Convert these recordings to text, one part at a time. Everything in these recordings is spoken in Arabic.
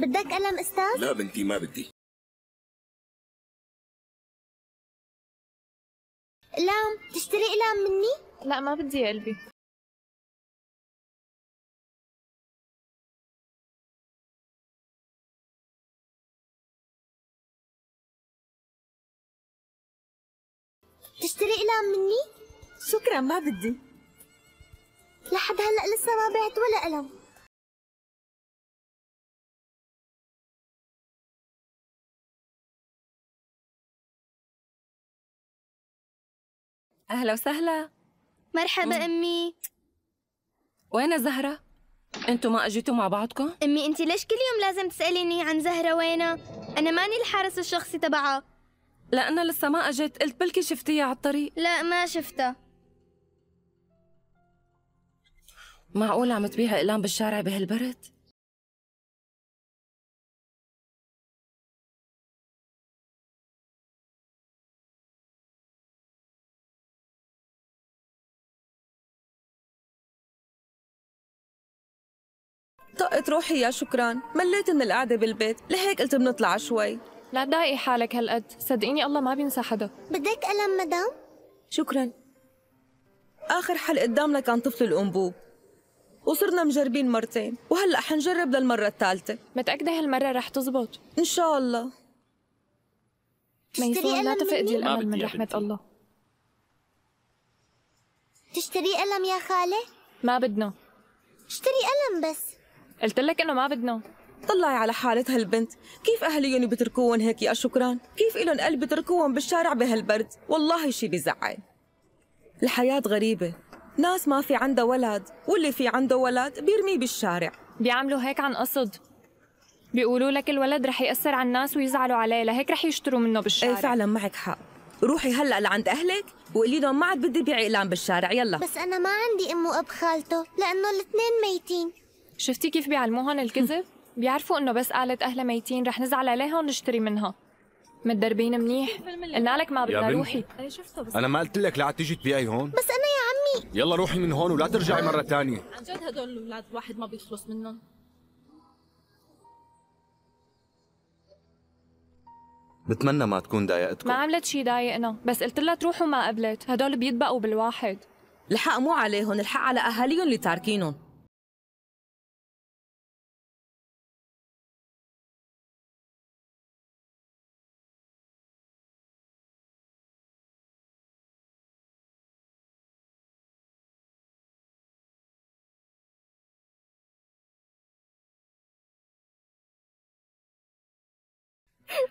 بدك قلم أستاذ؟ لا بنتي ما بدي اقلام تشتري اقلام مني؟ لا ما بدي يا قلبي تشتري اقلام مني؟ شكرا ما بدي لحد هلأ لسه ما بعت ولا قلم أهلا وسهلا مرحبا أمي وين زهرة؟ أنتوا ما أجيتوا مع بعضكم؟ أمي أنت ليش كل يوم لازم تسأليني عن زهرة وينها؟ أنا ماني الحارس الشخصي تبعها لا أنا لسه ما أجيت قلت بلكي شفتيها على الطريق لا ما شفتها معقول عم تبيع إقلام بالشارع بهالبرد؟ طقت روحي يا شكران. مليت من القعدة بالبيت. لهيك قلت بنطلع شوي. لا تضايقي حالك هالقد. صدقيني الله ما بينسى حدا. بدك قلم مدام؟ شكرا. آخر حل قدامنا كان طفل الأنبوب. وصرنا مجربين مرتين. وهلأ حنجرب للمرة الثالثة. متأكدة هالمرة رح تزبط؟ إن شاء الله. ميسون لا تفقدي الأمل من رحمة بنتي. الله. تشتري قلم يا خالة؟ ما بدنا. اشتري قلم بس. قلت لك إنه ما بدنا. طلعي على حالة هالبنت. كيف أهليهم بتركوهم هيك يا شكران؟ كيف إلهم قلب بتركوهم بالشارع بهالبرد؟ والله شي بزعل. الحياة غريبة. ناس ما في عندها ولد واللي في عنده ولد بيرميه بالشارع. بيعملوا هيك عن قصد. بيقولوا لك الولد رح يأثر على الناس ويزعلوا عليه لهيك رح يشتروا منه بالشارع. إيه فعلا معك حق. روحي هلأ لعند أهلك وقولي لهم ما عاد بدي بيع إقلام بالشارع. يلا. بس أنا ما عندي أم وأب خالته لأنه الاثنين ميتين. شفتي كيف بيعلموهن الكذب؟ بيعرفوا إنه بس قالت اهلها ميتين رح نزعل عليهم ونشتري منها. متدربين منيح. قلنا لك ما بدنا. روحي. أنا ما قلت لك لا عاد تيجي تبيعي هون. بس أنا يا عمي. يلا روحي من هون ولا ترجعي مرة ثانية عن جد هدول الأولاد الواحد ما بيخلص منهم. بتمنى ما تكون ضايقتكم. ما عملت شي ضايقنا. بس قلت لها تروحوا ما قبلت. هدول بيدبقوا بالواحد. الحق مو عليهم الحق على أهاليهم اللي تاركينهم.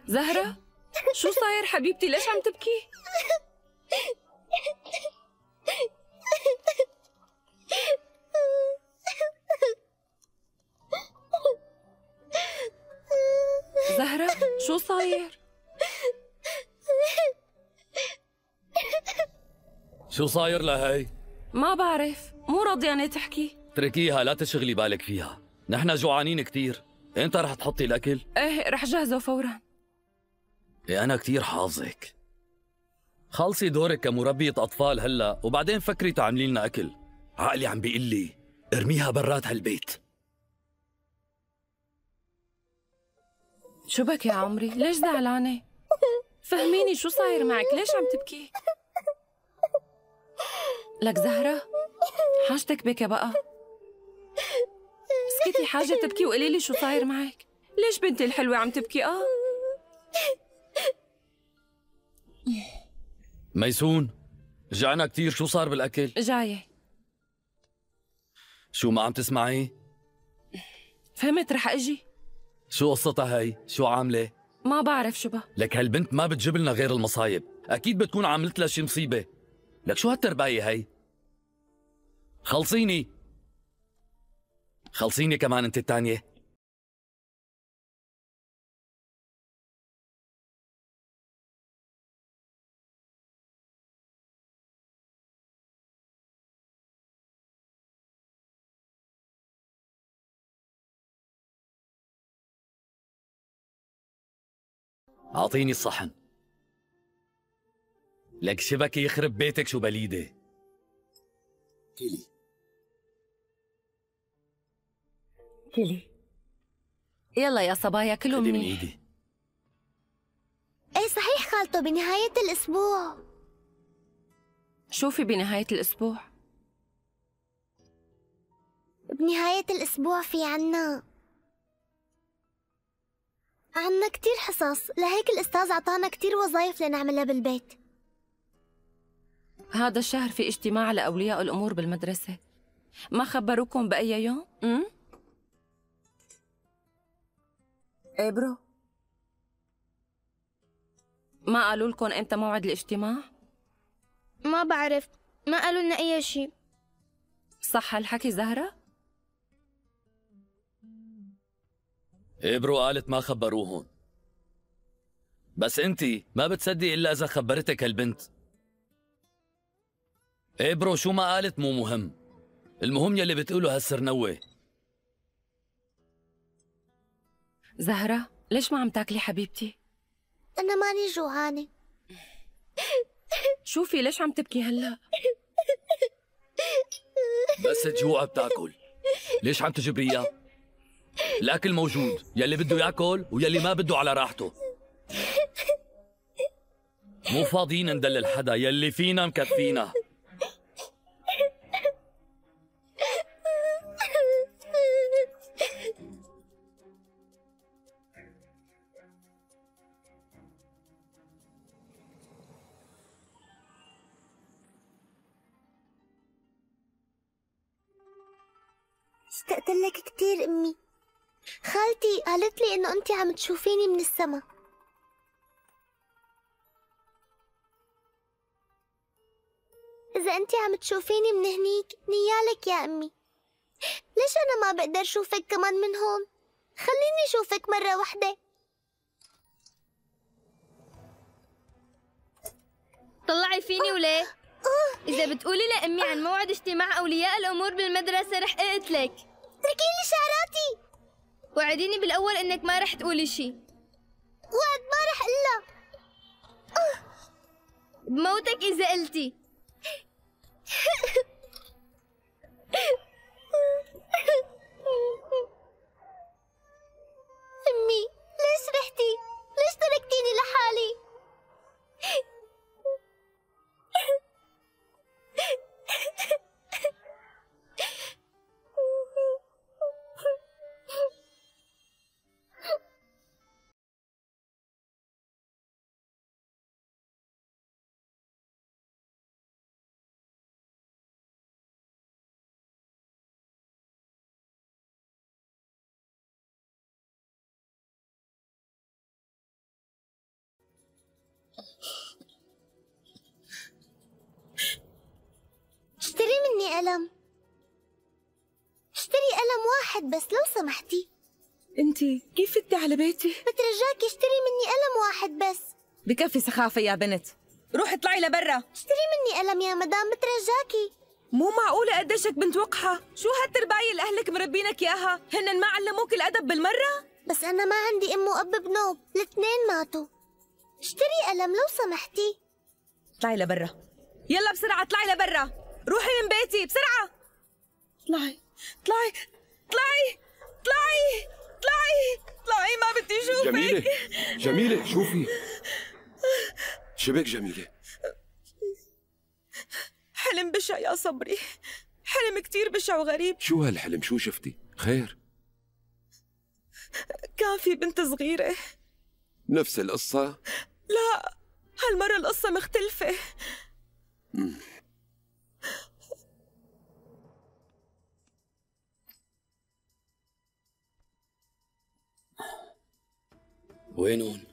زهرة شو صاير حبيبتي ليش عم تبكي؟ زهرة شو صاير؟ شو صاير لهي؟ ما بعرف مو راضيانة تحكي اتركيها لا تشغلي بالك فيها نحن جوعانين كتير إنت رح تحطي الأكل؟ إيه رح جهزه فورا إيه أنا كتير حافظك خلصي دورك كمربية أطفال هلا وبعدين فكري تعملي لنا أكل عقلي عم بيقول لي ارميها برات هالبيت شو بك يا عمري؟ ليش زعلانة؟ فهميني شو صاير معك؟ ليش عم تبكي؟ لك زهرة حاجتك بك بقى اسكتي حاجة تبكي وقولي لي شو صاير معك ليش بنتي الحلوة عم تبكي آه ميسون جعنا كتير شو صار بالأكل؟ جاية شو ما عم تسمعي؟ فهمت رح أجي شو قصتها هي؟ شو عاملة؟ ما بعرف شو بها لك هالبنت ما بتجيب لنا غير المصايب أكيد بتكون عملت لها شي مصيبة لك شو هالترباية هي؟ خلصيني خلصيني كمان أنت التانية أعطيني الصحن. لك شبكة يخرب بيتك شو بليدة؟ كيلي. كلي يلا يا صبايا كلوا خدي من إيدي. إيه صحيح خالته بنهاية الأسبوع. شوفي بنهاية الأسبوع. بنهاية الأسبوع في عنا. عنا كتير حصص لهيك الأستاذ عطانا كتير وظايف لنعملها بالبيت هذا الشهر في اجتماع لأولياء الأمور بالمدرسة ما خبروكم بأي يوم؟ أم؟ إيه برو ما قالوا لكم إمتى موعد الاجتماع؟ ما بعرف ما قالوا لنا أي شيء صح هالحكي زهرة؟ إبرو قالت ما خبروهن بس انتي ما بتصدقي إلا إذا خبرتك هالبنت إبرو شو ما قالت مو مهم المهم يلي بتقوله هالسرنوة زهرة ليش ما عم تاكلي حبيبتي؟ أنا ماني جوعانة شوفي ليش عم تبكي هلا؟ بس تجوع بتاكل ليش عم تجبريها؟ الأكل موجود. يلي بده ياكل ويلي ما بده على راحته. مو فاضيين ندلل حدا يلي فينا مكفينا. اشتقت لك كتير أمي. خالتي قالت لي إنه أنت عم تشوفيني من السما. إذا أنت عم تشوفيني من هنيك نيالك يا أمي. ليش أنا ما بقدر شوفك كمان من هون؟ خليني أشوفك مرة واحدة طلعي فيني وليه إذا بتقولي لأمي عن موعد اجتماع أولياء الأمور بالمدرسة رح أقتلك اتركي لي شعراتي. وعديني بالأول إنك ما رح تقولي شي وعد ما رح إلا بموتك إذا قلتي أمي ليش رحتي؟ ليش تركتيني لحالي؟ قلم. اشتري قلم واحد بس لو سمحتي. انتي كيف فتي على بيتي؟ بترجاكي اشتري مني قلم واحد بس. بكفي سخافة يا بنت. روحي اطلعي لبرا. اشتري مني قلم يا مدام بترجاكي مو معقولة قديشك بنت وقحة شو هالترباية اللي أهلك مربينك إياها؟ هن ما علموك الأدب بالمرة؟ بس أنا ما عندي أم وأب بنوب الاثنين ماتوا. اشتري قلم لو سمحتي. اطلعي لبرا. يلا بسرعة اطلعي لبرا. روحي من بيتي بسرعة. اطلعي اطلعي اطلعي اطلعي اطلعي اطلعي ما بدي أشوفك. جميلة. جميلة. شوفي. شبك جميلة. حلم بشع يا صبري. حلم كتير بشع وغريب. شو هالحلم؟ شو شفتي؟ خير. كان في بنت صغيرة. نفس القصة؟ لا هالمرة القصة مختلفة. وينون؟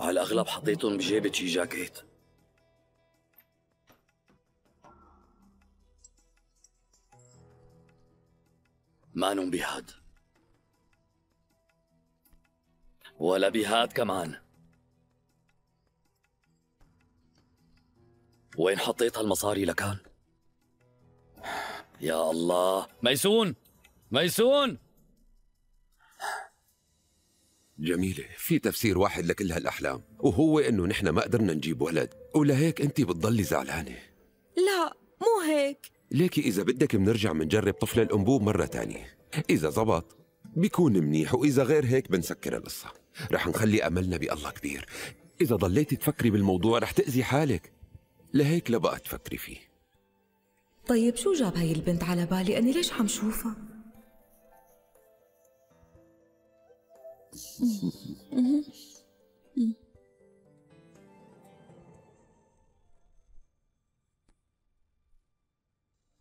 على الأغلب حطيتهم بجيبة شي جاكيت. مانن بهاد. ولا بهاد كمان. وين حطيت هالمصاري لكان؟ يا الله. ميسون! ميسون! جميلة في تفسير واحد لكل هالأحلام وهو إنه نحن ما قدرنا نجيب ولد. ولهيك أنت بتضلي زعلانة؟ لا مو هيك. ليكي إذا بدك منرجع منجرب طفل الأنبوب مرة تانية. إذا زبط بيكون منيح وإذا غير هيك بنسكر القصة. رح نخلي أملنا بألله كبير. إذا ضليتي تفكري بالموضوع رح تأذي حالك. لهيك لا بقى تفكري فيه. طيب شو جاب هاي البنت على بالي؟ أني ليش عم شوفها؟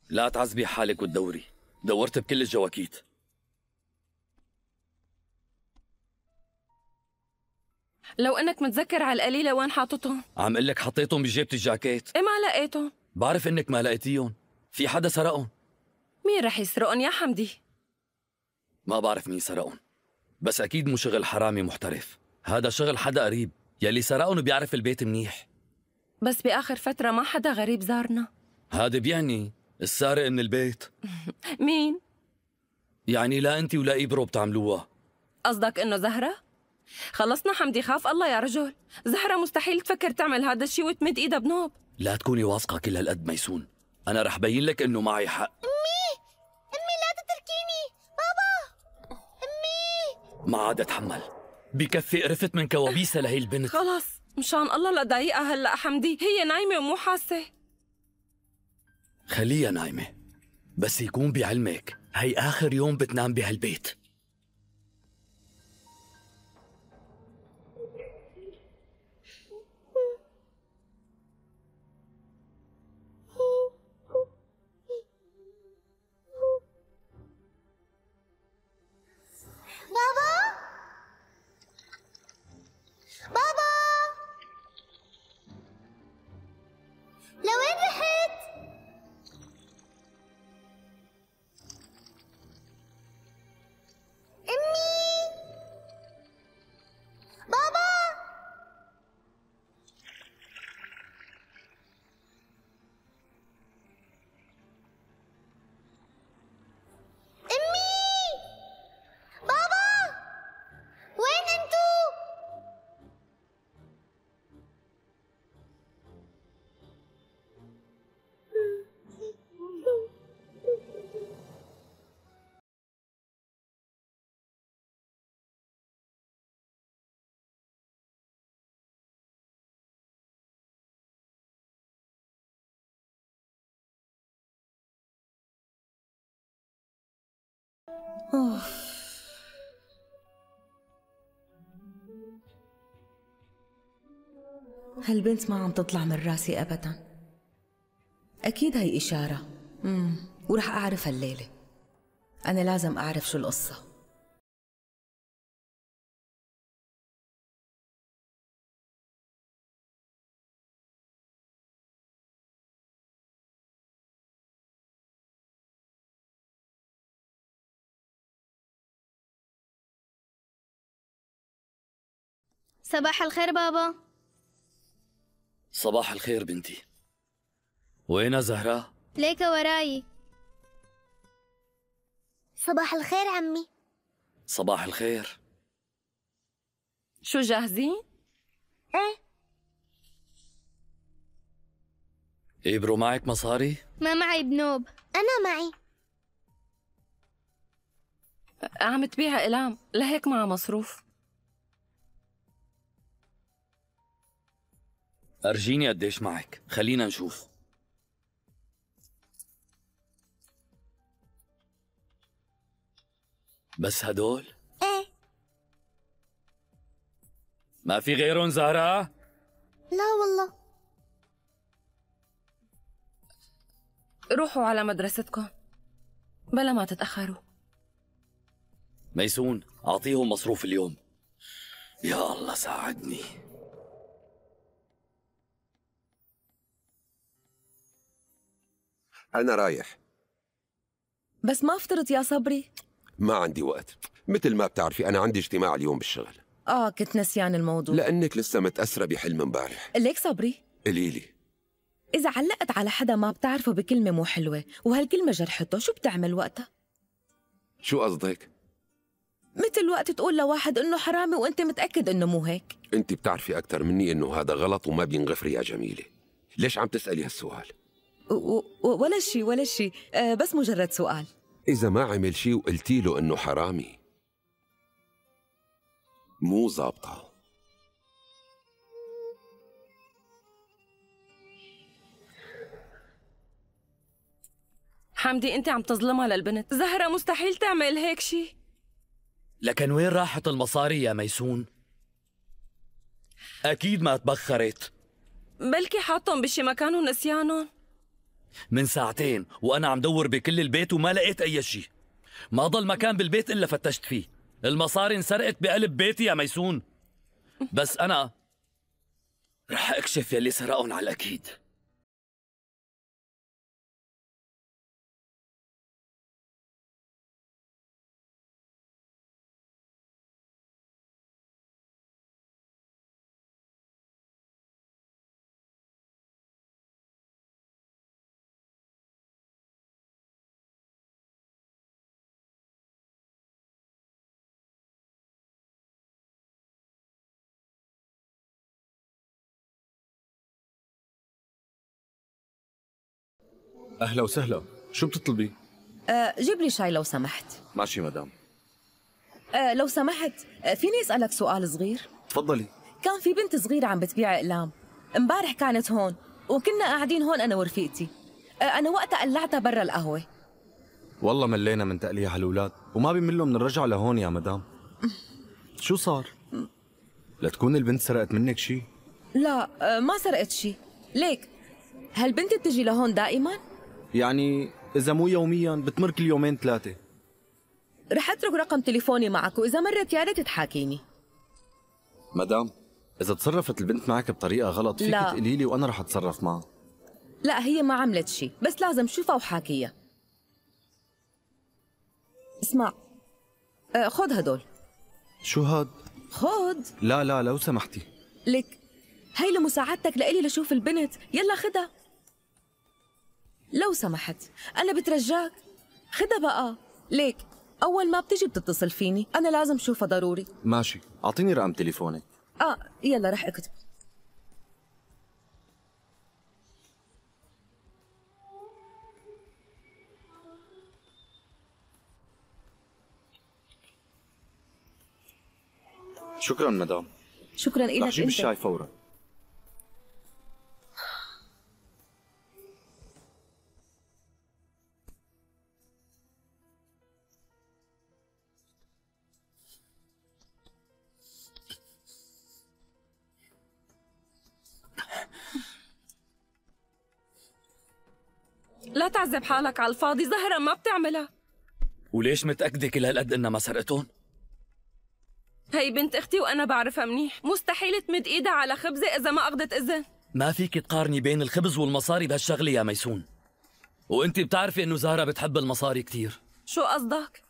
لا تعذبي حالك وتدوري. دورت بكل الجواكيت. لو إنك متذكر على القليلة وين حاططهم عم قلك حطيتهم بجيبة الجاكيت. إيه ما لقيتهم. بعرف إنك ما لقيتيهم. في حدا سرقهم؟ مين رح يسرقهم يا حمدي؟ ما بعرف مين سرقهم. بس أكيد مو شغل حرامي محترف. هذا شغل حدا قريب. يلي سرقهم بيعرف البيت منيح. بس بآخر فترة ما حدا غريب زارنا. هذا بيعني السارق من البيت. مين؟ يعني لا انت ولا إبرو بتعملوها. قصدك إنه زهرة؟ خلصنا حمدي خاف الله يا رجل. زهرة مستحيل تفكر تعمل هذا الشيء وتمد إيدها بنوب. لا تكوني واثقة كل هالقد ميسون. أنا رح بين لك إنه معي حق. أمي! ما عاد أتحمل. بكفي قرفت من كوابيسها لهي البنت. خلص مشان الله لا ضايقها هلا حمدي. هي نايمة ومو حاسة. خليها نايمة بس يكون بعلمك هي آخر يوم بتنام بهالبيت. هالبنت ما عم تطلع من راسي أبدا. أكيد هي إشارة. مم. ورح أعرف هالليلة أنا لازم أعرف شو القصة. صباح الخير بابا. صباح الخير بنتي. وين زهراء؟ ليك وراي. صباح الخير عمي. صباح الخير. شو جاهزين؟ إبرو معك مصاري؟ ما معي بنوب. أنا معي. عم تبيع إقلام. لهيك معها مصروف. أرجيني قديش معك. خلينا نشوف. بس هدول؟ إيه. ما في غيرهم زهراء؟ لا والله. روحوا على مدرستكم. بلا ما تتأخروا. ميسون أعطيهم مصروف اليوم. يا الله ساعدني. أنا رايح. بس ما افترض يا صبري؟ ما عندي وقت. مثل ما بتعرفي أنا عندي اجتماع اليوم بالشغل. آه كنت نسيان الموضوع. لأنك لسه متأثرة بحلم امبارح. ليك صبري؟ قليلي إذا علقت على حدا ما بتعرفه بكلمة مو حلوة وهالكلمة جرحته شو بتعمل وقتها؟ شو قصدك؟ مثل وقت تقول لواحد إنه حرامي وأنت متأكد إنه مو هيك؟ أنت بتعرفي أكثر مني إنه هذا غلط وما بينغفر يا جميلة. ليش عم تسألي هالسؤال؟ ولا شيء ولا شيء آه بس مجرد سؤال. إذا ما عمل شي وقلتي له إنه حرامي. مو ظابطة. حمدي أنت عم تظلمها للبنت. زهرة مستحيل تعمل هيك شي لكن وين راحت المصاري يا ميسون؟ أكيد ما تبخرت. بلكي حاطهم بشي مكان ونسيانهم. من ساعتين وأنا عم دور بكل البيت وما لقيت أي شيء ما ضل مكان بالبيت إلا فتشت فيه. المصاري انسرقت بقلب بيتي يا ميسون. بس أنا رح أكشف يلي سرقهم على الأكيد. أهلا وسهلا. شو بتطلبي؟ آه جيب لي شاي لو سمحت. ماشي مدام. آه لو سمحت آه فيني أسألك سؤال صغير؟ تفضلي. كان في بنت صغيرة عم بتبيع أقلام. امبارح كانت هون وكنا قاعدين هون أنا ورفيقتي. آه أنا وقتها قلعتها برا القهوة. والله ملينا من تقليع هالولاد وما بيملوا من الرجعة لهون يا مدام. شو صار؟ لتكون البنت سرقت منك شي؟ لا آه ما سرقت شي. ليك هالبنت بتجي لهون دائما؟ يعني إذا مو يوميا بتمر كل يومين ثلاثة. رح أترك رقم تليفوني معك وإذا مرت يا ريت تحاكيني. مدام إذا تصرفت البنت معك بطريقة غلط فيك لا. تقولي لي وأنا رح أتصرف معها. لا هي ما عملت شي بس لازم شوفها وحاكيها. اسمع آه خذ هدول. شو هاد؟ خذ. لا لا لو سمحتي. لك هي لمساعدتك لإلي لشوف البنت يلا خدها. لو سمحت أنا بترجاك. خدها بقى. ليك أول ما بتجي بتتصل فيني. أنا لازم شوفها ضروري. ماشي. أعطيني رقم تليفونك. آه يلا رح أكتب. شكرا مدام. شكرا رح إلك جيب الشاي فورا. تعذب حالك على الفاضي؟ زهرة ما بتعملها. وليش متأكدة كل هالقد إنها ما سرقتهم؟ هي بنت أختي وأنا بعرفها منيح. مستحيل تمد إيدها على خبزة إذا ما أخذت إذن. ما فيك تقارني بين الخبز والمصاري بهالشغلة يا ميسون. وأنت بتعرفي إنه زهرة بتحب المصاري كتير. شو قصدك؟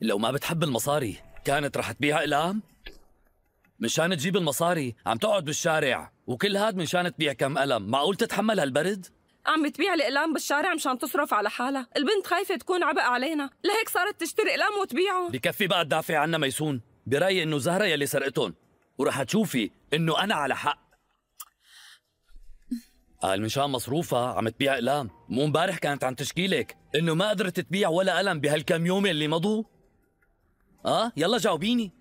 لو ما بتحب المصاري كانت رح تبيع اقلام مشان تجيب المصاري عم تقعد بالشارع. وكل هاد مشان تبيع كم قلم؟ معقول تتحمل هالبرد؟ عم تبيع الإقلام بالشارع مشان تصرف على حالها. البنت خايفة تكون عبء علينا. لهيك صارت تشتري إقلام وتبيعهم بكفي بقى تدافع عنا ميسون. برأيي إنه زهرة يلي سرقتهم. ورح تشوفي إنه أنا على حق. قال من شان مصروفها عم تبيع إقلام. مو امبارح كانت عم تشكيلك إنه ما قدرت تبيع ولا قلم بهالكم يوم اللي مضوا. آه يلا جاوبيني.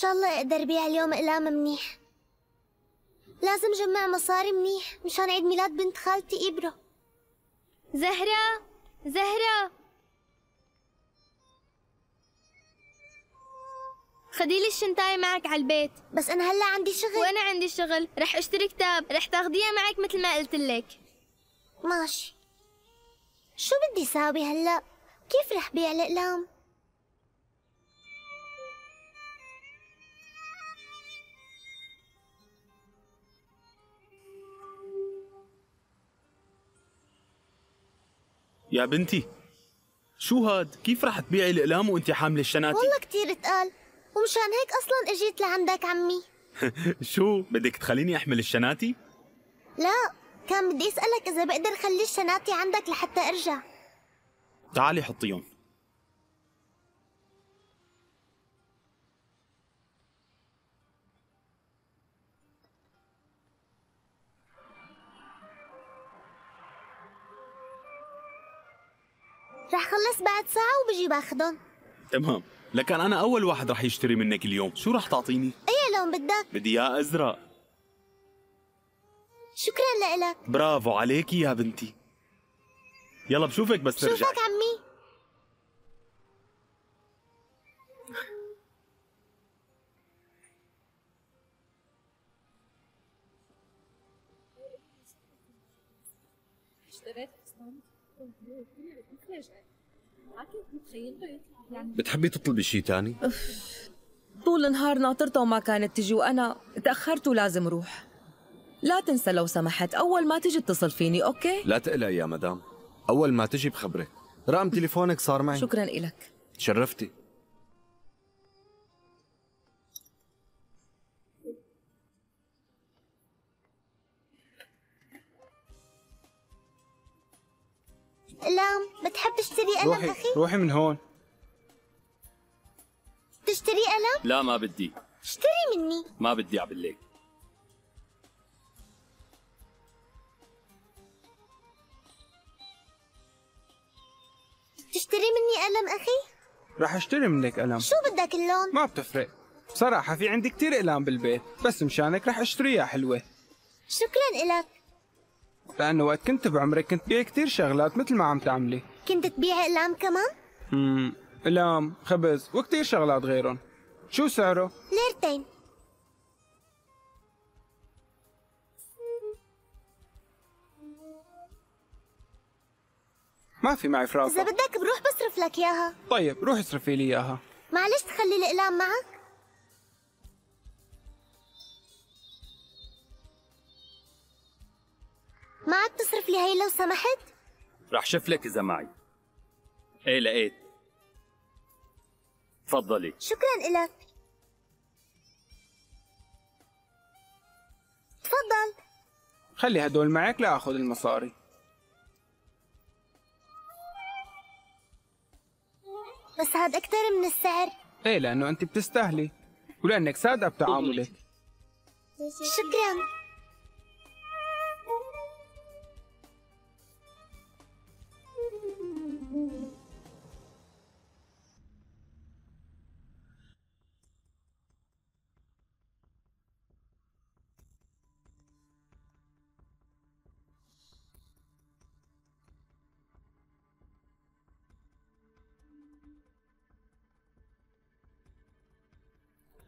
شاء الله أقدر بيع اليوم أقلام منيح. لازم جمع مصاري منيح مشان عيد ميلاد بنت خالتي إبرة. زهرة! زهرة! خدي لي الشنطاية معك على البيت. بس أنا هلأ عندي شغل. وأنا عندي شغل. رح أشتري كتاب. رح تاخديها معك مثل ما قلت لك. ماشي. شو بدي ساوي هلأ؟ كيف رح بيع الأقلام؟ يا بنتي شو هاد؟ كيف رح تبيعي الأقلام وانت حاملة الشناتي؟ والله كتير اتقال ومشان هيك أصلا إجيت لعندك عمي شو؟ بدك تخليني أحمل الشناتي؟ لا كان بدي أسألك إذا بقدر خلي الشناتي عندك لحتى أرجع تعالي حطيهم رح خلص بعد ساعة وبجي باخدهم تمام. لكن أنا أول واحد رح يشتري منك اليوم. شو رح تعطيني؟ أي لون بدك؟ بدي إياه أزرق. شكرا لإلك. برافو عليكي يا بنتي. يلا بشوفك بس ترجعي شوفك عمي. بتحبي تطلبي شيء تاني؟ طول النهار ناطرتها وما كانت تجي وأنا تأخرت ولازم روح. لا تنسى لو سمحت أول ما تجي اتصل فيني أوكي؟ لا تقلقي يا مدام. أول ما تجي بخبرك. رقم تليفونك صار معي. شكرا إلك. تشرفتي. إلام بتحب تشتري قلم روحي أخي؟ روحي من هون تشتري قلم؟ لا ما بدي اشتري مني ما بدي أعمل تشتري مني قلم أخي؟ رح اشتري منك قلم شو بدك اللون؟ ما بتفرق بصراحة في عندي كتير أقلام بالبيت بس مشانك رح اشتريها حلوة شكرا إلك لأنه وقت كنت بعمرك كنت بيع كتير شغلات مثل ما عم تعملي. كنت تبيع أقلام كمان؟ امم أقلام خبز وكتير شغلات غيرهم. شو سعره؟ ليرتين. ما في معي إذا فراغ بدك بروح بصرف لك إياها. طيب روح اصرفي لي إياها. معلش تخلي الأقلام معك؟ معك تصرف لي هي لو سمحت؟ رح شوف لك إذا معي. إيه لقيت. تفضلي. شكرا إلك. تفضل. خلي هدول معك لآخذ المصاري. بس هاد أكتر من السعر. إيه لأنه أنت بتستاهلي ولأنك صادقة بتعاملك. شكرا.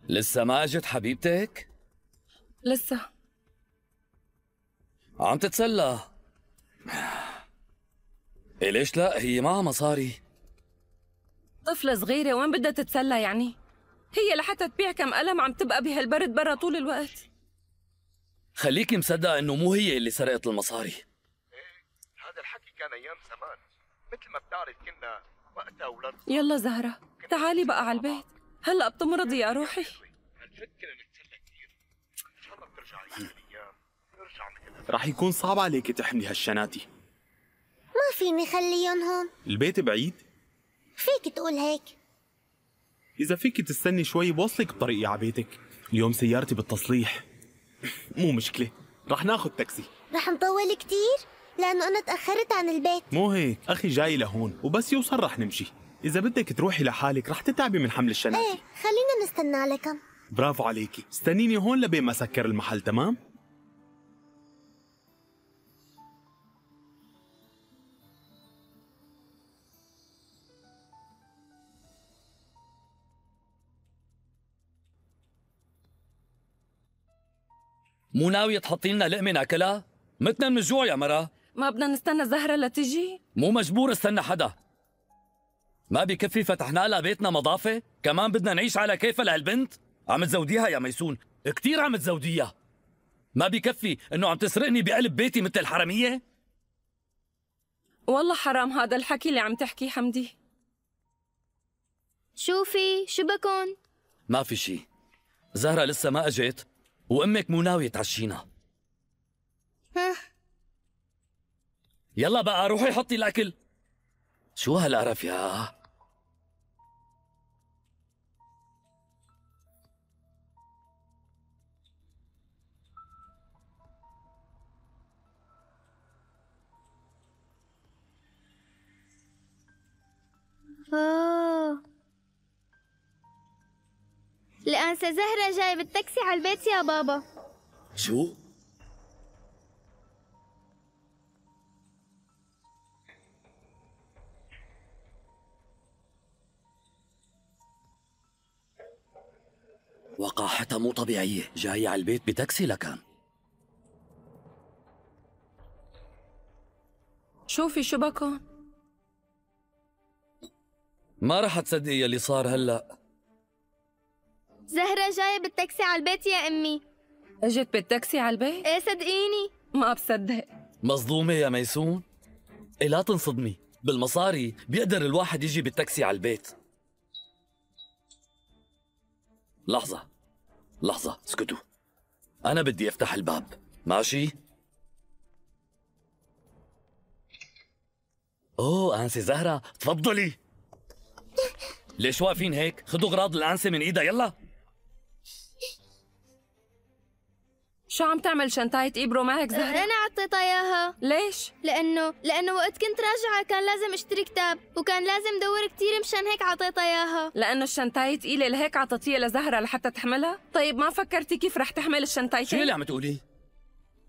لسه ما اجت حبيبتك؟ لسه. عم تتسلى. إيه ليش لا هي معها مصاري. طفلة صغيرة وين بدها تتسلى يعني؟ هي لحتى تبيع كم قلم عم تبقى بهالبرد برا طول الوقت. خليكي مصدقة إنه مو هي اللي سرقت المصاري. هذا الحكي كان أيام زمان مثل ما بتعرف كنا وقتها أولاد يلا زهرة تعالي بقى على البيت. هلا بتمرضي يا روحي. رح يكون صعب عليك تحملي هالشناتي. ما فيني خليهم هون. البيت بعيد؟ فيك تقول هيك. إذا فيك تستني شوي بوصلك بطريقي على بيتك. اليوم سيارتي بالتصليح. مو مشكلة. رح ناخد تاكسي. رح نطول كتير؟ لأنه أنا تأخرت عن البيت. مو هيك. أخي جاي لهون. وبس يوصل رح نمشي. إذا بدك تروحي لحالك رح تتعبي من حمل الشناتي إيه خلينا نستنى لكم. برافو عليكي. استنيني هون لبين ما سكر المحل تمام؟ مو ناوية تحطي لنا لقمة ناكلها؟ متنا من الجوع يا مرة ما بدنا نستنى زهرة لتجي؟ مو مجبور استنى حدا. ما بكفي فتحنا لها بيتنا مضافة؟ كمان بدنا نعيش على كيفها لهالبنت؟ عم تزوديها يا ميسون. كتير عم تزوديها. ما بكفي إنه عم تسرقني بقلب بيتي مثل الحرامية؟ والله حرام هذا الحكي اللي عم تحكيه حمدي. شوفي شو بكون ما في شي. زهرة لسه ما اجت وأمك مو ناوية تعشينا. ها؟ يلا بقى روحي حطي الأكل. شو هالقرف يا أوه الأنسة زهرة جاي بالتاكسي على البيت يا بابا. شو؟ وقاحتها مو طبيعية. جاية على البيت بتاكسي لكان. شوفي شو بكون. ما رح تصدقي يلي صار هلأ؟ زهرة جاية بالتاكسي على البيت يا أمي. اجت بالتاكسي على البيت؟ إيه صدقيني. ما بصدق. مصدومة يا ميسون. إيه لا تنصدمي. بالمصاري بيقدر الواحد يجي بالتاكسي على البيت. لحظة. لحظة اسكتوا. أنا بدي أفتح الباب. ماشي؟ أوه أنسة زهرة تفضلي. ليش واقفين هيك؟ خدوا أغراض الأنسة من إيدها يلا شو عم تعمل شنطاية إبرو معك زهرة؟ أنا عطيتها إياها ليش؟ لأنه لأنه وقت كنت راجعة كان لازم أشتري كتاب وكان لازم دور كتير مشان هيك عطيتها إياها لأنه الشنطاية تقيلة لهيك عطتيها لزهرة لحتى تحملها؟ طيب ما فكرتي كيف رح تحمل الشنطايتين؟ شو اللي عم تقولي؟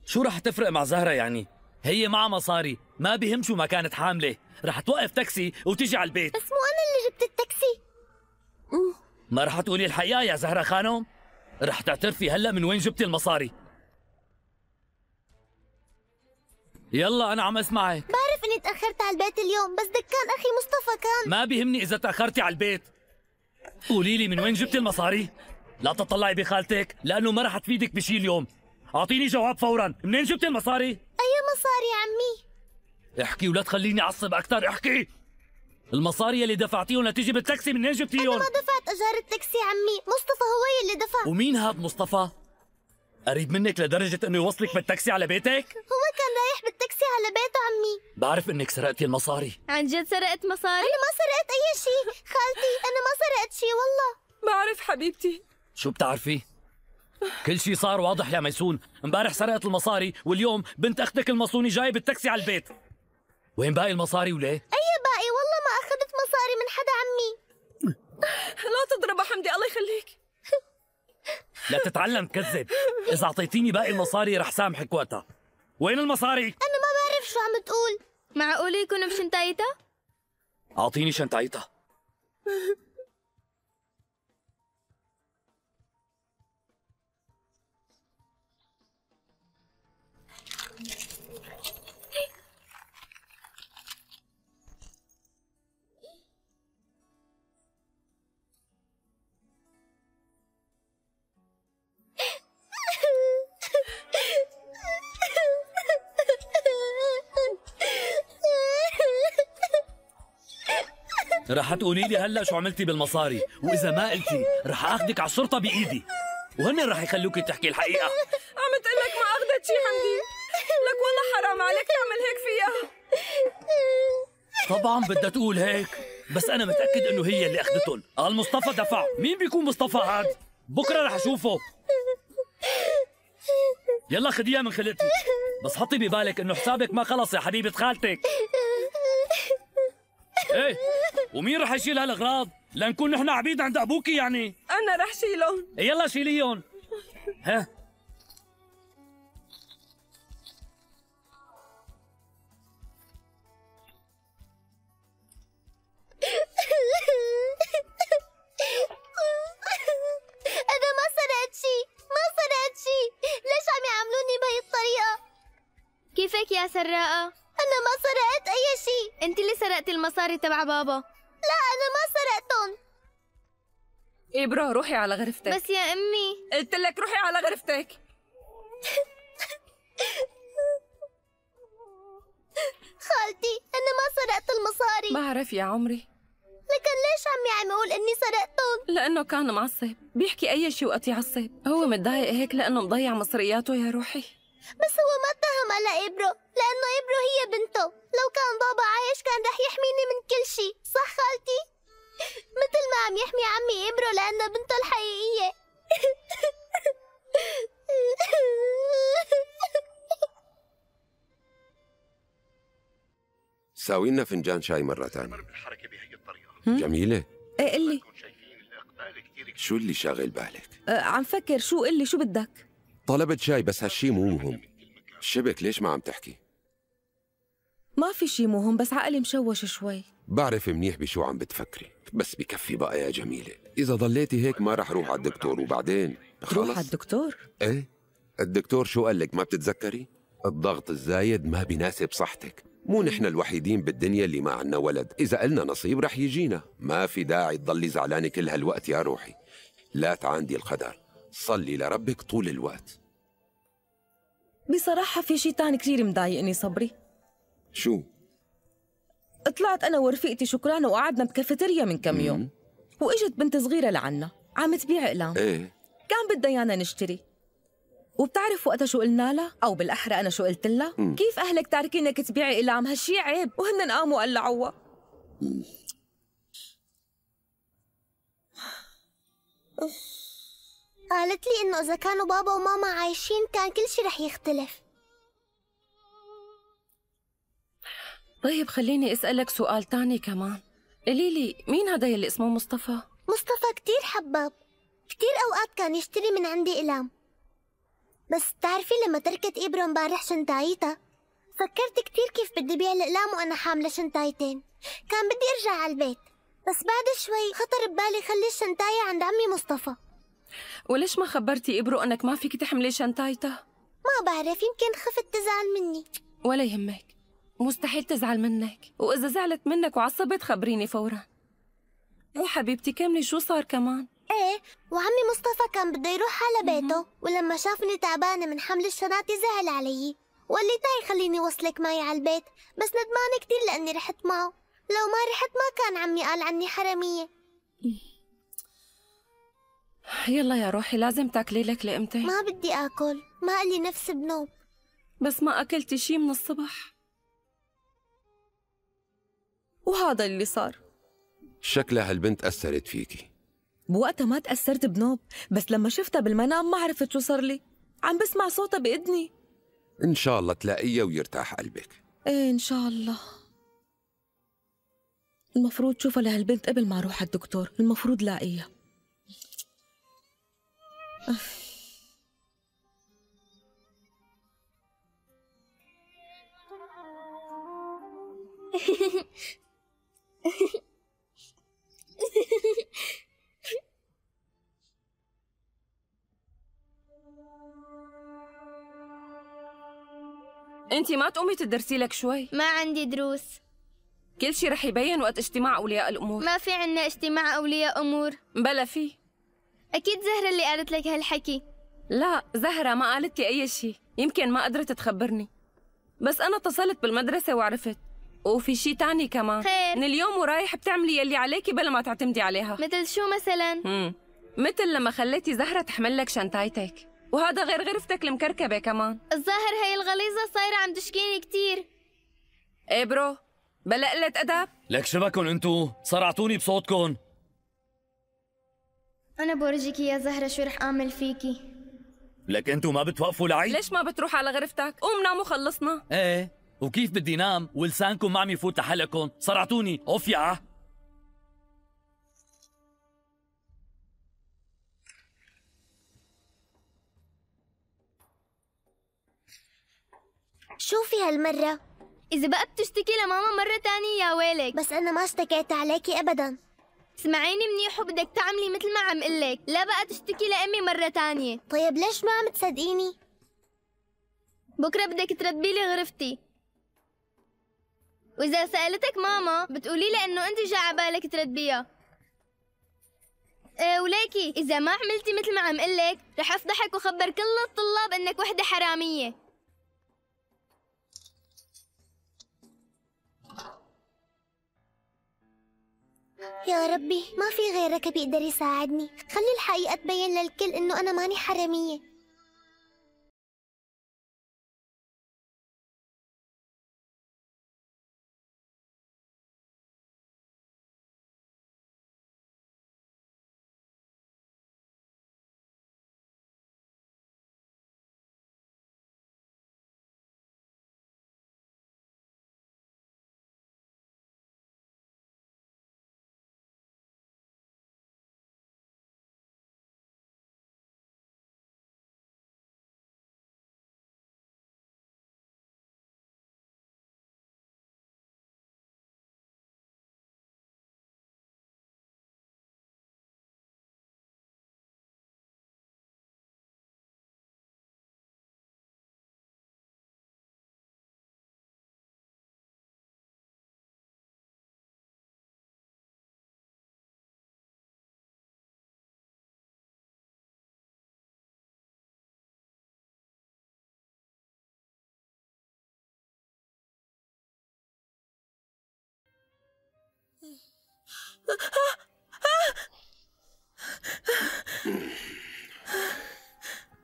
شو رح تفرق مع زهرة يعني؟ هي معها مصاري ما بهم شو ما كانت حاملة رح توقف تاكسي وتيجي على البيت. بس مو أنا اللي جبت التاكسي. ما رح تقولي الحقيقة يا زهرة خانم؟ رح تعترفي هلا من وين جبتي المصاري. يلا أنا عم أسمعك. بعرف إني تأخرت على البيت اليوم بس دكان أخي مصطفى كان. ما بيهمني إذا تأخرتي على البيت. قولي لي من وين جبتي المصاري؟ لا تطلعي بخالتك لأنه ما رح تفيدك بشي اليوم. أعطيني جواب فورا. منين جبتي المصاري؟ أي مصاري يا عمي؟ احكي ولا تخليني أعصب أكثر احكي المصاري اللي دفعتيهم لتيجي بالتاكسي منين جبتيهم؟ أنا ما دفعت أجار التاكسي عمي مصطفى هو يلي دفع ومين هاد مصطفى؟ قريب منك لدرجة إنه يوصلك بالتاكسي على بيتك؟ هو كان رايح بالتاكسي على بيته عمي بعرف إنك سرقتي المصاري عن جد سرقت مصاري؟ أنا ما سرقت أي شيء خالتي أنا ما سرقت شيء والله بعرف حبيبتي شو بتعرفي؟ كل شيء صار واضح يا ميسون امبارح سرقت المصاري واليوم بنت أختك المصوني جاية بالتاكسي على البيت وين باقي المصاري وليه؟ أي باقي؟ والله ما أخذت مصاري من حدا عمي. لا تضربها حمدي الله يخليك. لا تتعلم تكذب إذا أعطيتيني باقي المصاري رح سامحك وقتها. وين المصاري؟ أنا ما بعرف شو عم تقول. معقول يكون بشنطايتها؟ أعطيني شنطايتها رح تقولي لي هلا شو عملتي بالمصاري؟ وإذا ما قلتي رح اخذك على الشرطه بإيدي. وهن رح يخلوكي تحكي الحقيقة. عم تقول لك ما اخذت شي حمدي لك والله حرام عليك تعمل هيك فيها. طبعا بدها تقول هيك. بس أنا متأكد إنه هي اللي اخذتهم قال مصطفى دفع. مين بيكون مصطفى هاد؟ بكرة رح أشوفه. يلا خديها من خلقتي بس حطي ببالك إنه حسابك ما خلص يا حبيبة خالتك. إيه. ومين رح يشيل هالأغراض؟ لنكون نحن عبيد عند أبوكي يعني. أنا رح شيلهم. يلا شيليهم. ها. أنا ما سرقت شيء ما سرقت شيء. ليش عم يعاملوني بهي الطريقة؟ كيفك يا سراقة؟ أنا ما سرقت أي شيء. أنت اللي سرقتي المصاري تبع بابا. لا أنا ما سرقتهم إبرو روحي على غرفتك. بس يا أمي. قلت لك روحي على غرفتك. خالتي أنا ما سرقت المصاري. بعرف يا عمري. لكن ليش عمي عم يقول إني سرقتهم لأنه كان معصب. بيحكي أي شيء وقت يعصب. هو متضايق هيك لأنه مضيع مصرياته يا روحي. بس هو ما اتهم على إبرو لأنه إبرو هي بنته. لو كان بابا عايش كان رح يحميني من كل شي صح خالتي؟ مثل ما عم يحمي عمي إبرو لأنها بنته الحقيقية. ساوي لنا فنجان شاي مرة تانية بالحركة بهي الطريقة. جميلة. إيه قلي شايفين الإقبال كتير شو اللي شاغل بالك؟ أه عم فكر شو قلي شو بدك؟ طلبت شاي بس هالشي مو مهم. شبك ليش ما عم تحكي؟ ما في شي مهم بس عقلي مشوش شوي. بعرف منيح بشو عم بتفكري بس بكفي بقى يا جميلة. إذا ضليتي هيك ما رح روح على الدكتور وبعدين؟ روح على خلص؟ الدكتور؟ إيه؟ الدكتور شو قال لك ما بتتذكري؟ الضغط الزايد ما بيناسب صحتك. مو نحن الوحيدين بالدنيا اللي ما عنا ولد. إذا قلنا نصيب رح يجينا. ما في داعي تضلي زعلانة كل هالوقت يا روحي. لا تعاندي القدر. صلي لربك طول الوقت. بصراحة في شي تاني كثير مضايقني صبري. شو؟ طلعت أنا ورفيقتي شكران وقعدنا بكافيتيريا من كم يوم. وإجت بنت صغيرة لعنا عم تبيع أقلام. إيه. كان بدها إيانا نشتري. وبتعرف وقتها شو قلنا لها؟ أو بالأحرى أنا شو قلت لها. كيف أهلك تاركينك تبيعي أقلام؟ هالشي عيب. وهن قاموا قلعوها. قالت لي إنه إذا كانوا بابا وماما عايشين كان كل شي رح يختلف. طيب خليني أسألك سؤال تاني كمان. قولي لي مين هذا يلي اسمه مصطفى؟ مصطفى كتير حباب. كتير أوقات كان يشتري من عندي أقلام بس بتعرفي لما تركت إبرة امبارح شنطايتها فكرت كتير كيف بدي بيع الأقلام وأنا حاملة شنطايتين. كان بدي أرجع على البيت. بس بعد شوي خطر ببالي خلي الشنطاية عند عمي مصطفى. وليش ما خبرتي ابرو انك ما فيك تحملي شنطايتها ما بعرف يمكن خفت تزعل مني. ولا يهمك. مستحيل تزعل منك. وإذا زعلت منك وعصبت خبريني فورا. إيه حبيبتي كملي شو صار كمان؟ إيه وعمي مصطفى كان بده يروح على بيته ولما شافني تعبانة من حمل الشنطة زعل علي. وقال لي تعي خليني وصلك معي على البيت بس ندمانة كتير لأني رحت معه. لو ما رحت ما كان عمي قال عني حرامية. يلا يا روحي لازم تاكلي لك لقمتين. ما بدي آكل ما قلي نفس بنوب بس ما أكلتي شي من الصبح. وهذا اللي صار. شكلها هالبنت أثرت فيكي. بوقتها ما تأثرت بنوب بس لما شفتها بالمنام ما عرفت شو صار لي. عم بسمع صوتها بإذني. إن شاء الله تلاقيها ويرتاح قلبك. إيه إن شاء الله. المفروض شوفها لهالبنت قبل ما أروح على الدكتور. المفروض لاقيها. انت ما تقومي تدرسي لك شوي. ما عندي دروس. كل شي رح يبين وقت اجتماع أولياء الأمور. ما في عنا اجتماع أولياء أمور. بلا في. أكيد زهرة اللي قالت لك هالحكي. لا زهرة ما قالت لي أي شيء يمكن ما قدرت تخبرني. بس أنا اتصلت بالمدرسة وعرفت. وفي شيء تاني كمان. خير. من اليوم ورايح بتعملي يلي عليكي بلا ما تعتمدي عليها. مثل شو مثلا؟ مم. مثل لما خليتي زهرة تحمل لك شنطايتك. وهذا غير غرفتك المكركبة كمان. الظاهر هي الغليظة صايرة عم تشكيني كتير. إيه برو. بلا قلة أدب لك شبكن أنتو. صرعتوني بصوتكن. أنا بورجيكي يا زهرة شو رح أعمل فيكي؟ لك أنتو ما بتوقفوا لعي ليش ما بتروح على غرفتك؟ قوم نام وخلصنا إيه وكيف بدي نام؟ ولسانكم ما عم يفوت لحلقكم صرعتوني. أوف يا. شوفي هالمرة. إذا بقى بتشتكي لماما مرة تانية يا ويلك. بس أنا ما اشتكيت عليكي أبدا. اسمعيني منيح وبدك تعملي مثل ما عم قلك. لا بقى تشتكي لأمي مرة تانية. طيب ليش ما عم تصدقيني؟ بكرة بدك ترتبي لي غرفتي. وإذا سألتك ماما بتقولي لها إنه أنت جا عبالك ترتبيها إيه وليكي إذا ما عملتي مثل ما عم قلك رح أفضحك وخبر كل الطلاب إنك وحدة حرامية. يا ربي ما في غيرك بيقدر يساعدني. خلي الحقيقة تبين للكل إنه أنا ماني حرامية.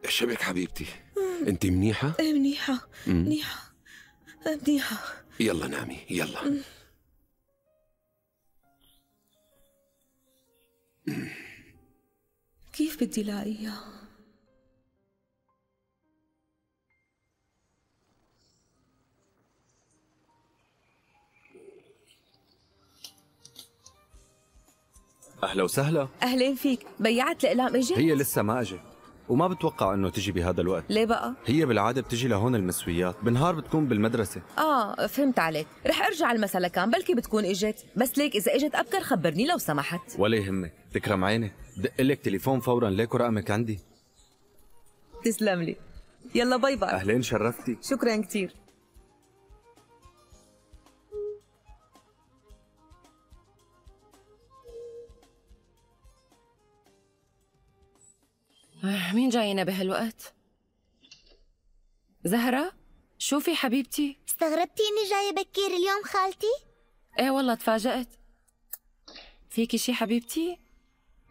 شبك حبيبتي انت منيحة؟ إيه منيحة. منيحة. منيحة. يلا نامي يلا. كيف بدي لاقيها؟ أهلا وسهلا. أهلين فيك. بياعة الأقلام اجت؟ هي لسه ما إجت وما بتوقع إنه تجي بهذا الوقت. ليه بقى؟ هي بالعادة بتجي لهون المسويات بالنهار بتكون بالمدرسة. آه فهمت عليك. رح أرجع المسا لكان بلكي بتكون إجت. بس ليك إذا إجت أبكر خبرني لو سمحت. ولا يهمك. تكرم عينك دق لك تليفون فورا. ليكو رقمك عندي. تسلم لي. يلا باي باي. أهلين شرفتي. شكرا كثير آه، مين جاينا بهالوقت؟ زهرة؟ شوفي حبيبتي استغربتي إني جاية بكير اليوم خالتي؟ إيه والله تفاجأت فيكي شي حبيبتي؟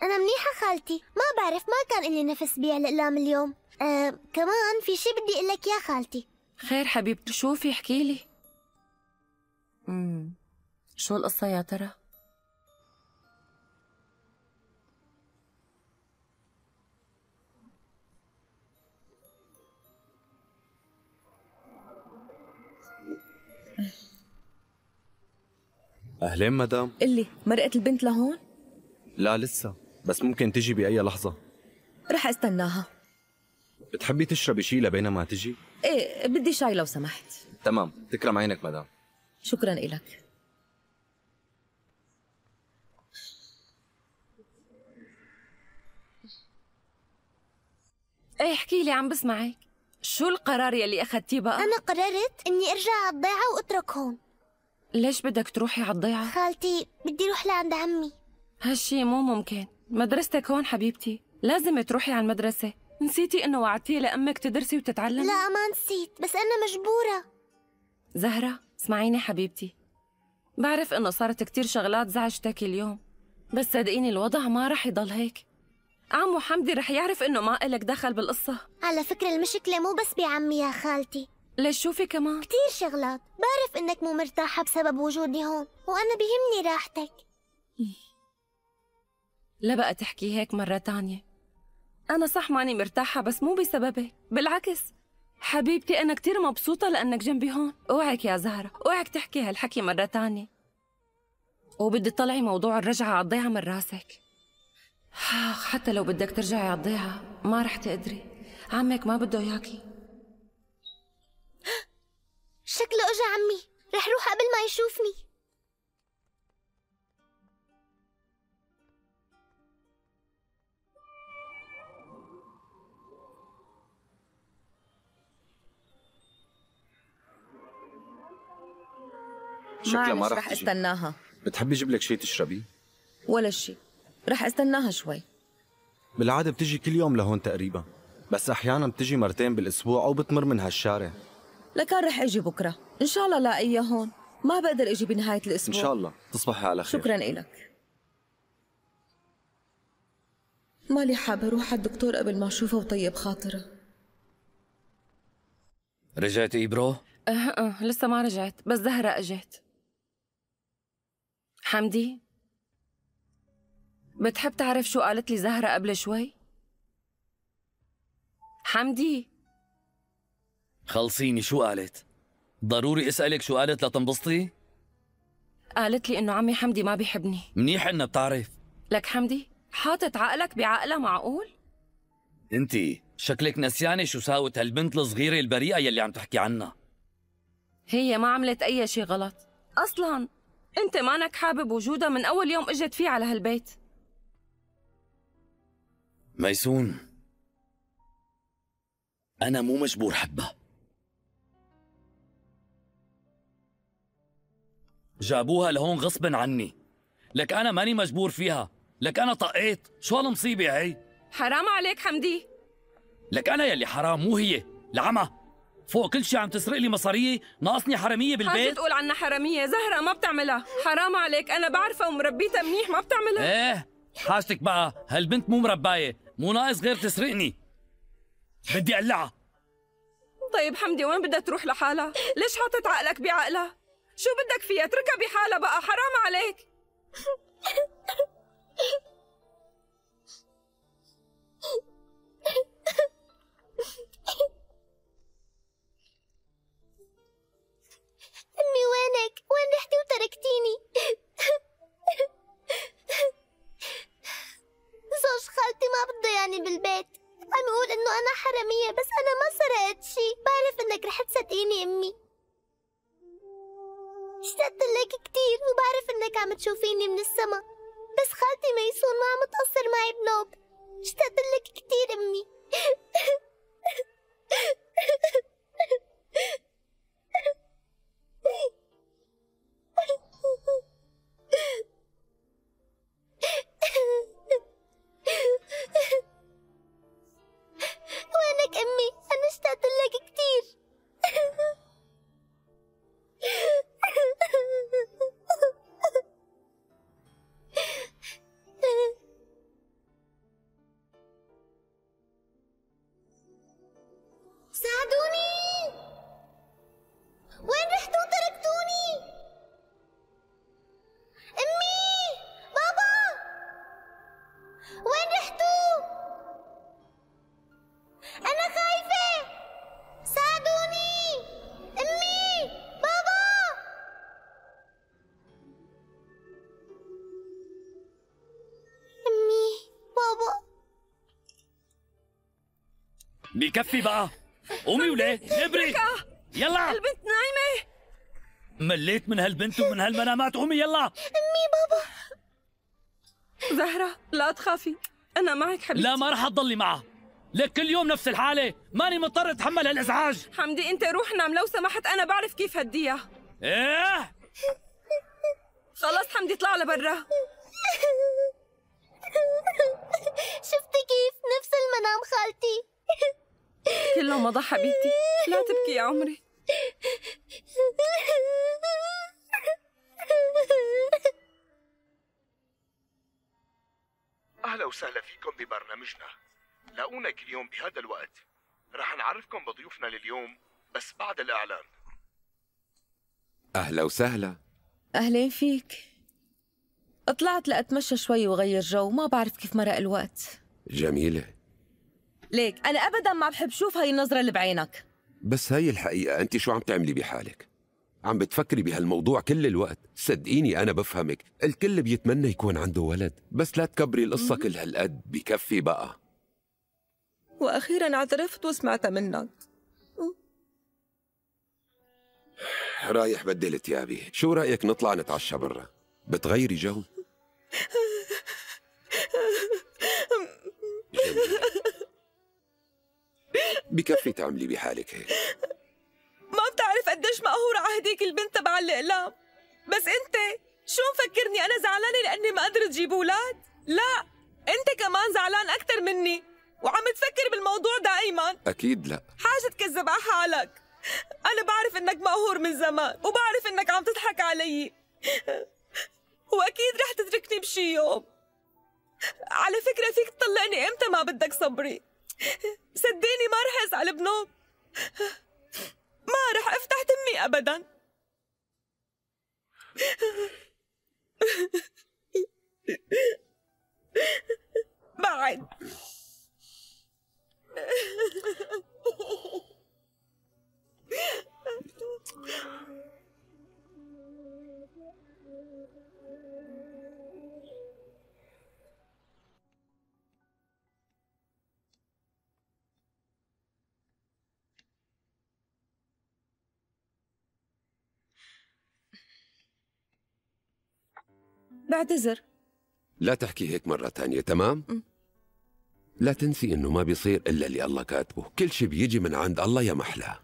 أنا منيحة خالتي ما بعرف ما كان إلي نفس بيع الأقلام اليوم آه كمان في شي بدي أقول لك يا خالتي خير حبيبتي شوفي احكي لي امم شو القصة يا ترى؟ أهلين مدام؟ قلي مرقت البنت لهون؟ لا لسه. بس ممكن تجي بأي لحظة. رح أستناها. بتحبي تشربي شي لبينما تجي؟ إيه بدي شاي لو سمحت. تمام. تكرم عينك مدام. شكرا إلك. إيه احكي لي عم بسمعك. شو القرار يلي أخذتيه بقى؟ أنا قررت إني أرجع على الضيعة وأترك هون ليش بدك تروحي على الضيعة؟ خالتي بدي أروح لعند عمي. هالشي مو ممكن. مدرستك هون حبيبتي. لازم تروحي على المدرسة. نسيتي إنه وعدتي لأمك تدرسي وتتعلمي؟ لا ما نسيت بس أنا مجبورة. زهرة اسمعيني حبيبتي. بعرف إنه صارت كتير شغلات زعجتك اليوم بس صدقيني الوضع ما رح يضل هيك. عمو حمدي رح يعرف إنه ما إلك دخل بالقصة. على فكرة المشكلة مو بس بعمي يا خالتي. ليش شوفي كمان؟ كتير شغلات. بعرف إنك مو مرتاحة بسبب وجودي هون وأنا بيهمني راحتك. لا بقى تحكي هيك مرة تانية. أنا صح ماني مرتاحة بس مو بسببك. بالعكس. حبيبتي أنا كتير مبسوطة لأنك جنبي هون. أوعك يا زهرة. أوعك تحكي هالحكي مرة تانية. وبدي تطلعي موضوع الرجعة على الضيعة من راسك. حتى لو بدك ترجعي على الضيعة ما رح تقدري. عمك ما بده إياكي. شكله إجا عمي. رح روح قبل ما يشوفني. شكلها ما رح رح استناها. بتحبي أجيب لك شي تشربيه ولا شيء رح استناها شوي. بالعادة بتجي كل يوم لهون تقريبا بس أحيانا بتجي مرتين بالأسبوع أو بتمر من هالشارع. لكان رح أجي بكرة. إن شاء الله لاقيها هون. ما بقدر أجي بنهاية إن الأسبوع شاء الله. تصبحي على خير. شكرا إلك. مالي حابة أروح على الدكتور قبل ما أشوفه وطيب خاطره. رجعت إبرو؟ أه أه لسه ما رجعت بس زهرة أجت. حمدي بتحب تعرف شو قالت لي زهرة قبل شوي؟ حمدي؟ خلصيني شو قالت؟ ضروري اسألك شو قالت لتنبسطي؟ قالت لي إنه عمي حمدي ما بيحبني منيح إنها بتعرف لك حمدي حاطط عقلك بعقلها معقول؟ أنتي شكلك نسيانة شو ساوت هالبنت الصغيرة البريئة يلي عم تحكي عنها هي ما عملت أي شيء غلط أصلا أنت مانك حابب وجودها من أول يوم إجت فيه على هالبيت ميسون أنا مو مجبور حبها جابوها لهون غصبا عني. لك أنا ماني مجبور فيها. لك أنا طقيت. شو هالمصيبة هي؟ حرام عليك حمدي. لك أنا يلي حرام مو هي. العمى فوق كل شيء عم تسرق لي مصارية ناقصني حرامية حاجة بالبيت. تقول عنا حرامية. زهرة ما بتعملها. حرام عليك. أنا بعرفها ومربيتها منيح. ما بتعملها. إيه حاجتك بقى. هالبنت مو مرباية. مو ناقص غير تسرقني. بدي أقلعها. طيب حمدي وين بدها تروح لحالها؟ ليش حاطط عقلك بعقلها؟ شو بدك فيها؟ اتركها بحالها بقى حرام عليك أمي وينك؟ وين رحتي وتركتيني؟ زوج خالتي ما بده يعني بالبيت عم يقول إنه أنا حرامية بس أنا ما سرقت شي بعرف إنك رح تصدقيني أمي اشتقت لك كتير وبعرف إنك عم تشوفيني من السما. بس خالتي ميسون ما عم تقصر معي بنوب. اشتقت لك كتير أمي. وينك أمي؟ أنا اشتقت بكفي بقى. قومي وليه ابري يلا. البنت نايمة. مليت من هالبنت ومن هالمنامات. قومي يلا. أمي بابا. زهرة لا تخافي. أنا معك حبيبتي. لا ما رح تضلي معها لك كل يوم نفس الحالة. ماني مضطر أتحمل هالإزعاج. حمدي أنت روح نام. لو سمحت أنا بعرف كيف هديها. إيه؟ خلص حمدي اطلع لبرا. مضى حبيبتي. لا تبكي يا عمري. أهلا وسهلا فيكم ببرنامجنا. لاقونا كل يوم بهذا الوقت. رح نعرفكم بضيوفنا لليوم بس بعد الإعلان. أهلا وسهلا. أهلين فيك. طلعت لأتمشى شوي وغير جو ما بعرف كيف مرق الوقت. جميلة. ليك أنا أبدا ما بحب شوف هاي النظرة اللي بعينك. بس هاي الحقيقة أنت شو عم تعملي بحالك؟ عم بتفكري بهالموضوع كل الوقت. صدقيني أنا بفهمك. الكل بيتمنى يكون عنده ولد بس لا تكبري القصة كل هالقد. بكفي بقى. وأخيرا اعترفت وسمعتها منك. رايح بدل ثيابي. شو رأيك نطلع نتعشى برا؟ بتغيري جو؟ جميلة. بكفي تعملي بحالك هيك. ما بتعرف قديش مقهورة على هديك البنت تبع الإقلام. بس أنت شو مفكرني أنا زعلانة لأني ما قدرت جيب أولاد؟ لا أنت كمان زعلان أكتر مني. وعم تفكر بالموضوع دائما. أكيد لا. حاجة تكذب على حالك. أنا بعرف إنك مقهور من زمان وبعرف إنك عم تضحك علي. وأكيد رح تتركني بشي يوم. على فكرة فيك تطلقني إمتى ما بدك صبري؟ صدقني ما رح أزعل بنوم. ما رح أفتح تمي أبدا. بعد. بعتذر. لا تحكي هيك مرة تانية تمام؟ لا تنسي إنه ما بيصير إلا اللي الله كاتبه. كل شي بيجي من عند الله يا محلاه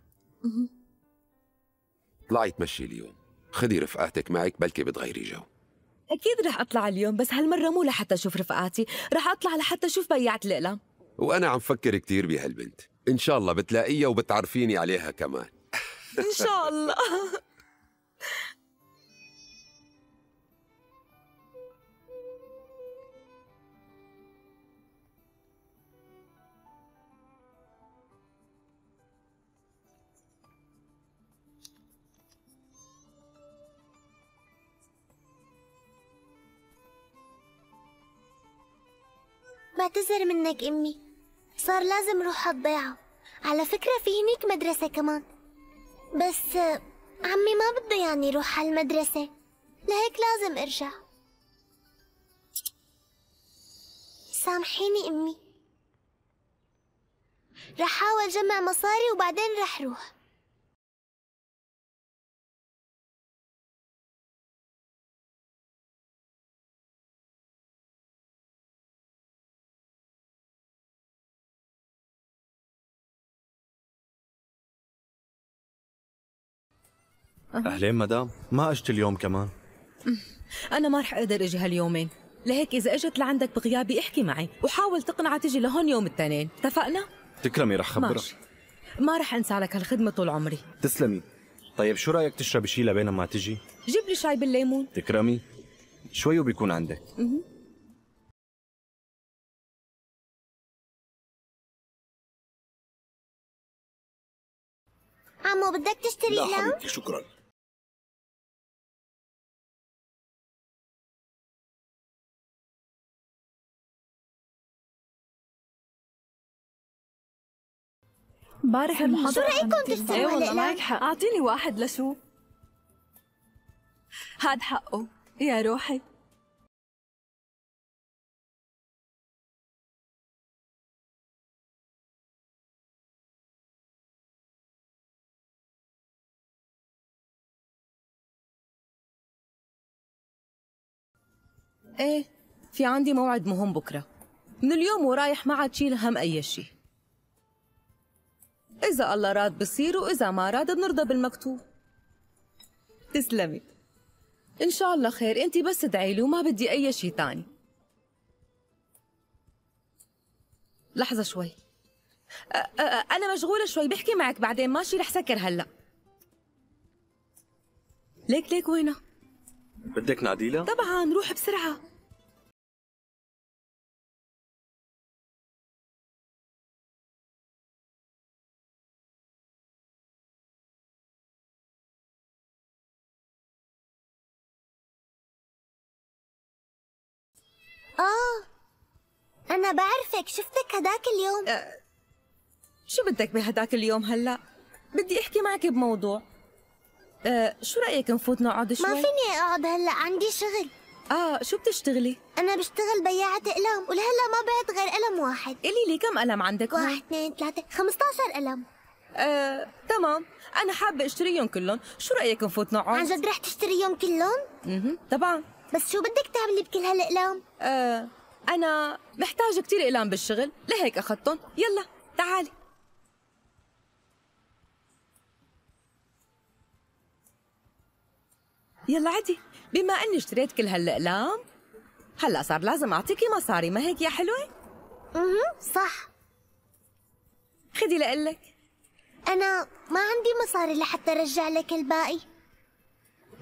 طلعي تمشي اليوم. خذي رفقاتك معك بلكي بتغيري جو. أكيد رح أطلع اليوم بس هالمرة مو لحتى أشوف رفقاتي. رح أطلع لحتى أشوف بياعة الأقلام. وأنا عم فكر كتير بهالبنت. إن شاء الله بتلاقيها وبتعرفيني عليها كمان. إن شاء الله. بعتذر منك أمي. صار لازم روح الضيعة على فكرة في هنيك مدرسة كمان. بس عمي ما بده يعني روح على المدرسة. لهيك لازم أرجع. سامحيني أمي. رح حاول جمع مصاري وبعدين رح روح. أهلين مدام. ما أجت اليوم كمان؟ أنا ما رح أقدر أجي هاليومين. لهيك إذا أجت لعندك بغيابي احكي معي وحاول تقنعها تجي لهون يوم التنين. اتفقنا؟ تكرمي رح خبرها ماشي. ما رح أنسى لك هالخدمة طول عمري. تسلمي. طيب شو رأيك تشربي شي لبين ما تجي؟ جيب لي شاي بالليمون. تكرمي. شوي وبيكون عندك. عمو بدك تشتري لا؟ حبيبتي شكرا. امبارح المحاضرة شو رأيكم إيه والله؟ معك حق. أعطيني واحد لشو هاد حقه. يا روحي. إيه في عندي موعد مهم بكرة. من اليوم ورايح ما عاد شيل هم أي شيء. إذا الله راد بصير وإذا ما راد بنرضى بالمكتوب. تسلمي. إن شاء الله خير أنت بس ادعي لي وما بدي أي شيء تاني. لحظة شوي. أ- أ- أنا مشغولة شوي بحكي معك بعدين ماشي رح سكر هلأ. ليك ليك وينها؟ بدك ناديلها؟ طبعا روح بسرعة. آه أنا بعرفك شفتك هداك اليوم شو بدك بهداك اليوم هلأ؟ بدي أحكي معك بموضوع آه شو رأيك نفوت نقعد شوي؟ ما فيني أقعد هلأ عندي شغل آه شو بتشتغلي؟ أنا بشتغل بياعة أقلام ولهلأ ما بعت غير قلم واحد قولي لي كم قلم عندك؟ واحد اثنين ثلاثة 15 قلم آه، تمام أنا حابة أشتريهم كلهم شو رأيك نفوت نقعد؟ عن جد رح تشتريهم كلهم؟ أها طبعا بس شو بدك تعملي بكل هالأقلام؟ آه أنا محتاجة كتير أقلام بالشغل لهيك أخذتهم. يلا تعالي. يلا عدي. بما إني اشتريت كل هالإقلام هلأ صار لازم أعطيكي مصاري ما هيك يا حلوة؟ أها صح. خدي لقلك أنا ما عندي مصاري لحتى أرجع لك الباقي.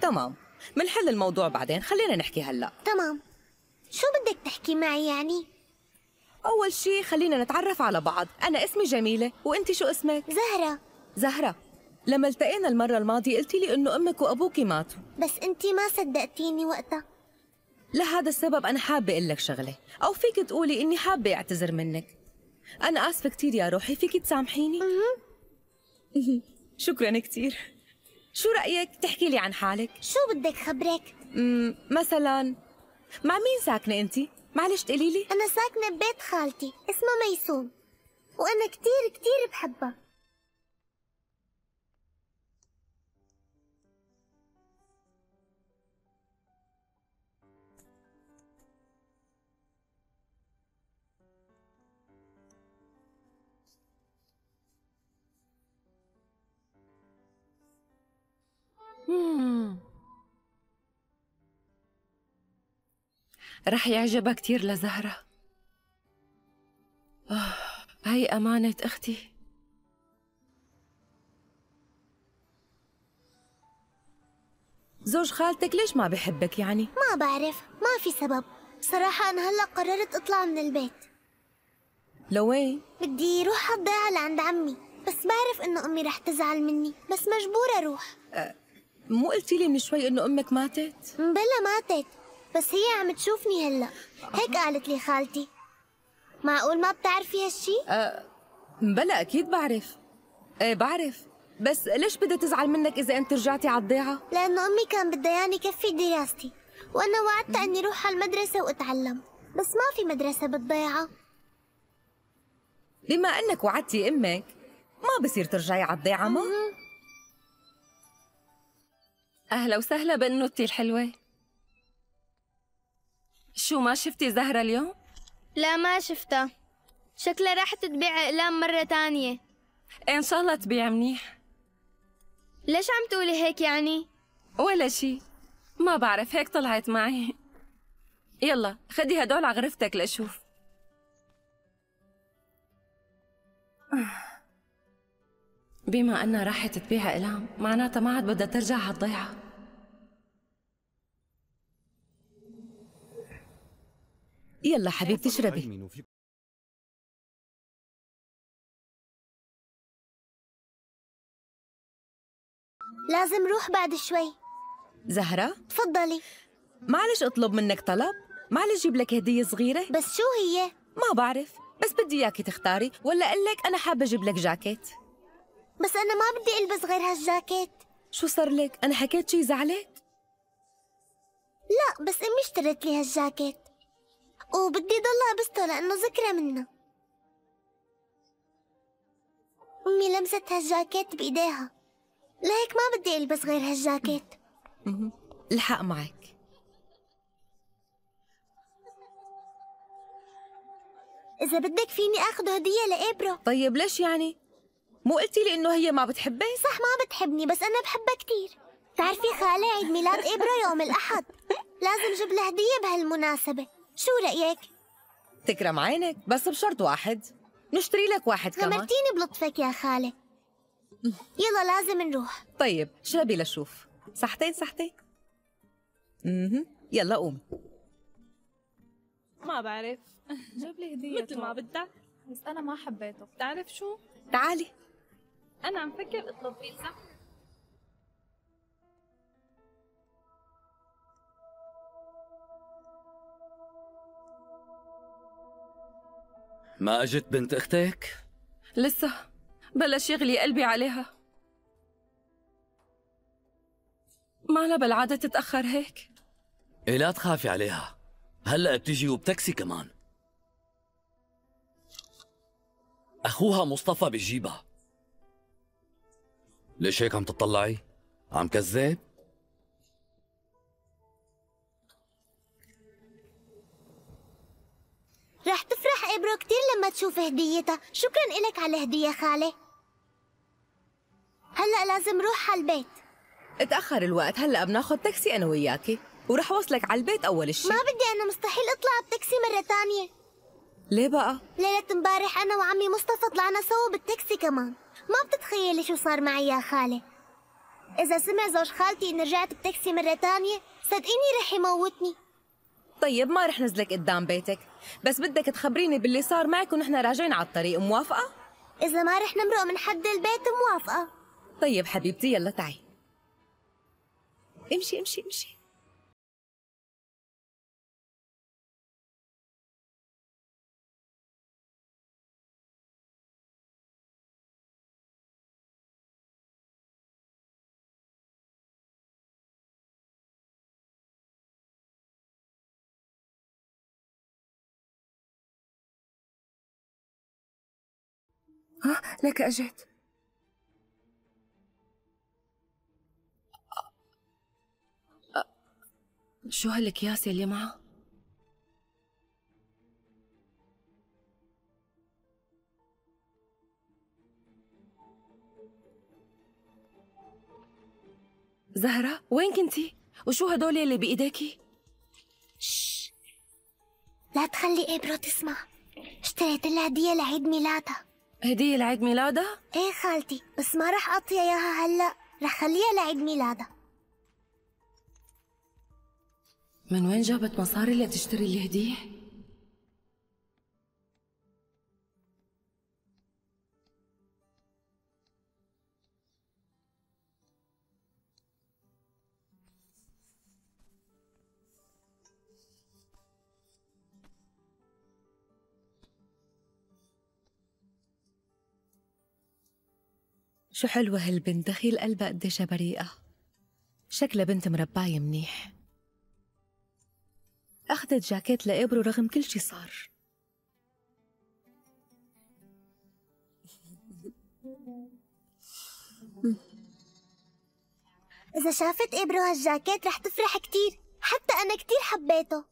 تمام. منحل الموضوع بعدين خلينا نحكي هلا. تمام. شو بدك تحكي معي يعني؟ أول شي خلينا نتعرف على بعض. أنا اسمي جميلة وانت شو اسمك؟ زهرة. زهرة. لما التقينا المرة الماضية قلتي لي إنه أمك وابوكي ماتوا. بس أنتي ما صدقتيني وقتها. لهذا السبب أنا حابة أقول لك شغلة. أو فيك تقولي إني حابة أعتذر منك. أنا آسفة كتير يا روحي فيك تسامحيني؟ شكرا كتير. شو رأيك تحكي لي عن حالك؟ شو بدك خبرك؟ مم مثلا مع مين ساكنة أنت؟ معلش تقولي لي؟ أنا ساكنة ببيت خالتي اسمها ميسون وأنا كتير كتير بحبها Hmm. رح يعجبها كتير لزهرة. آه، هاي أمانة أختي. زوج خالتك ليش ما بحبك يعني؟ ما بعرف ما في سبب. صراحة أنا هلأ قررت أطلع من البيت. لوين؟ بدي أروح أضيع لعند عمي بس بعرف إنه أمي رح تزعل مني بس مجبورة أروح أه مو قلتي لي من شوي إنه أمك ماتت؟ بلا ماتت بس هي عم تشوفني هلا هيك قالت لي خالتي معقول ما بتعرفي هالشي؟ أه بلا أكيد بعرف إيه بعرف بس ليش بدها تزعل منك إذا أنت رجعتي على الضيعة؟ لأنه أمي كان بدها ياني كفي دراستي وأنا وعدتها إني روح على المدرسة وأتعلم بس ما في مدرسة بالضيعة بما إنك وعدتي أمك ما بصير ترجعي على الضيعة ما؟ أهلا وسهلا بنوتي الحلوة. شو ما شفتي زهرة اليوم؟ لا ما شفتها. شكلها راح تبيع أقلام مرة تانية. إن شاء الله تبيع منيح. ليش عم تقولي هيك يعني؟ ولا شي. ما بعرف هيك طلعت معي. يلا خدي هدول على غرفتك لأشوف. بما أنها راحت تبيع أقلام معناتها ما عاد بدها ترجع على الضيعة يلا حبيبتي اشربي. لازم روح بعد شوي. زهرة؟ تفضلي. معلش اطلب منك طلب معلش جيب لك هدية صغيرة. بس شو هي؟ ما بعرف بس بدي إياكي تختاري ولا أقول لك أنا حابة أجيب لك جاكيت. بس أنا ما بدي ألبس غير هالجاكيت. شو صار لك؟ أنا حكيت شي زعلك لا بس أمي اشترت لي هالجاكيت. وبدي ضل لابسته لأنه ذكرى منه. أمي لمست هالجاكيت بإيديها. لهيك ما بدي ألبس غير هالجاكيت. الحق معك. إذا بدك فيني آخذ هدية لإبرو. طيب ليش يعني؟ مو قلتي لي إنه هي ما بتحبك صح ما بتحبني بس أنا بحبها كتير. بتعرفي خالي عيد ميلاد إبرو يوم الأحد. لازم جيب لها هدية بهالمناسبة. شو رأيك؟ تكرم عينك بس بشرط واحد. نشتري لك واحد كمان. غمرتيني بلطفك يا خالة. يلا لازم نروح. طيب شربي لشوف صحتين صحتين. أها يلا قومي. ما بعرف. جاب لي هدية مثل ما بدك. بس أنا ما حبيته. بتعرف شو؟ تعالي. أنا عم فكر أطلب بيتزا ما اجت بنت أختك؟ لسه. بلش يغلي قلبي عليها. ما لها بالعادة تتأخر هيك؟ إيه لا تخافي عليها. هلأ بتجي وبتاكسي كمان. أخوها مصطفى بيجيبها ليش هيك عم تطلعي؟ عم كذاب؟ رح تفرح إبرو كتير لما تشوف هديتها. شكرا إلك على الهدية خالة. هلأ لازم روح على البيت. اتأخر الوقت. هلأ بناخذ تاكسي أنا وياكي. ورح وصلك على البيت أول شيء ما بدي أنا مستحيل أطلع بتاكسي مرة تانية. ليه بقى؟ ليلة امبارح أنا وعمي مصطفى طلعنا سوا بالتاكسي كمان. ما بتتخيلي شو صار معي يا خالة. إذا سمع زوج خالتي إني رجعت بتاكسي مرة تانية صدقيني رح يموتني. طيب ما رح نزلك قدام بيتك. بس بدك تخبريني باللي صار معك ونحن راجعين على الطريق موافقة؟ إذا ما رح نمرق من حد البيت موافقة. طيب حبيبتي يلا تعي. امشي امشي امشي. ها لك اجت شو هالأكياس اللي معها؟ زهرة وين كنتي؟ وشو هدول اللي بإيديكي؟ لا تخلي إبرو تسمع اشتريت لها هدية لعيد ميلادها هدية لعيد ميلادها؟ إيه خالتي بس ما رح اعطيها إياها هلا رح خليها لعيد ميلادها من وين جابت مصاري لتشتري الهدية؟ شو حلوة هالبنت دخيل قلبها قديشها بريئة شكلها بنت مرباية منيح. أخذت جاكيت لإبرو رغم كل شي صار. إذا شافت إبرو هالجاكيت رح تفرح كتير. حتى أنا كتير حبيته.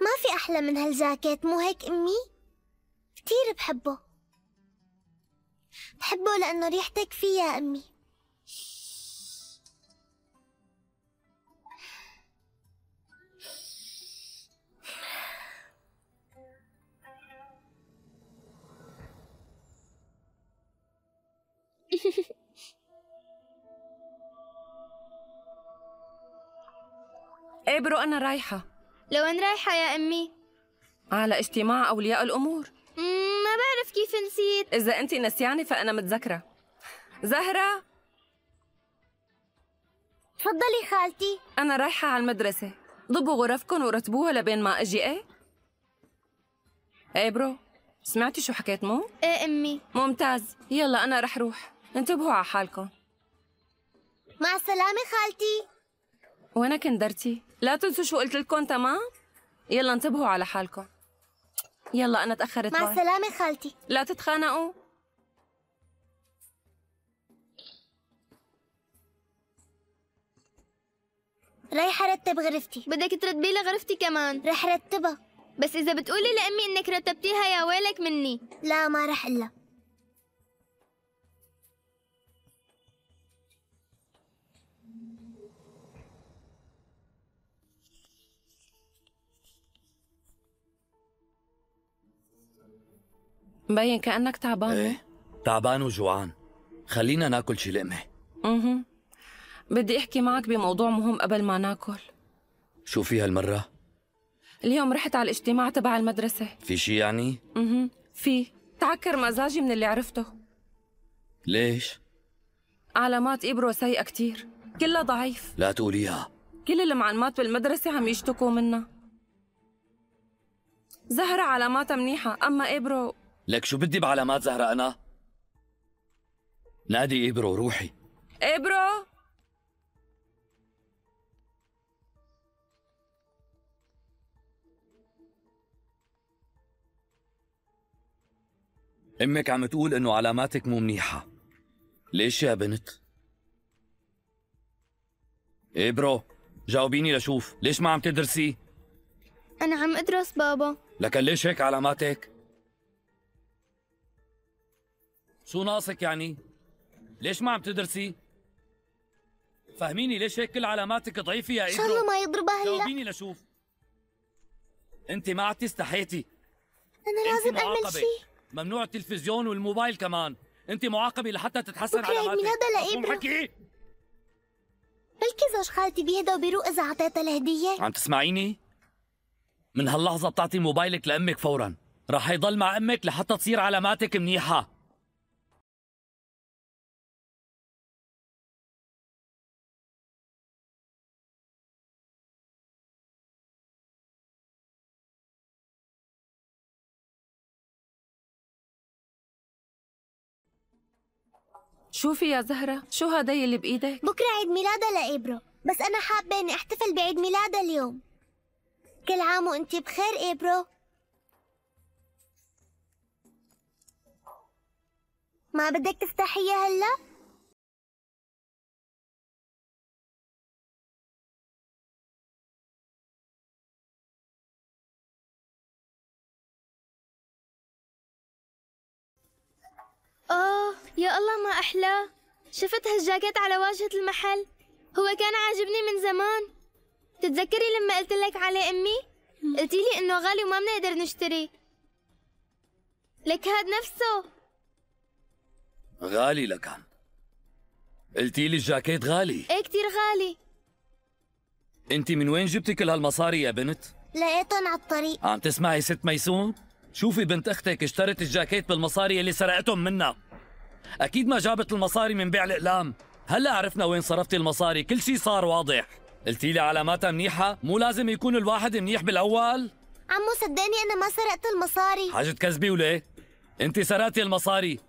ما في أحلى من هالجاكيت مو هيك أمي؟ كتير بحبه. بحبه لأنه ريحتك فيه يا أمي. إبرو أنا رايحة. لوين رايحة يا أمي؟ على اجتماع أولياء الأمور. مم، ما بعرف كيف نسيت. إذا أنت نسياني فأنا متذكرة. زهرة! تفضلي خالتي. أنا رايحة على المدرسة. ضبوا غرفكم ورتبوها لبين ما أجي إيه؟ إبرو سمعتي شو حكيت مو؟ إيه أمي. ممتاز. يلا أنا رح روح. انتبهوا على حالكم مع السلامة خالتي. وين كندرتي؟ لا تنسوا شو قلت لكم تمام؟ يلا انتبهوا على حالكم. يلا أنا تأخرت. مع باي. السلامة خالتي. لا تتخانقوا. رايحة رتب غرفتي. بدك ترتبي لي غرفتي كمان. رح رتبها. بس إذا بتقولي لأمي إنك رتبتيها يا ويلك مني. لا ما رح إلا. مبين كأنك تعبان. إيه؟ تعبان وجوعان. خلينا ناكل شي لقمة. أها بدي أحكي معك بموضوع مهم قبل ما ناكل. شو في هالمرة؟ اليوم رحت على الاجتماع تبع المدرسة. في شي يعني؟ أها في. تعكر مزاجي من اللي عرفته. ليش؟ علامات إبرو سيئة كتير. كلها ضعيف. لا تقوليها. كل المعلمات بالمدرسة عم يشتكوا منها زهرة علاماتها منيحة أما إبرو لك شو بدي بعلامات زهرة أنا؟ نادي إبرو روحي إبرو أمك عم تقول إنه علاماتك مو منيحة ليش يا بنت؟ إيه برو جاوبيني لشوف ليش ما عم تدرسي؟ أنا عم أدرس بابا لكن ليش هيك علاماتك؟ شو ناقصك يعني؟ ليش ما عم تدرسي؟ فهميني ليش هيك كل علاماتك ضعيفة يا إن؟ شاء الله ما يضربها هلا جاوبيني لشوف أنت ما عدتي استحيتي أنا لازم أعمل شيء ممنوع التلفزيون والموبايل كمان أنت معاقبة لحتى تتحسن علاماتك ميلادها مفهوم لإبرو. حكي؟ بلكي زوج خالتي بيهدى وبيروق إذا أعطيتها الهدية عم تسمعيني؟ من هاللحظة بتعطي موبايلك لأمك فورا رح يضل مع أمك لحتى تصير علاماتك منيحة شوفي يا زهرة شو هدايا اللي بإيدك؟ بكرة عيد ميلادها لإبرو بس أنا حابة إني أحتفل بعيد ميلادها اليوم كل عام وأنت بخير إبرو ما بدك تفتحيها هلا؟ آه يا الله ما أحلاه شفت هالجاكيت على واجهة المحل؟ هو كان عاجبني من زمان. تتذكري لما قلت لك عليه أمي؟ قلتي لي إنه غالي وما بنقدر نشتري. لك هاد نفسه. غالي لكان قلتي لي الجاكيت غالي. إيه كتير غالي. انت من وين جبتي كل هالمصاري يا بنت؟ لقيتهم على الطريق. عم تسمعي ست ميسون؟ شوفي بنت أختك اشترت الجاكيت بالمصاري اللي سرقتهم منا أكيد ما جابت المصاري من بيع الإقلام. هلا عرفنا وين صرفتي المصاري. كل شيء صار واضح. قلتي لي علاماتها منيحة؟ مو لازم يكون الواحد منيح بالأول؟ عمو صدقني أنا ما سرقت المصاري. حاجة تكذبي وليه؟ انت سرقتي المصاري.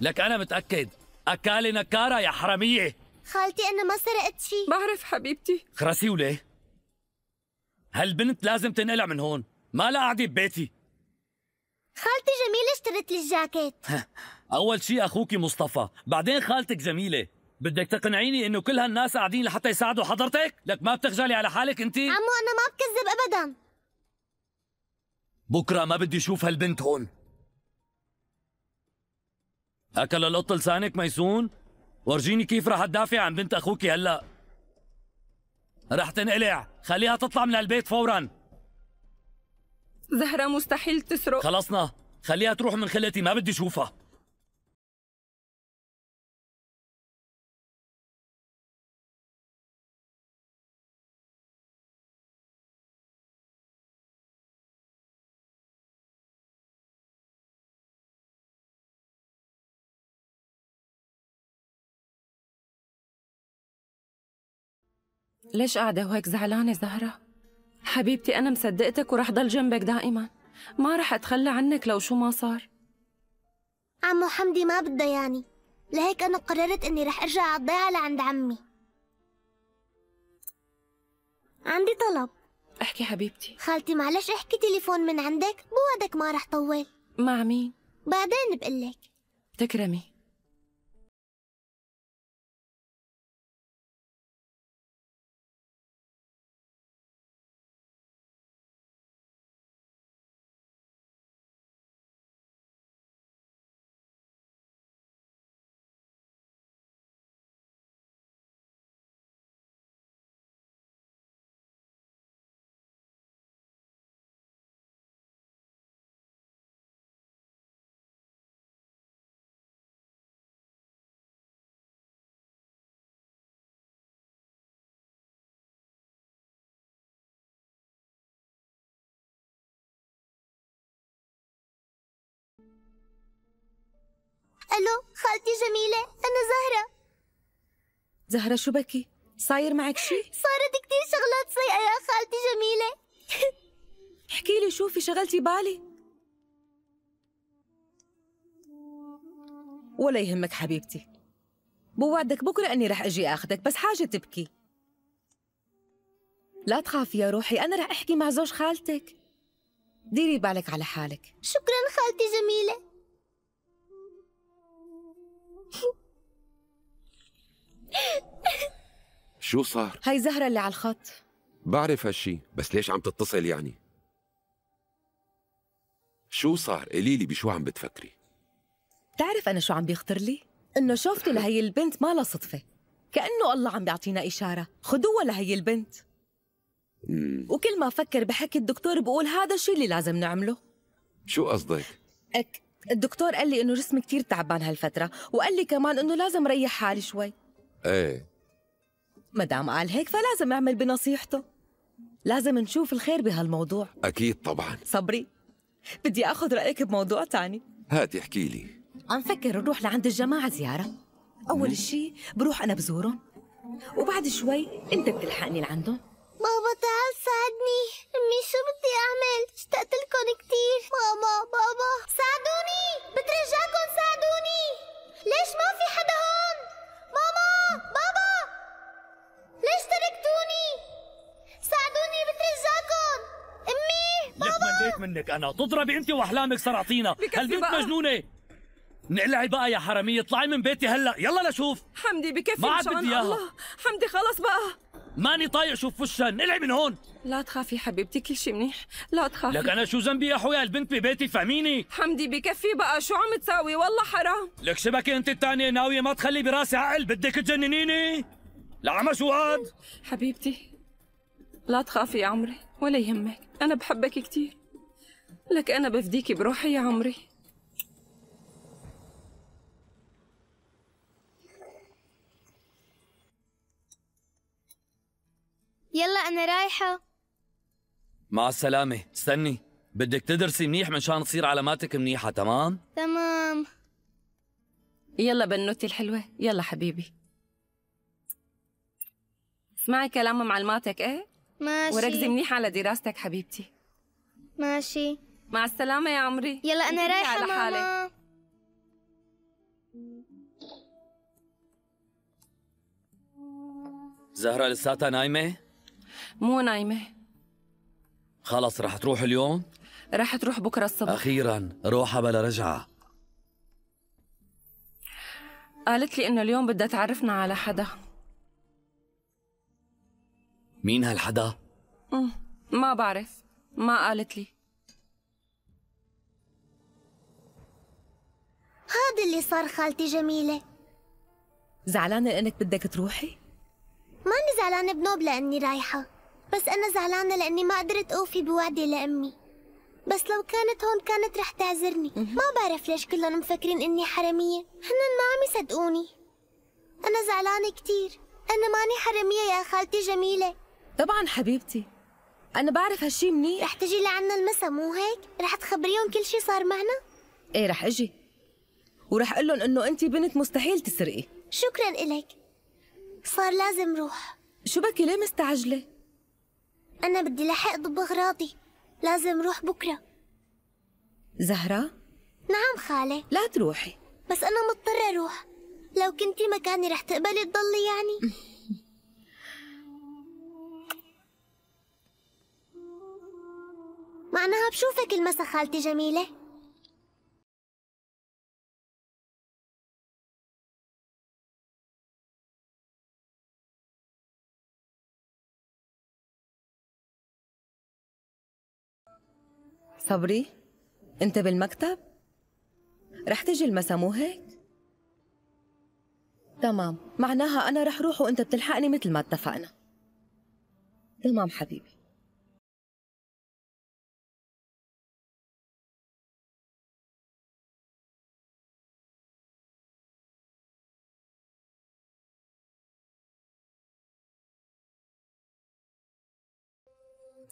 لك أنا متأكد. أكالي نكارة يا حرامية. خالتي أنا ما سرقت شيء بعرف حبيبتي. خرسي وليه؟ هالبنت لازم تنقلع من هون. ما لا قاعدة ببيتي. خالتي جميلة اشترت لي الجاكيت. أول شيء أخوك مصطفى. بعدين خالتك جميلة. بدك تقنعيني إنه كل هالناس قاعدين لحتى يساعدوا حضرتك؟ لك ما بتخجلي على حالك انت؟ عمو أنا ما بكذب ابدا. بكرة ما بدي أشوف هالبنت هون. أكل القط لسانك ميسون؟ ورجيني كيف رح تدافع عن بنت أخوك هلأ. رح تنقلع. خليها تطلع من البيت فورا. زهرة مستحيل تسرق. خلصنا. خليها تروح من خلتي ما بدي أشوفها. ليش قاعدة وهيك زعلانة زهرة؟ حبيبتي أنا مصدقتك ورح ضل جنبك دائما. ما رح أتخلى عنك لو شو ما صار. عمو حمدي ما بدها يعني. لهيك أنا قررت إني رح أرجع على الضيعة لعند عمي. عندي طلب. احكي حبيبتي. خالتي معلش احكي تليفون من عندك؟ بوعدك ما رح طول. مع مين؟ بعدين بقلك. تكرمي. ألو خالتي جميلة أنا زهرة. زهرة شو بكي؟ صاير معك شي؟ صارت كتير شغلات سيئة يا خالتي جميلة. احكي لي شو في شغلتي بالي ولا يهمك حبيبتي. بوعدك بكرة أني رح أجي أخذك بس حاجة تبكي. لا تخافي يا روحي أنا رح أحكي مع زوج خالتك. ديري بالك على حالك. شكرا خالتي جميلة. شو صار؟ هاي زهرة اللي على الخط بعرف هالشي بس ليش عم تتصل يعني؟ شو صار؟ قولي لي بشو عم بتفكري؟ بتعرف أنا شو عم بيخطر لي؟ إنه شوفتي لهي البنت ما لها صدفة كأنه الله عم بيعطينا إشارة خدوها لهي البنت مم. وكل ما فكر بحكي الدكتور بقول هذا الشيء اللي لازم نعمله شو قصدك؟ أك الدكتور قال لي إنه جسمي كتير تعبان هالفترة وقال لي كمان إنه لازم ريح حالي شوي. إيه. مدام قال هيك فلازم أعمل بنصيحته. لازم نشوف الخير بهالموضوع. أكيد طبعا. صبري. بدي أخذ رأيك بموضوع تاني. هاتي احكي لي. عم فكر نروح لعند الجماعة زيارة. أول شي بروح أنا بزورهم. وبعد شوي أنت بتلحقني لعندهم. بابا تعال ساعدني أمي شو بدي أعمل اشتقت لكم كتير ماما بابا ساعدوني بترجاكم ساعدوني ليش ما في حدا هون ماما بابا ليش تركتوني ساعدوني بترجاكم أمي لك مليت منك أنا. تضربي أنت وأحلامك صرعتينا بكفي هالبنت بقى. مجنونة؟ نقلعي بقى يا حرامية اطلعي من بيتي هلا. يلا لشوف. حمدي بكفي ما عاد بدي إياها. الله حمدي خلص بقى. ماني طايق شوف وشها انقلعي من هون. لا تخافي حبيبتي كل شيء منيح. لا تخافي. لك أنا شو ذنبي يا أخويا؟ البنت ببيتي فهميني؟ حمدي بكفي بقى. شو عم تساوي؟ والله حرام. لك شبكة أنت الثانية ناوية ما تخلي براسي عقل؟ بدك تجننيني؟ لعمى شو هاد؟ حبيبتي لا تخافي يا عمري ولا يهمك. أنا بحبك كتير. لك أنا بفديكي بروحي يا عمري. يلا أنا رايحة. مع السلامة. استني. بدك تدرسي منيح منشان تصير علاماتك منيحة تمام؟ تمام. يلا بنوتي الحلوة. يلا حبيبي. اسمعي كلام معلماتك إيه؟ ماشي. وركزي منيح على دراستك حبيبتي. ماشي. مع السلامة يا عمري. يلا أنا رايحة على حالك. ماما. زهرة لساتها نايمة؟ مو نايمة. خلص رح تروح اليوم؟ رح تروح بكرة الصبح. أخيرا روحها بلا رجعة. قالت لي إنه اليوم بدها تعرفنا على حدا. مين هالحدا؟ ما بعرف. ما قالت لي. هذا اللي صار خالتي جميلة. زعلانة لأنك بدك تروحي؟ ماني زعلانة بنوب لأني رايحة. بس أنا زعلانة لأني ما قدرت أوفي بوعدي لأمي. بس لو كانت هون كانت رح تعذرني. ما بعرف ليش كلهم مفكرين إني حرامية. هن ما عم يصدقوني. أنا زعلانة كتير. أنا ماني حرامية يا خالتي جميلة. طبعا حبيبتي. أنا بعرف هالشي منيح. رح تجي لعنا المسا مو هيك؟ رح تخبريهم كل شي صار معنا؟ إيه رح أجي. ورح أقول لهم إنه أنت بنت مستحيل تسرقي. شكرا إلك. صار لازم روح. شو بكي؟ ليه مستعجلة؟ أنا بدي لحق ضب أغراضي. لازم روح بكرة. زهرة؟ نعم خالة. لا تروحي. بس أنا مضطرة أروح. لو كنتي مكاني رح تقبلي تضلي يعني. معناها بشوفك المسا خالتي جميلة. صبري أنت بالمكتب؟ رح تجي المسا مو هيك؟ تمام معناها أنا رح روح وأنت بتلحقني مثل ما اتفقنا تمام حبيبي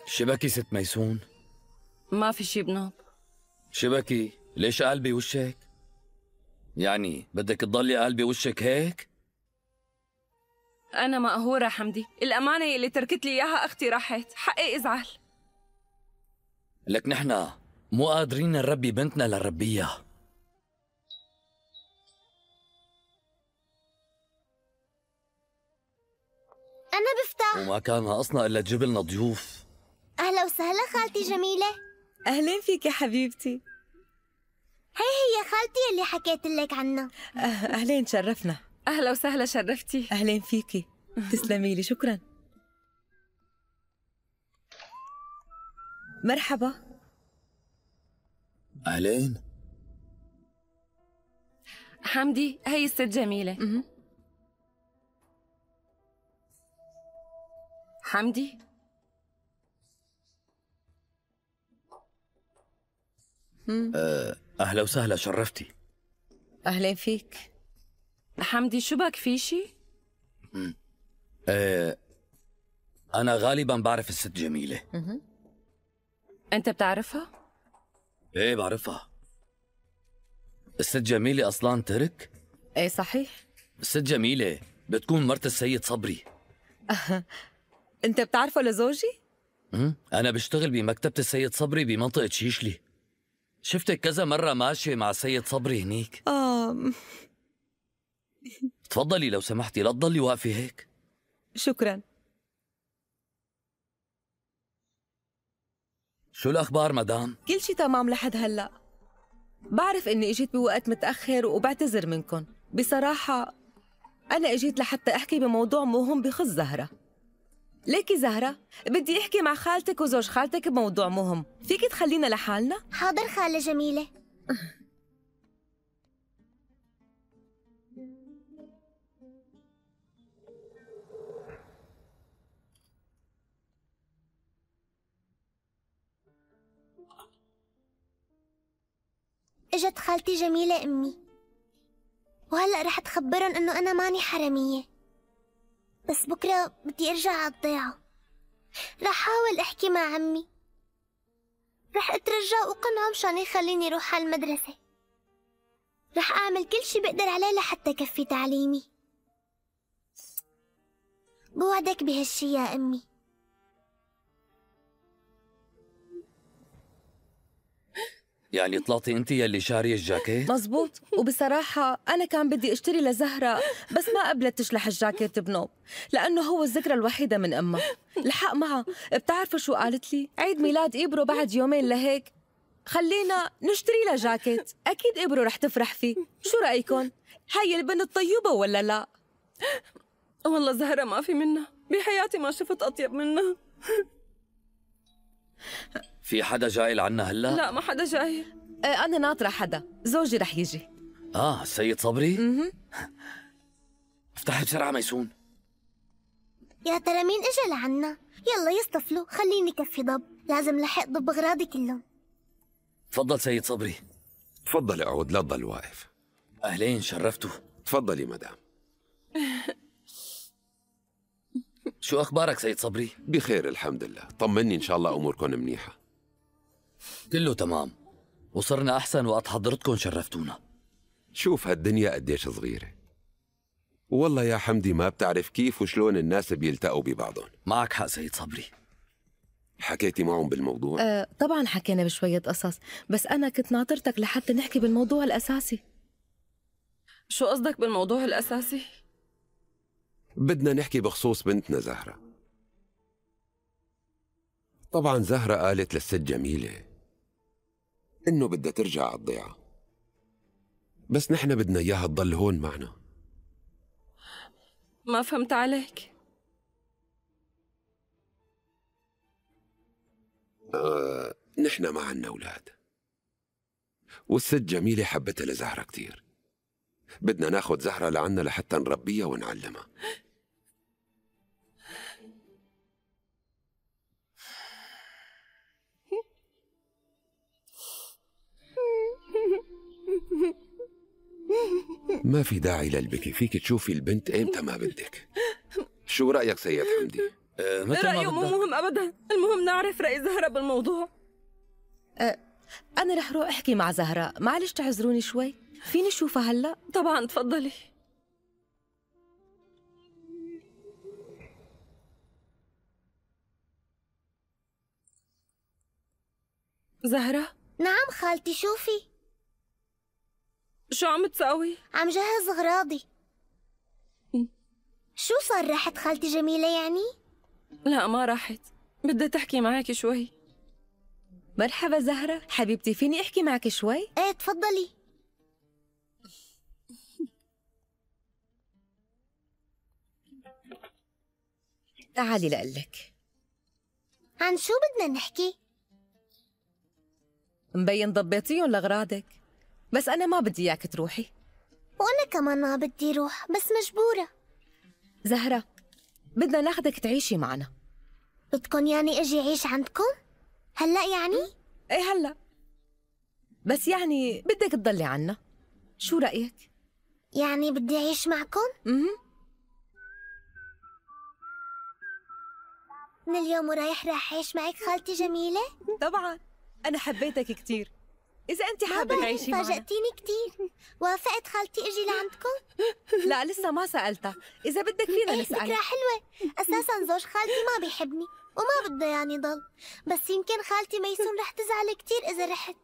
شبكي ست ميسون ما في شي بنوب. شبكي ليش قلبي وشك؟ يعني بدك تضلي قلبي وشك هيك؟ أنا مقهورة حمدي. الأمانة اللي تركت لي إياها أختي راحت. حقي إزعل. لك نحن مو قادرين نربي بنتنا لنربيها. أنا بفتح. وما كان ناقصنا إلا تجيب لنا ضيوف. أهلا وسهلا خالتي جميلة. أهلين فيك يا حبيبتي. هي هي خالتي اللي حكيت لك عنها أه أهلين شرفنا. أهلا وسهلا شرفتي. أهلين فيكي تسلمي لي شكرا. مرحبا. أهلين. حمدي هي الست جميلة. حمدي؟ أهلا وسهلا شرفتي. أهلين فيك. حمدي شو بك في شي؟ أه أنا غالبا بعرف الست جميلة. أنت بتعرفها؟ إيه بعرفها. الست جميلة أصلا ترك؟ إيه صحيح. الست جميلة بتكون مرت السيد صبري. أنت بتعرفه لزوجي؟ أنا بشتغل بمكتبة السيد صبري بمنطقة شيشلي. شفتك كذا مرة ماشية مع السيد صبري هنيك؟ آه تفضلي لو سمحتي لا تضلي واقفة هيك. شكرا. شو الأخبار مدام؟ كل شي تمام لحد هلأ. بعرف إني إجيت بوقت متأخر وبعتذر منكم بصراحة أنا إجيت لحتى أحكي بموضوع مهم بخص زهرة. ليكي زهرة بدي أحكي مع خالتك وزوج خالتك بموضوع مهم. فيك تخلينا لحالنا؟ حاضر خالة جميلة. اجت خالتي جميلة أمي وهلأ رح تخبرن إنه أنا ماني حرامية. بس بكرة بدي أرجع على الضيعة رح حاول أحكي مع عمي. رح اترجاه وقنعه مشان يخليني روح على المدرسة. رح أعمل كل شي بقدر عليه لحتى كفي تعليمي. بوعدك بهالشي يا أمي. يعني طلعتي انت يلي شاريه الجاكيت؟ مزبوط وبصراحة أنا كان بدي أشتري لزهرة بس ما قبلت تشلح الجاكيت بنوب لأنه هو الذكرى الوحيدة من أمها. الحق معها. بتعرفوا شو قالت لي؟ عيد ميلاد إبرو بعد يومين لهيك. خلينا نشتري لها جاكيت. أكيد إبرو رح تفرح فيه. شو رأيكم؟ هاي البنت طيوبة ولا لا؟ والله زهرة ما في منها. بحياتي ما شفت أطيب منها. في حدا جاي لعنا هلا؟ لا ما حدا جاي آه، أنا ناطرة حدا. زوجي رح يجي. آه السيد صبري؟ مهم. افتحي بسرعة ميسون. يا ترى مين اجى لعنا؟ يلا يصطفلوا خليني كفي ضب. لازم لحق ضب أغراضي كلهم. تفضل سيد صبري. تفضل اقعد لا تضل واقف. أهلين شرفتوا. تفضلي مدام. شو أخبارك سيد صبري؟ بخير الحمد لله. طمني إن شاء الله أموركم منيحة. كله تمام. وصرنا أحسن وقت حضرتكم شرفتونا. شوف هالدنيا قديش صغيرة. والله يا حمدي ما بتعرف كيف وشلون الناس بيلتقوا ببعضهم. معك حق سيد صبري. حكيتي معهم بالموضوع؟ آه طبعا حكينا بشوية قصص بس أنا كنت ناطرتك لحتى نحكي بالموضوع الأساسي. شو قصدك بالموضوع الأساسي؟ بدنا نحكي بخصوص بنتنا زهرة. طبعا زهرة قالت للست جميلة إنه بدها ترجع على الضيعة. بس نحن بدنا إياها تضل هون معنا. ما فهمت عليك. آه نحن ما عنا أولاد. والست جميلة حبتها لزهرة كتير. بدنا ناخد زهرة لعنا لحتى نربيها ونعلمها. ما في داعي للبكي. فيك تشوفي البنت ايمتى ما بدك. شو رأيك سيد حمدي؟ آه رأيه مو مهم أبدا. المهم نعرف رأي زهرة بالموضوع. آه أنا رح روح أحكي مع زهرة. معلش تعذروني شوي. فيني شوفها هلأ؟ طبعا تفضلي. زهرة؟ نعم خالتي شوفي. شو عم تساوي؟ عم جهز أغراضي شو صار راحت خالتي جميلة يعني؟ لا ما راحت بدها تحكي معك شوي مرحبا زهرة حبيبتي فيني أحكي معك شوي؟ إيه تفضلي تعالي لقلك عن شو بدنا نحكي؟ مبين ضبيتيهم لأغراضك بس أنا ما بدي إياك تروحي وأنا كمان ما بدي روح بس مجبورة زهرة بدنا ناخدك تعيشي معنا بدكن يعني أجي أعيش عندكم؟ هلأ يعني؟ إيه هلأ بس يعني بدك تضلي عنا شو رأيك؟ يعني بدي أعيش معكم؟ أها من اليوم ورايح راح أعيش معك خالتي جميلة؟ طبعا أنا حبيتك كتير إذا أنت حابة. تعيشي معنا. فاجأتيني كتير. وافقت خالتي إجي لعندكم؟ لا لسه ما سألتها. إذا بدك فينا إيه فكرة نسألها حلوة. أساسا زوج خالتي ما بيحبني وما بده يعني ضل. بس يمكن خالتي ميسون رح تزعل كتير إذا رحت.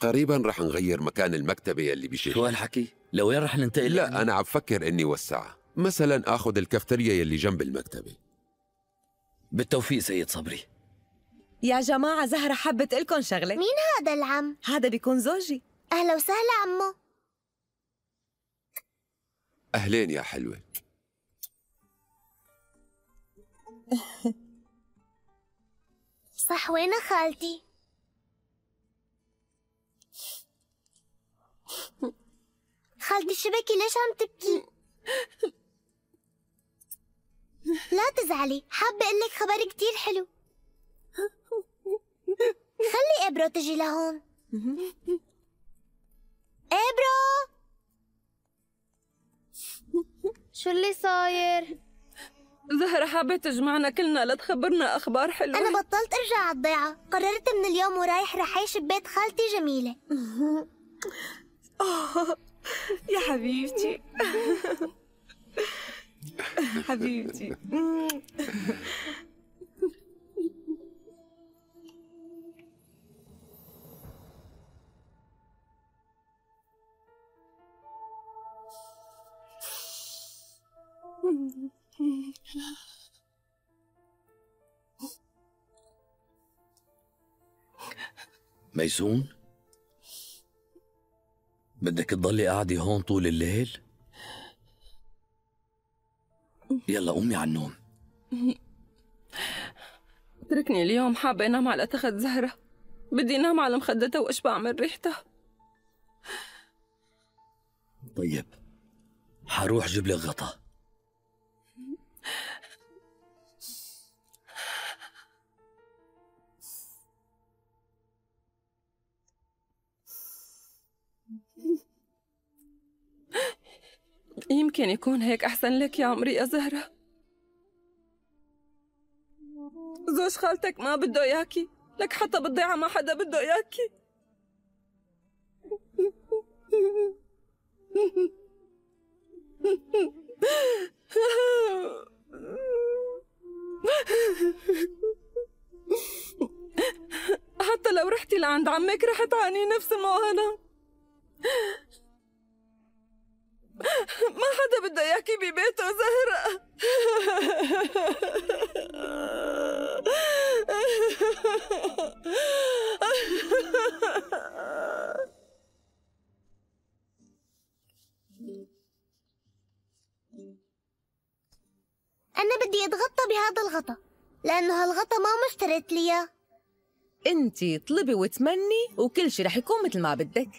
قريبا رح نغير مكان المكتبة يلي بشيء شو هالحكي؟ لوين رح ننتقل؟ لا أنا عم بفكر إني وسعها مثلا آخذ الكافتيريا يلي جنب المكتبة. بالتوفيق سيد صبري. يا جماعة زهرة حبت لكم شغلة مين هذا العم؟ هذا بيكون زوجي أهلا وسهلا عمو أهلين يا حلوة صح وين خالتي؟ خالتي شبكي ليش عم تبكي؟ لا تزعلي حابة أقول لك خبر كتير حلو خلي إبرو تجي لهون. إبرو! شو اللي صاير؟ زهرة حابة تجمعنا كلنا لتخبرنا أخبار حلوة. أنا بطلت أرجع على الضيعة. قررت من اليوم ورايح رح أعيش ببيت خالتي جميلة. يا حبيبتي. حبيبتي. ميسون بدك تضلي قاعدة هون طول الليل؟ يلا قومي على النوم. اتركني اليوم حابة أنام على تخت زهرة. بدي أنام على مخدتها وأشبع من ريحتها. طيب حروح جيب لك غطا. يمكن يكون هيك أحسن لك يا عمري يا زهرة. زوج خالتك ما بده إياكي. لك حتى بالضيعة ما حدا بده إياكي. حتى لو رحتي لعند عمك رح تعاني نفس المعاناة. ما حدا بده اياكي ببيته زهرة. أنا بدي أتغطى بهذا الغطا لأنه هالغطا ما مشتريت لي إياه انتي اطلبي وتمني وكل شي رح يكون مثل ما بدك.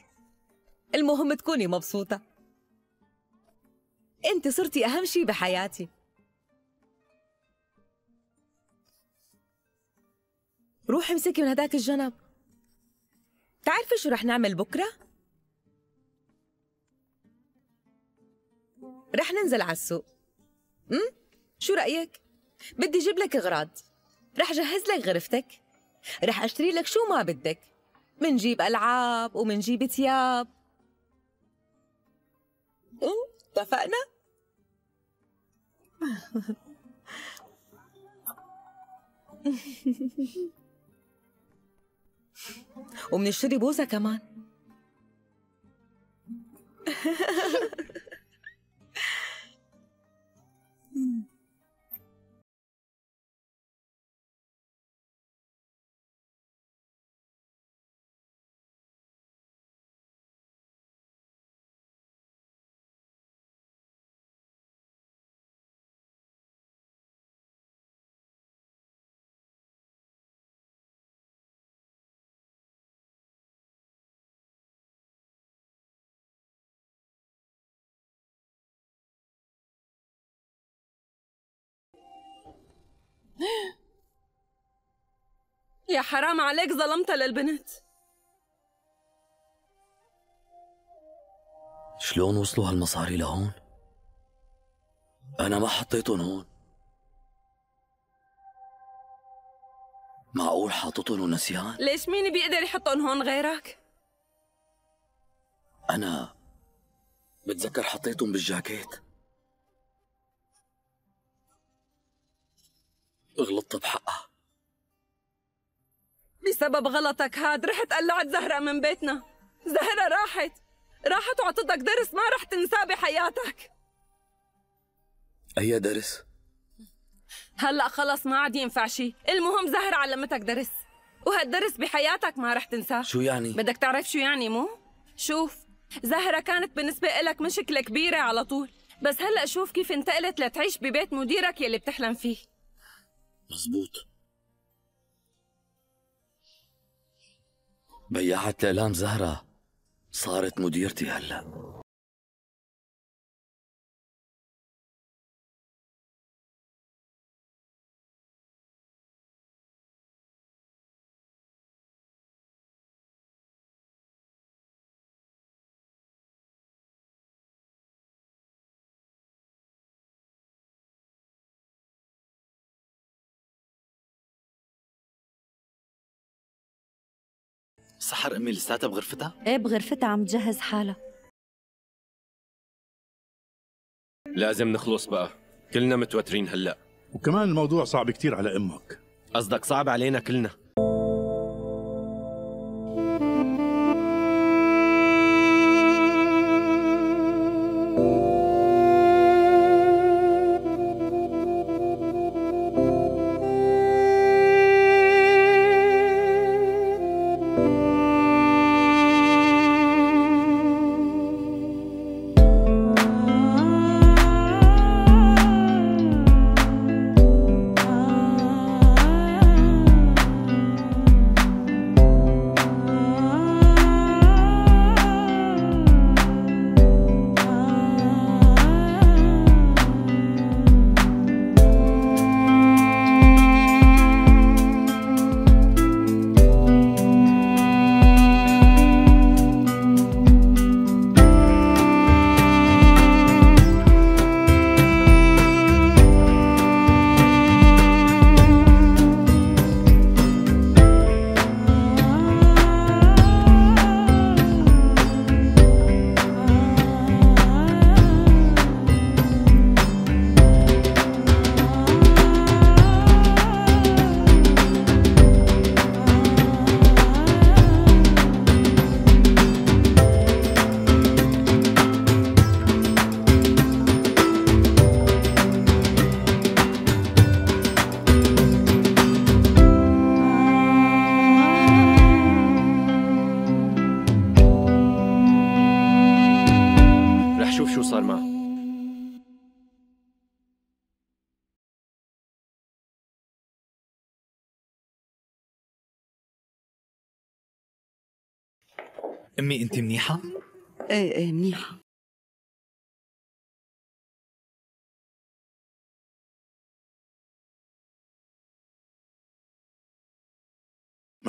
المهم تكوني مبسوطة. أنت صرتي أهم شي بحياتي روحي امسكي من هداك الجنب تعرفي شو رح نعمل بكرة؟ رح ننزل على السوق أم؟ شو رأيك؟ بدي جيب لك أغراض رح جهز لك غرفتك رح أشتري لك شو ما بدك منجيب ألعاب ومنجيب ثياب؟ اتفقنا؟ ومنشتري بوزة كمان يا حرام عليك ظلمتها للبنت شلون وصلوا هالمصاري لهون؟ أنا ما حطيتهم هون معقول حاططهم ونسيان؟ ليش مين بيقدر يحطهم هون غيرك؟ أنا بتذكر حطيتهم بالجاكيت غلطت بحقها. بسبب غلطك هاد رحت قلعت زهرة من بيتنا. زهرة راحت. راحت وعطتك درس ما رح تنساه بحياتك. أي درس؟ هلأ خلص ما عاد ينفع شي. المهم زهرة علمتك درس. وهالدرس بحياتك ما رح تنساه. شو يعني؟ بدك تعرف شو يعني مو؟ شوف زهرة كانت بالنسبة إلك مشكلة كبيرة على طول. بس هلأ شوف كيف انتقلت لتعيش ببيت مديرك يلي بتحلم فيه. مزبوط بياعة الإعلام زهرة صارت مديرتي هلأ. سحر امي لساتها بغرفتها؟ إيه بغرفتها عم تجهز حالها. لازم نخلص بقى. كلنا متوترين هلأ. وكمان الموضوع صعب كتير على أمك. قصدك صعب علينا كلنا؟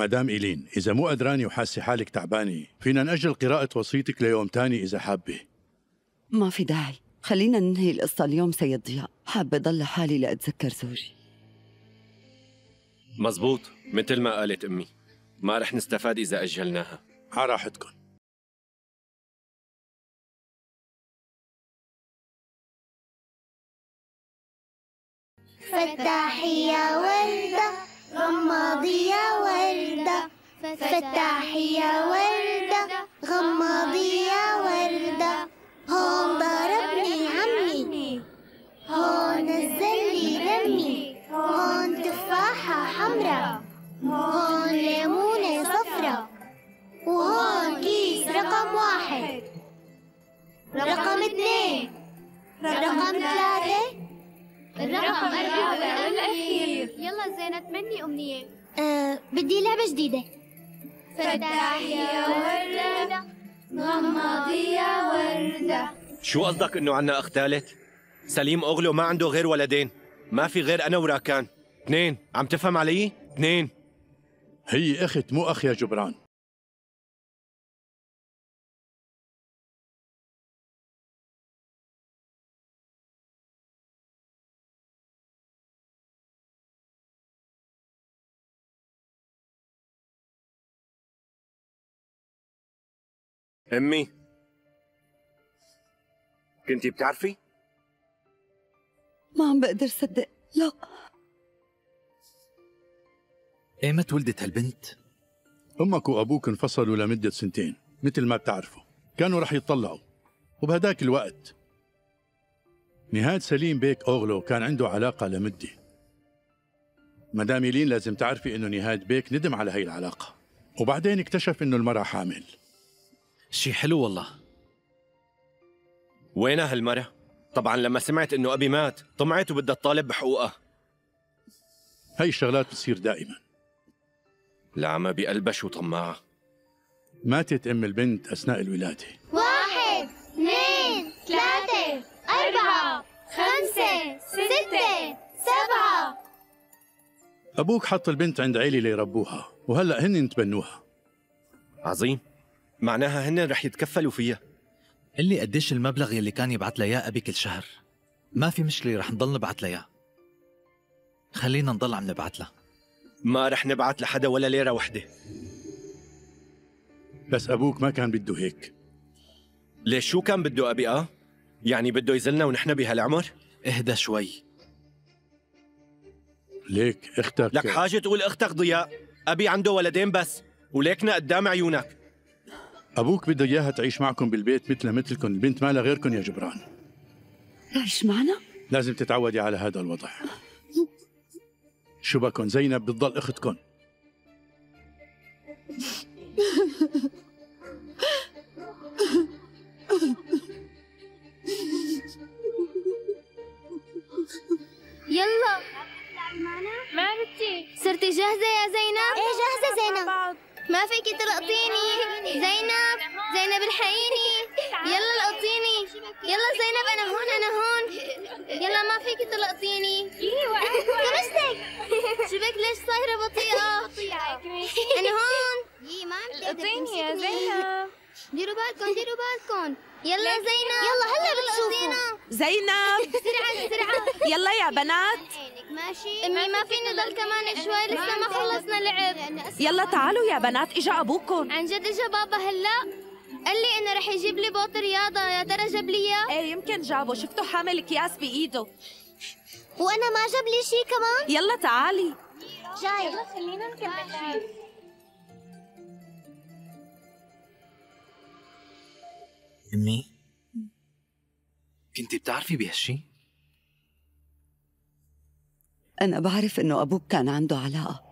مدام إيلين إذا مو قدراني وحاسة حالك تعبانة فينا نأجل قراءة وصيتك ليوم تاني إذا حابة. ما في داعي. خلينا ننهي القصة اليوم سيد ضياء. حابة ضل حالي لأتذكر زوجي. مزبوط. مثل ما قالت أمي. ما رح نستفاد إذا أجلناها. على راحتكم فتحي يا وردة. غمضي يا وردة فتحي يا وردة غمضي يا وردة هون ضربني عمي هون نزل لي دمي. هون تفاحة حمرا هون ليمونة صفرا وهون كيس رقم واحد. رقم اثنين رقم ثلاثة الرقم أربعة والأخير يلا زينة تمني أمنية. آه بدي لعبة جديدة. فتحي يا وردة غمضي يا وردة. شو قصدك إنه عنا أخ ثالث؟ سليم أغلو ما عنده غير ولدين. ما في غير أنا وراكان. اثنين. عم تفهم علي؟ اثنين. هي أخت مو أخ يا جبران. أمي. كنتي بتعرفي؟ ما عم بقدر صدق. لا. إيمت ولدت هالبنت؟ أمك وأبوك انفصلوا لمدة سنتين مثل ما بتعرفوا. كانوا رح يتطلعوا. وبهداك الوقت نهاد سليم بيك أوغلو كان عنده علاقة لمدة. مدام يلين لازم تعرفي إنه نهاد بيك ندم على هاي العلاقة. وبعدين اكتشف إنه المرأة حامل. شي حلو والله. وينها هالمرة؟ طبعا لما سمعت إنه أبي مات طمعت وبدها تطالب بحقوقها هاي الشغلات بتصير دائما. العمى بقلبها شو طماعة ماتت أم البنت أثناء الولادة. واحد اثنين ثلاثة أربعة خمسة ستة سبعة. أبوك حط البنت عند عيلة ليربوها وهلأ هن تبنوها عظيم. معناها هن رح يتكفلوا فيها. قل لي قديش المبلغ يلي كان يبعت لها اياه أبي كل شهر؟ ما في مشكلة رح نضل نبعت لها اياه خلينا نضل عم نبعت لها. ما رح نبعت لحدا ولا ليرة وحدة. بس أبوك ما كان بده هيك. ليش شو كان بده أبي؟ آه؟ يعني بده يزلنا ونحن بهالعمر؟ اهدى شوي. ليك أختك. لك حاجة تقول أختك ضياء؟ أبي عنده ولدين بس وليكنا قدام عيونك. أبوك بده إياها تعيش معكم بالبيت مثل مثلكم البنت ما لها غيركم يا جبران. تعيش معنا؟ لازم تتعودي على هذا الوضع. شو بكن؟ زينب بتضل اختكم يلا. ما بدي. صرتي جاهزة يا زينب؟ إيه جاهزة زينب. ما فيكي تلقطيني. زينب زينب الحقيني. يلا لقطيني. يلا زينب أنا هون أنا هون. يلا ما فيكي تلقطيني. كمشتك شبك ليش صايرة بطيئة؟ أنا هون. ما عم لقطيني يا زينب. ديروا بالكم ديروا بالكم. يلا زينب. يلا هلا بتشوفوا. زينب. بسرعة بسرعة يلا يا بنات. ماشي. امي ما فينا نضل كمان شوي لسه ما خلصنا لعب. يلا تعالوا يا بنات إجا أبوكم. عن جد إجا بابا هلا. قال لي إنه رح يجيب لي بوط رياضة. يا ترى جاب لي إياه؟ إيه يمكن جابه. شفته حامل اكياس بإيده. وأنا ما جاب لي شيء كمان؟ يلا تعالي. جاي. يلا خلينا نكمل امي كنتي بتعرفي بهالشي؟ أنا بعرف إنه أبوك كان عنده علاقة.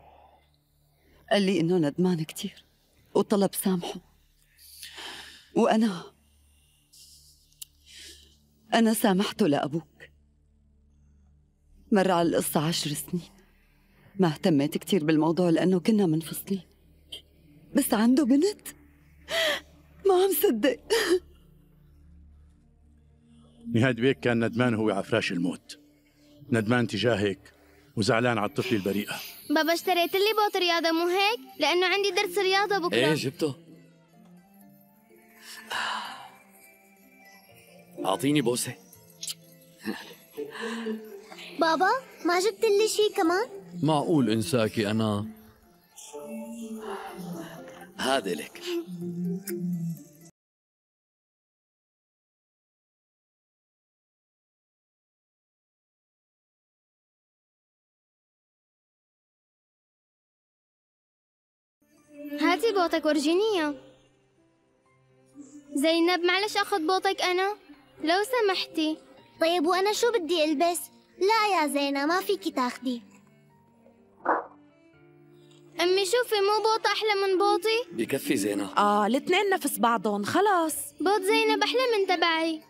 قال لي إنه ندمان كتير وطلب سامحه. وأنا أنا سامحته لأبوك. مر على القصة عشر سنين. ما اهتميت كتير بالموضوع لأنه كنا منفصلين. بس عنده بنت؟ ما عم صدق. نهاد بيك كان ندمان هو على فراش الموت. ندمان تجاهك وزعلان على الطفل البريئة. بابا اشتريت لي بوط رياضة مو هيك؟ لأنه عندي درس رياضة بكرة. إيه جبته. أعطيني بوسة. بابا ما جبت لي شيء كمان؟ معقول إنساكي أنا؟ هذا لك. هاتي بوطك ورجيني اياه زينب معلش أخذ بوطك أنا؟ لو سمحتي. طيب وأنا شو بدي ألبس؟ لا يا زينة ما فيكي تاخدي. أمي شوفي مو بوط أحلى من بوطي؟ بكفي زينة. آه الاثنين نفس بعضهم خلاص. بوط زينب أحلى من تبعي.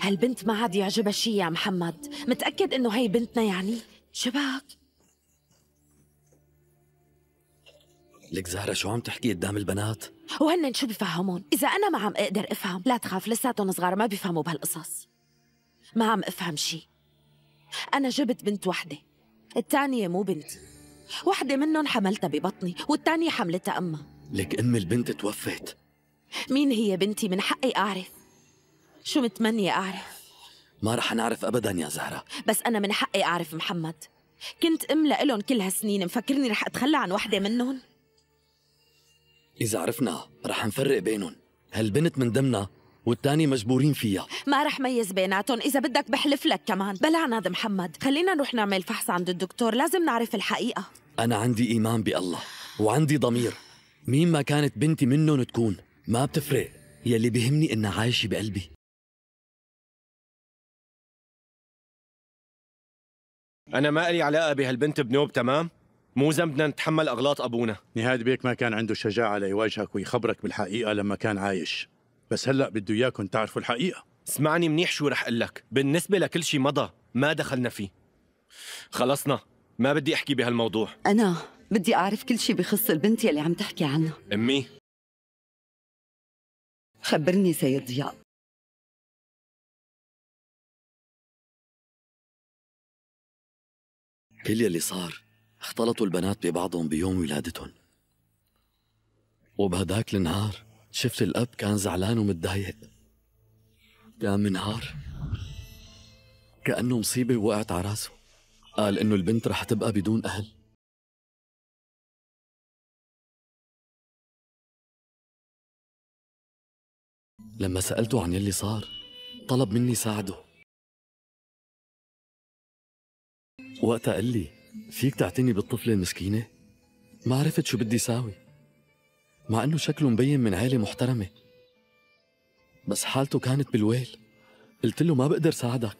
هالبنت ما عاد يعجبها شي يا محمد. متأكد إنه هي بنتنا يعني؟ شبك لك زهرة شو عم تحكي قدام البنات؟ وهن شو بفهمون؟ إذا أنا ما عم أقدر أفهم لا تخاف لساتهم صغار ما بيفهموا بهالقصص. ما عم أفهم شي. أنا جبت بنت وحدة. الثانية مو بنتي وحدة منهم حملتها ببطني والثانية حملتها أمها. لك أم البنت توفت. مين هي بنتي؟ من حقي أعرف. شو متمنية أعرف؟ ما رح نعرف ابدا يا زهرة. بس أنا من حقي أعرف محمد. كنت أم لإلهم كل هالسنين مفكرني رح أتخلى عن وحدة منهم. إذا عرفنا رح نفرق بينهم. هالبنت من دمنا والتاني مجبورين فيها. ما رح ميز بيناتهم إذا بدك بحلف لك كمان. بلا عناد محمد خلينا نروح نعمل فحص عند الدكتور. لازم نعرف الحقيقة. أنا عندي إيمان بالله وعندي ضمير. مين ما كانت بنتي منهم تكون ما بتفرق. يلي بيهمني إنها عايشة بقلبي. أنا ما لي علاقة بهالبنت بنوب تمام؟ مو ذنبنا نتحمل أغلاط أبونا. نهاد بيك ما كان عنده الشجاعة ليواجهك ويخبرك بالحقيقة لما كان عايش. بس هلأ بده إياكم تعرفوا الحقيقة. اسمعني منيح شو رح أقول لك بالنسبة لكل شي مضى ما دخلنا فيه. خلصنا. ما بدي أحكي بهالموضوع. أنا بدي أعرف كل شي بخص البنت يلي عم تحكي عنها. أمي. خبرني سيد ضياء. كل يلي صار اختلطوا البنات ببعضهم بيوم ولادتهم. وبهداك النهار شفت الأب كان زعلان ومتضايق. قام منهار. كأنه مصيبة وقعت على راسه. قال إنه البنت رح تبقى بدون أهل. لما سألته عن يلي صار طلب مني ساعده وقتها قال لي فيك تعتني بالطفلة المسكينة؟ ما عرفت شو بدي ساوي مع إنه شكله مبين من عيلة محترمة. بس حالته كانت بالويل قلت له ما بقدر ساعدك.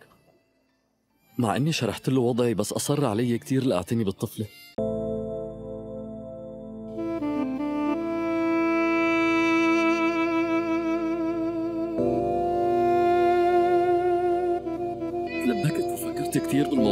مع إني شرحت له وضعي بس أصر علي كثير لأعتني بالطفلة. تلبكت وفكرت كثير بالموضوع.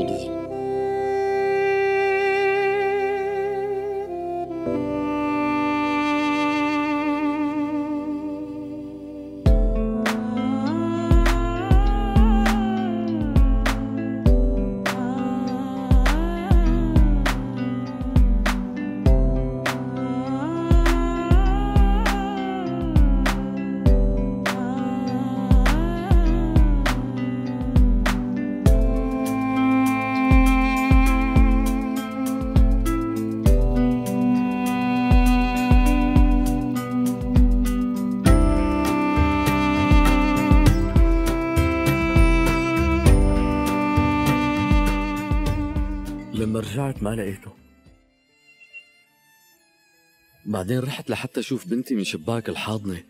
بعدين رحت لحتى أشوف بنتي من شباك الحاضنة.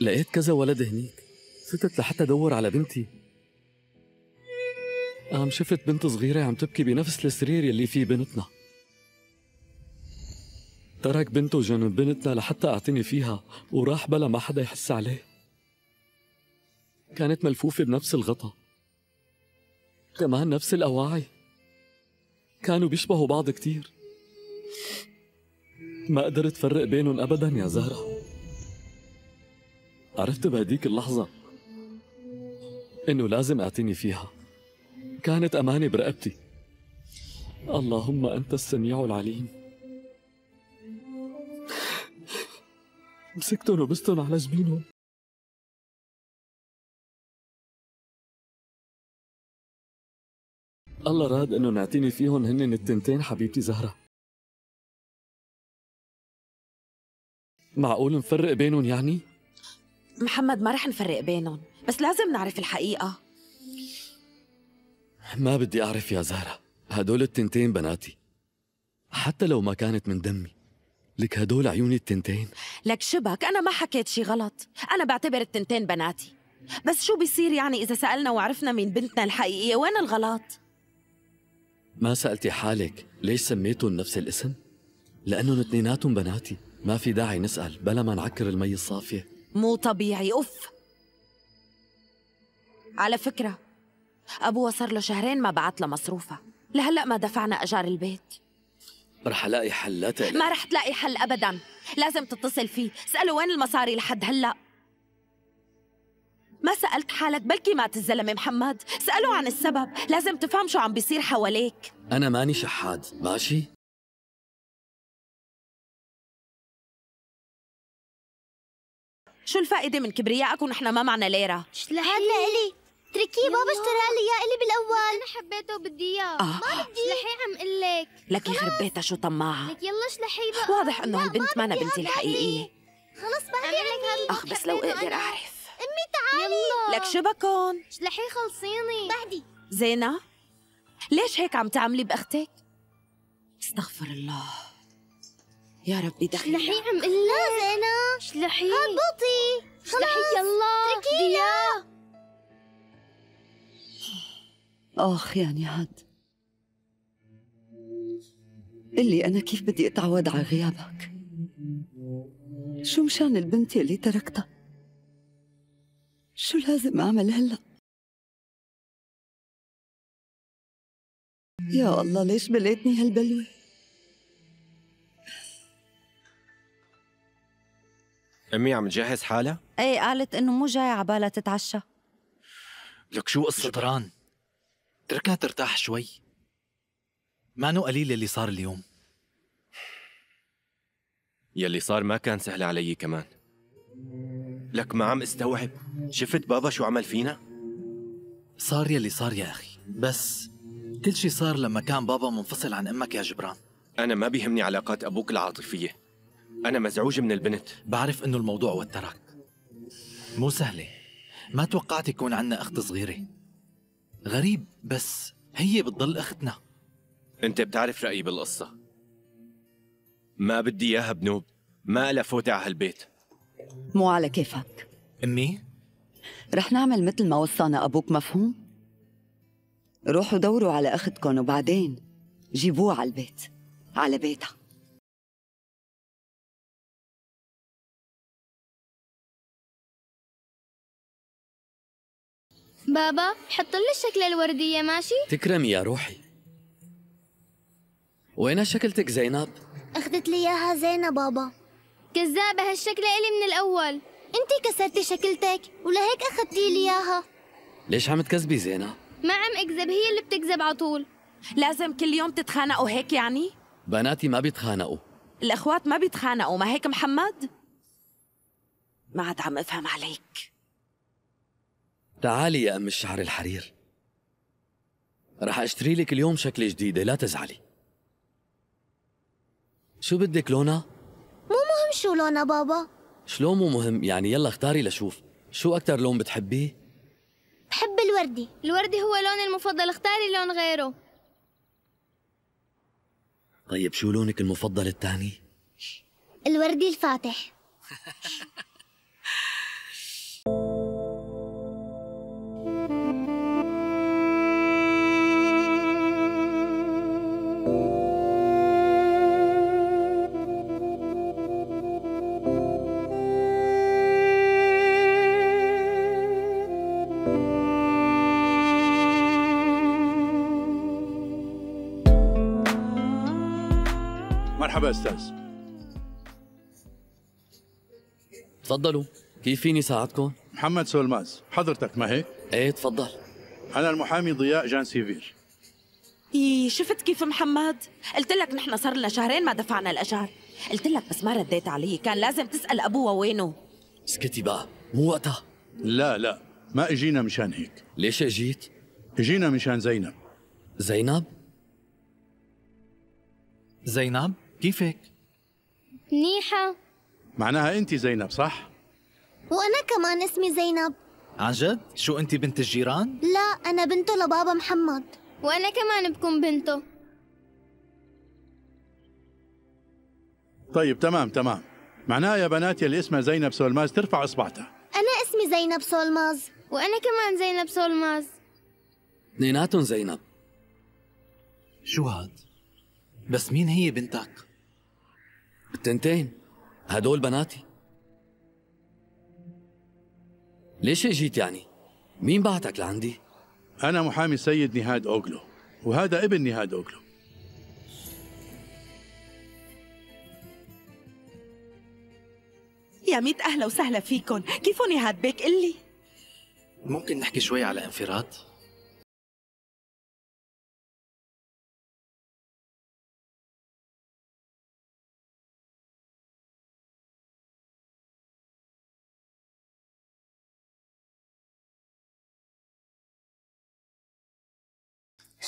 لقيت كذا ولد هنيك. فتت لحتى أدور على بنتي. قام شفت بنت صغيرة عم تبكي بنفس السرير يلي فيه بنتنا. ترك بنته جنب بنتنا لحتى أعتني فيها وراح بلا ما حدا يحس عليه. كانت ملفوفة بنفس الغطا. كمان نفس الأواعي. كانوا بيشبهوا بعض كتير. ما قدرت فرق بينهم أبدا يا زهرة. عرفت بهديك اللحظة إنه لازم أعتني فيها. كانت أمانة برقبتي. اللهم أنت السميع العليم. مسكتهم وبستهم على جبينهم. الله راد إنه نعتني فيهم هن التنتين حبيبتي زهرة. معقول نفرق بينهم يعني؟ محمد ما رح نفرق بينهم بس لازم نعرف الحقيقة. ما بدي أعرف يا زهرة هدول التنتين بناتي. حتى لو ما كانت من دمي لك هدول عيوني التنتين. لك شبك أنا ما حكيت شي غلط. أنا بعتبر التنتين بناتي. بس شو بيصير يعني إذا سألنا وعرفنا مين بنتنا الحقيقية؟ وين الغلط؟ ما سألتي حالك ليش سميتهم نفس الاسم؟ لأنهم اثنيناتهم بناتي. ما في داعي نسأل بلا ما نعكر المي الصافية مو طبيعي أف على فكرة أبوها صار له شهرين ما بعت له مصروفها لهلأ ما دفعنا أجار البيت. رح ألاقي حل لا تقلق. ما رح تلاقي حل أبدا. لازم تتصل فيه. اسأله وين المصاري لحد هلأ. ما سألت حالك بلكي مات الزلمة محمد. اسأله عن السبب. لازم تفهم شو عم بيصير حواليك. أنا ماني شحاد ماشي؟ شو الفائدة من كبريائك ونحن ما معنا ليرة؟ اشلحيه هلا إلي. اتركيه بابا اشترى لي إياه إلي بالأول. أنا حبيته وبدي إياه. آه. ما بدي. اشلحيه عم قل لك؟ لك يخرب بيتها شو طماعة. لك يلا اشلحيه بقى. واضح إنه هالبنت مانا بنتي الحقيقية. خلص بقى لك هذا أخ بس لو أقدر أعرف. أمي تعالي. يلا. لك شبكون اشلحيه خلصيني. بعدي. زينة ليش هيك عم تعملي بأختك؟ استغفر الله. يا ربي دخلي. اشلحيه عم قل لا زينة. اشلحيه هبطي اشلحيه يلا اياه آخ يا نهاد. قلي أنا كيف بدي أتعود على غيابك؟ شو مشان البنت اللي تركتها؟ شو لازم أعمل هلأ؟ يا الله ليش بليتني هالبلوة؟ أمي عم تجهز حالها؟ إيه قالت إنه مو جاي عبالها تتعشى. لك شو قصة ران؟ تركها ترتاح شوي. ما مانو قليل اللي صار اليوم. يلي صار ما كان سهل علي كمان. لك ما عم استوعب. شفت بابا شو عمل فينا؟ صار يلي صار يا أخي. بس كل شي صار لما كان بابا منفصل عن أمك يا جبران. أنا ما بيهمني علاقات أبوك العاطفية. أنا مزعوج من البنت. بعرف إنه الموضوع وترك. مو سهلة. ما توقعت يكون عنا أخت صغيرة. غريب بس هي بتضل أختنا. أنت بتعرف رأيي بالقصة. ما بدي إياها بنوب. ما لها فوتة على هالبيت. مو على كيفك. أمي؟ رح نعمل مثل ما وصانا أبوك مفهوم؟ روحوا دوروا على أختكم وبعدين جيبوها على البيت. على بيتها بابا حط لي الشكلة الوردية ماشي تكرمي يا روحي وين شكلتك زينب؟ أخذت لي إياها زينة بابا كذابة هالشكلة إلي من الأول أنت كسرتي شكلتك ولهيك أخذتي لي إياها ليش عم تكذبي زينب؟ ما عم أكذب هي اللي بتكذب على طول لازم كل يوم تتخانقوا هيك يعني؟ بناتي ما بيتخانقوا الأخوات ما بيتخانقوا ما هيك محمد؟ ما عاد عم أفهم عليك تعالي يا أم الشعر الحرير. رح أشتري لك اليوم شكلة جديدة لا تزعلي. شو بدك لونا؟ مو مهم شو لونها بابا. شلون مو مهم؟ يعني يلا اختاري لشوف. شو أكتر لون بتحبيه؟ بحب الوردي. الوردي هو لوني المفضل اختاري لون غيره. طيب شو لونك المفضل الثاني؟ الوردي الفاتح. تفضلوا كيف فيني ساعدكم؟ محمد سولماز حضرتك ما هيك؟ إيه تفضل أنا المحامي ضياء جان سيفير إيه شفت كيف محمد؟ قلت لك نحن صار لنا شهرين ما دفعنا الأجار قلت لك بس ما رديت عليه كان لازم تسأل أبوه وينه اسكتي بقى مو وقتها لا لا ما إجينا مشان هيك ليش إجيت؟ إجينا مشان زينب زينب؟ زينب كيفك؟ منيحة معناها انت زينب صح؟ وأنا كمان اسمي زينب. عن جد؟ شو أنت بنت الجيران؟ لا أنا بنته لبابا محمد. وأنا كمان بكون بنته. طيب تمام تمام. معناها يا بنات يلي اسمها زينب سولماز ترفع إصبعتها. أنا اسمي زينب سولماز. وأنا كمان زينب سولماز. اثنيناتهم زينب. شو هاد؟ بس مين هي بنتك؟ التنتين. هدول بناتي. ليش اجيت يعني؟ مين بعتك لعندي؟ أنا محامي السيد نهاد أوغلو وهذا ابن نهاد أوغلو يا ميت أهلا وسهلا فيكن كيفون يا هاد بيك قلي ممكن نحكي شوي على انفراد؟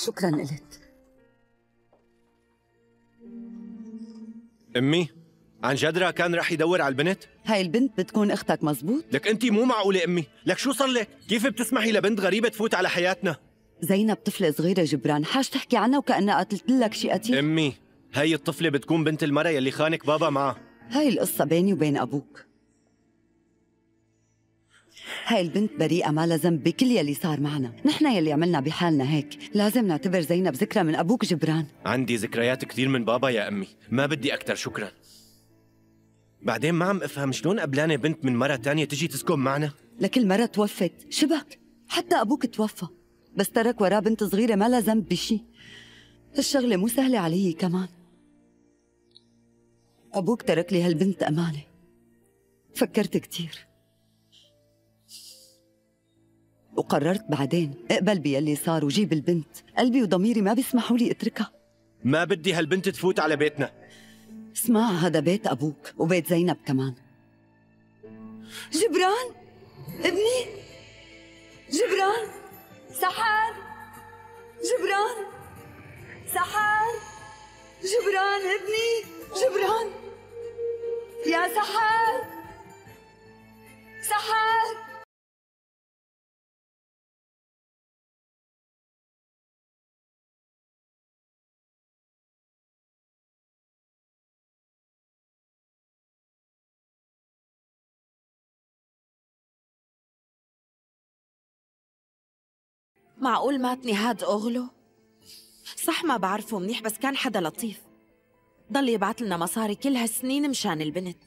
شكرا لك أمي عن جدرة كان رح يدور على البنت؟ هاي البنت بتكون أختك مزبوط لك أنت مو معقولة أمي لك شو صار لك؟ كيف بتسمحي لبنت غريبة تفوت على حياتنا؟ زينب طفلة صغيرة جبران حاج تحكي عنها وكأنها قتلت لك شي قتيل أمي هاي الطفلة بتكون بنت المرة يلي خانك بابا معها هاي القصة بيني وبين أبوك هاي البنت بريئة ما لها ذنب بكل يلي صار معنا. نحن يلي عملنا بحالنا هيك. لازم نعتبر زينب ذكرى من أبوك جبران. عندي ذكريات كثير من بابا يا أمي. ما بدي أكتر شكرا. بعدين ما عم أفهم شلون قبلانة بنت من مرة تانية تجي تسكن معنا؟ لكل مرة توفت. شبك. حتى أبوك توفى. بس ترك وراه بنت صغيرة ما لها ذنب بشي. الشغلة مو سهلة علي كمان. أبوك ترك لي هالبنت أمانة. فكرت كتير. وقررت بعدين اقبل بيلي صار وجيب البنت. قلبي وضميري ما بيسمحوا لي اتركها. ما بدي هالبنت تفوت على بيتنا. اسمع هذا بيت أبوك وبيت زينب كمان. جبران! ابني! جبران! سحر! جبران! سحر! جبران ابني! جبران! يا سحر! سحر! معقول مات نهاد أغلو؟ صح ما بعرفه منيح بس كان حدا لطيف. ضل يبعث لنا مصاري كل هالسنين مشان البنت.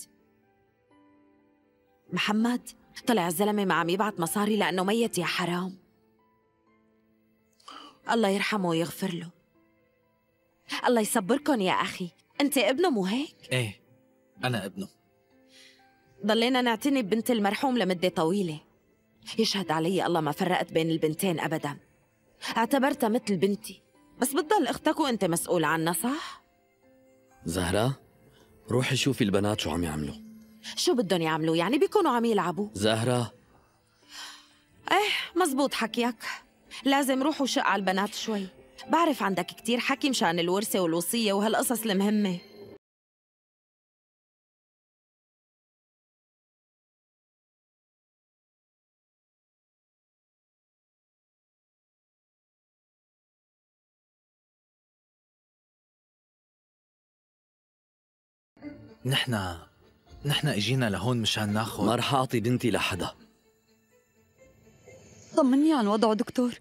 محمد طلع الزلمة ما عم يبعت مصاري لأنه ميت يا حرام. الله يرحمه ويغفر له. الله يصبركن يا أخي. أنت ابنه مو هيك؟ إيه أنا ابنه. ضلينا نعتني ببنت المرحوم لمدة طويلة. يشهد علي الله ما فرقت بين البنتين أبدا. اعتبرتها مثل بنتي. بس بتضل أختك وأنت مسؤول عنها صح؟ زهرة روحي شوفي البنات شو عم يعملوا. شو بدهم يعملوا؟ يعني بيكونوا عم يلعبوا؟ زهرة. إيه مزبوط حكيك. لازم روح وشق على البنات شوي. بعرف عندك كتير حكي مشان الورثة والوصية وهالقصص المهمة. نحن نحن اجينا لهون مشان ناخذ. ما رح أعطي بنتي لحدا. طمني عن وضعه دكتور.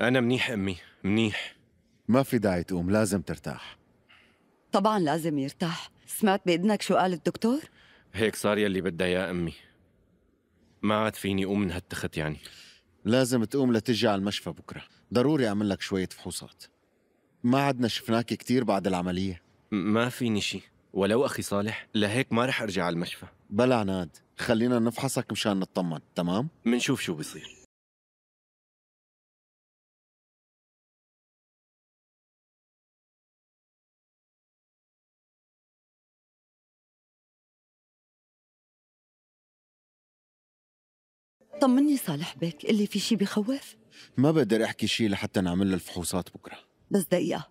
أنا منيح أمي. منيح. ما في داعي تقوم لازم ترتاح. طبعا لازم يرتاح. سمعت بإذنك شو قال الدكتور؟ هيك صار يلي بدها يا أمي. ما عاد فيني أقوم من هالتخت يعني. لازم تقوم لتجي على المشفى بكرة. ضروري أعمل لك شوية فحوصات. ما عدنا شفناك كتير بعد العملية. م- ما فيني شي. ولو أخي صالح. لهيك ما رح أرجع على المشفى. بلا عناد خلينا نفحصك مشان نطمن تمام؟ منشوف شو بصير. طمني صالح بيك اللي في شي بخوف؟ ما بقدر أحكي شي لحتى نعمل له الفحوصات بكرة. بس دقيقة.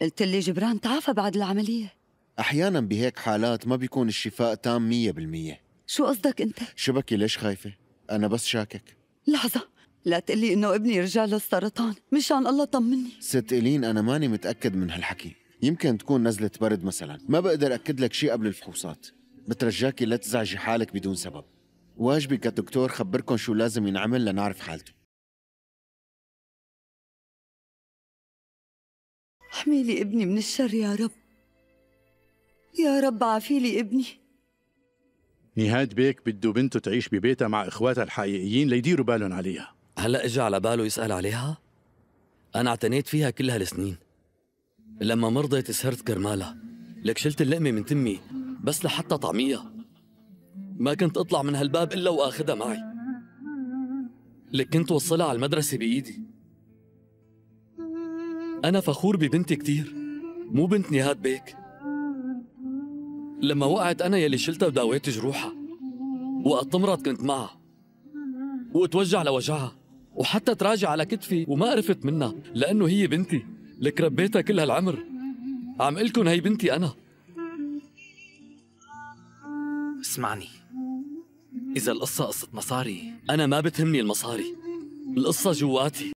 قلت لي جبران تعافى بعد العملية. أحيانا بهيك حالات ما بيكون الشفاء تام مية بالمية. شو قصدك أنت؟ شبكي ليش خايفة؟ أنا بس شاكك. لحظة لا تقلي إنه ابني رجع له السرطان مشان الله طمني. ست إيلين أنا ماني متأكد من هالحكي. يمكن تكون نزلة برد مثلا. ما بقدر أكد لك شي قبل الفحوصات. بترجاكي لا تزعجي حالك بدون سبب. واجبي كدكتور خبركن شو لازم ينعمل لنعرف حالته. احمي لي ابني من الشر يا رب. يا رب عافي لي ابني. نهاد بيك بده بنته تعيش ببيتها مع إخواتها الحقيقيين ليديروا بالهم عليها. هلا اجى على باله يسأل عليها؟ أنا اعتنيت فيها كل هالسنين. لما مرضت سهرت كرمالها. لك شلت اللقمة من تمي بس لحتى طعميها. ما كنت أطلع من هالباب إلا وآخذها معي. لك كنت وصلها على المدرسة بإيدي. أنا فخور ببنتي كتير مو بنت نهاد بيك. لما وقعت أنا يلي شلتها وداويت جروحها وقت تمرض كنت معها واتوجع لوجعها وحتى تراجع على كتفي وما قرفت منها لأنه هي بنتي لك ربيتها كل هالعمر. عم قلكن هي بنتي أنا. اسمعني. إذا القصة قصة مصاري. أنا ما بتهمني المصاري. القصة جواتي.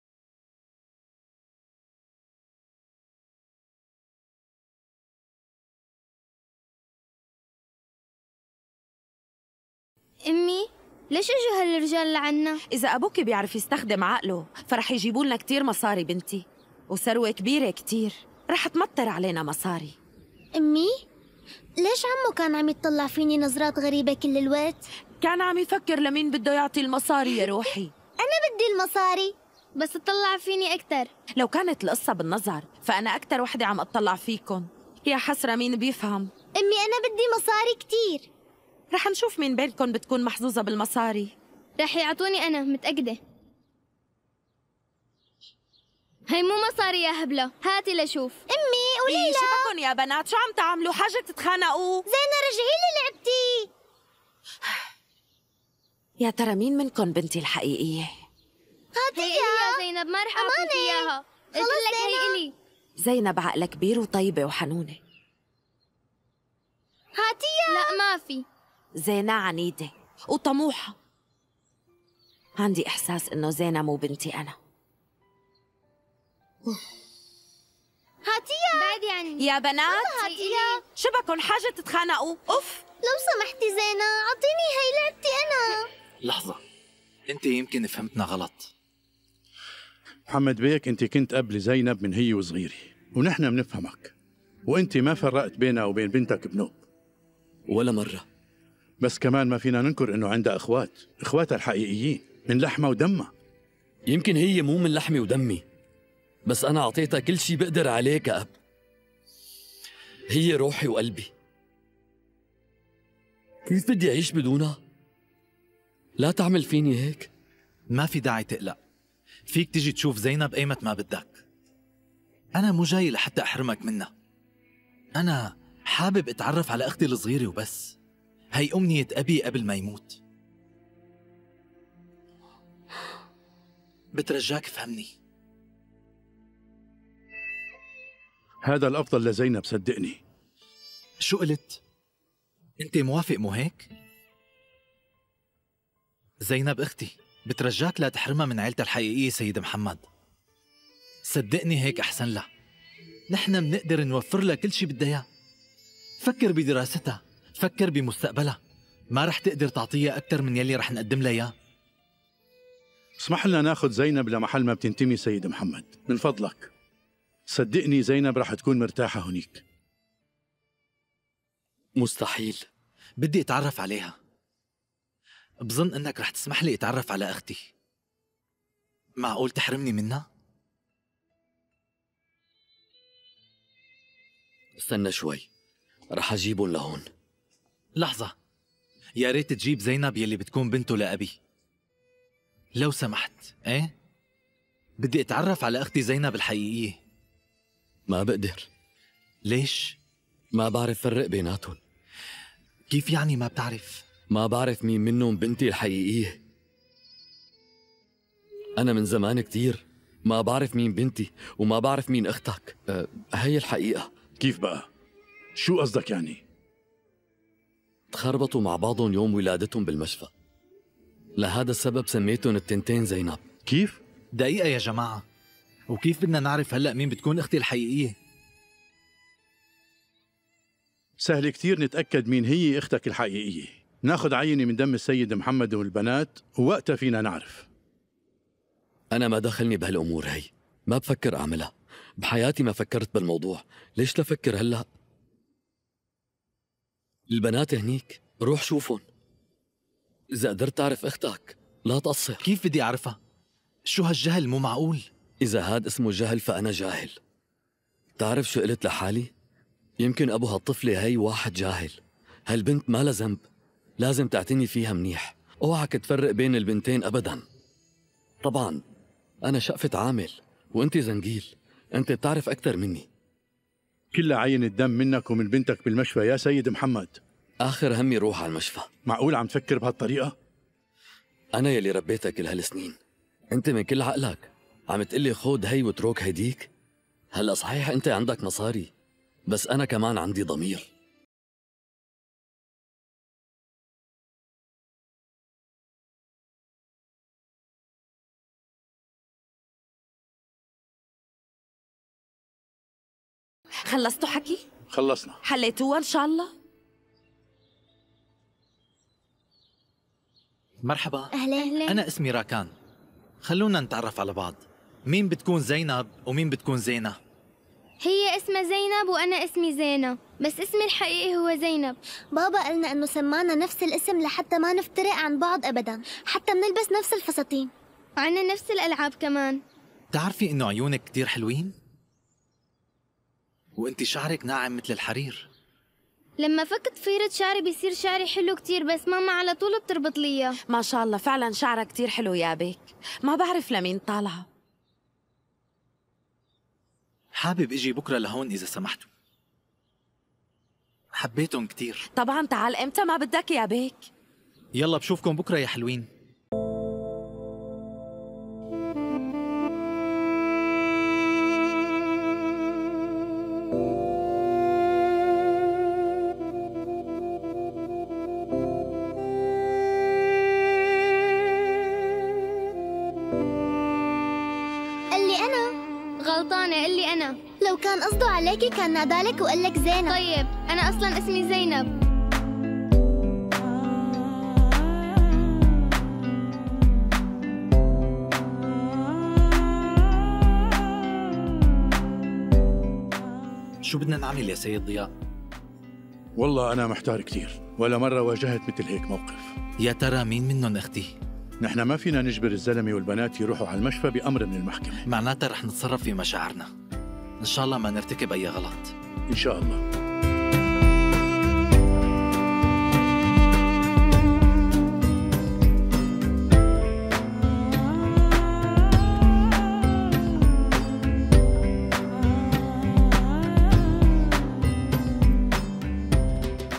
أمي ليش اجوا هالرجال لعنا؟ إذا أبوك بيعرف يستخدم عقله فرح يجيبوا لنا كتير مصاري بنتي. وثروة كبيرة كتير. رح تمطر علينا مصاري. أمي ليش عمو كان عم يطلع فيني نظرات غريبة كل الوقت؟ كان عم يفكر لمين بده يعطي المصاري يا روحي. أنا بدي المصاري بس تطلع فيني أكتر. لو كانت القصة بالنظر فأنا أكتر وحدة عم أطلع فيكن. يا حسرة مين بيفهم؟ أمي أنا بدي مصاري كتير. رح نشوف مين بينكم بتكون محظوظة بالمصاري. رح يعطوني أنا متأكدة. هي مو مصاري يا هبلة. هاتي لشوف. أمي قولي إيه شبكن يا بنات؟ شو عم تعملوا؟ حاجة تتخانقوا زينة رجعي لي لعبتي. يا ترى مين منكم بنتي الحقيقية؟ هاتي هي يا زينب ما رح اعطيك إياها. قلت لك هي إلي. زينب عقلها كبير وطيبة وحنونة. هاتيها. لا ما في. زينة عنيدة وطموحة. عندي إحساس إنه زينة مو بنتي أنا. هاتيها بعدي عني يا بنات. هاتيها شو بكن؟ حاجة تتخانقوا؟ أوف. لو سمحتي زينة أعطيني هي لعبتي أنا. لحظة. أنت يمكن فهمتنا غلط. محمد بيك أنت كنت اب لزينب من هي وصغيرة ونحن بنفهمك وأنت ما فرقت بينها وبين بنتك بنوب. ولا مرة. بس كمان ما فينا ننكر إنه عندها أخوات إخواتها الحقيقيين من لحمها ودمها. يمكن هي مو من لحمي ودمي بس أنا أعطيتها كل شي بقدر عليه كأب. هي روحي وقلبي. كيف بدي أعيش بدونها؟ لا تعمل فيني هيك. ما في داعي تقلق. فيك تجي تشوف زينب أيمت ما بدك. أنا مو جاي لحتى أحرمك منها. أنا حابب أتعرف على أختي الصغيرة وبس. هي أمنية أبي قبل ما يموت بترجاك فهمني. هذا الأفضل لزينب صدقني. شو قلت؟ أنت موافق مو هيك؟ زينب أختي بترجاك لا تحرمها من عيلتها الحقيقية سيد محمد. صدقني هيك أحسن لها. نحن بنقدر نوفر لها كل شي بدها إياه. فكر بدراستها. فكر بمستقبلها؟ ما رح تقدر تعطيها أكثر من يلي رح نقدم لها إياه اسمح لنا ناخذ زينب لمحل ما بتنتمي سيد محمد. من فضلك. صدقني زينب رح تكون مرتاحة هنيك. مستحيل. بدي أتعرف عليها. بظن إنك رح تسمح لي أتعرف على أختي. معقول تحرمني منها؟ استنى شوي. رح أجيبهم لهون. لحظة. يا ريت تجيب زينب يلي بتكون بنته لأبي. لو سمحت إيه؟ بدي أتعرف على أختي زينب الحقيقية. ما بقدر. ليش؟ ما بعرف فرق بيناتهم. كيف يعني ما بتعرف؟ ما بعرف مين منهم بنتي الحقيقية. أنا من زمان كتير ما بعرف مين بنتي وما بعرف مين أختك. أه هي الحقيقة. كيف بقى؟ شو قصدك يعني؟ تخربطوا مع بعضهم يوم ولادتهم بالمشفى. لهذا السبب سميتهم التنتين زينب. كيف؟ دقيقة يا جماعة. وكيف بدنا نعرف هلأ مين بتكون أختي الحقيقية؟ سهل كتير نتأكد مين هي أختك الحقيقية. ناخذ عينة من دم السيد محمد والبنات ووقتها فينا نعرف. أنا ما دخلني بهالأمور هي. ما بفكر أعملها. بحياتي ما فكرت بالموضوع. ليش لفكر هلأ؟ البنات هنيك روح شوفهم. إذا قدرت تعرف أختك لا تقصر. كيف بدي أعرفها؟ شو هالجهل؟ مو معقول. إذا هاد اسمه جهل فأنا جاهل. تعرف شو قلت لحالي؟ يمكن أبو هالطفلة هي واحد جاهل. هالبنت ما لها ذنب. لازم تعتني فيها منيح. أوعك تفرق بين البنتين أبدا. طبعا أنا شقفة عامل وأنت زنجيل. أنت بتعرف أكثر مني. كلها عينة دم منك ومن بنتك بالمشفى يا سيد محمد. آخر همي روح على المشفى. معقول عم تفكر بهالطريقة؟ أنا يلي ربيتك كل هالسنين. أنت من كل عقلك. عم تقلي خود هي وتروك هيديك؟ هلأ صحيح أنت عندك مصاري بس أنا كمان عندي ضمير. خلصتوا حكي؟ خلصنا. حليتوها إن شاء الله؟ مرحبا. أهلين أنا اسمي راكان. خلونا نتعرف على بعض. مين بتكون زينب ومين بتكون زينة؟ هي اسمها زينب وأنا اسمي زينة بس اسمي الحقيقي هو زينب. بابا قالنا إنه سمانا نفس الاسم لحتى ما نفترق عن بعض ابدا حتى بنلبس نفس الفساتين. وعنا نفس الألعاب كمان. بتعرفي إنه عيونك كتير حلوين؟ وانت شعرك ناعم مثل الحرير. لما فكت فيرة شعري بيصير شعري حلو كتير بس ماما على طول بتربط لي إياه ما شاء الله فعلا شعرها كتير حلو يا بيك. ما بعرف لمين طالعة. حابب إجي بكرة لهون إذا سمحتوا حبيتهم كتير. طبعا تعال إمتى ما بدك يا بيك؟ يلا بشوفكم بكرة يا حلوين. نادالك وقال لك زينب. طيب أنا أصلا اسمي زينب. شو بدنا نعمل يا سيد ضياء؟ والله أنا محتار كثير ولا مرة واجهت مثل هيك موقف. يا ترى مين منهم أختي؟ نحن ما فينا نجبر الزلمة والبنات يروحوا على المشفى بأمر من المحكمة. معناتها رح نتصرف في مشاعرنا. إن شاء الله ما نرتكب أي غلط. إن شاء الله.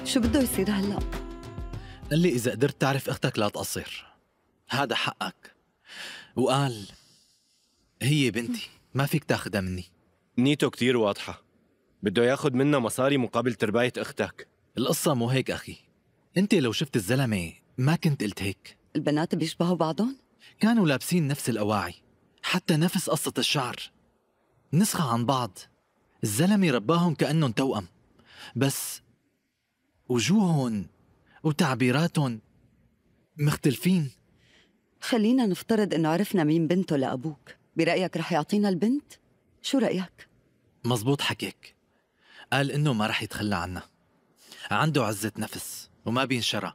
شو بده يصير هلا؟ قال لي إذا قدرت تعرف أختك لا تقصر. هذا حقك. وقال هي بنتي ما فيك تاخذها مني. نيته كتير واضحة. بده ياخد منا مصاري مقابل ترباية أختك. القصة مو هيك أخي. أنت لو شفت الزلمة ما كنت قلت هيك. البنات بيشبهوا بعضهم؟ كانوا لابسين نفس الأواعي حتى نفس قصة الشعر. نسخة عن بعض. الزلمة رباهم كأنهم توأم. بس وجوههم وتعبيراتهم مختلفين. خلينا نفترض إنه عرفنا مين بنته لأبوك. برأيك رح يعطينا البنت؟ شو رأيك؟ مزبوط حكيك. قال إنه ما رح يتخلى عنا. عنده عزة نفس وما بينشرى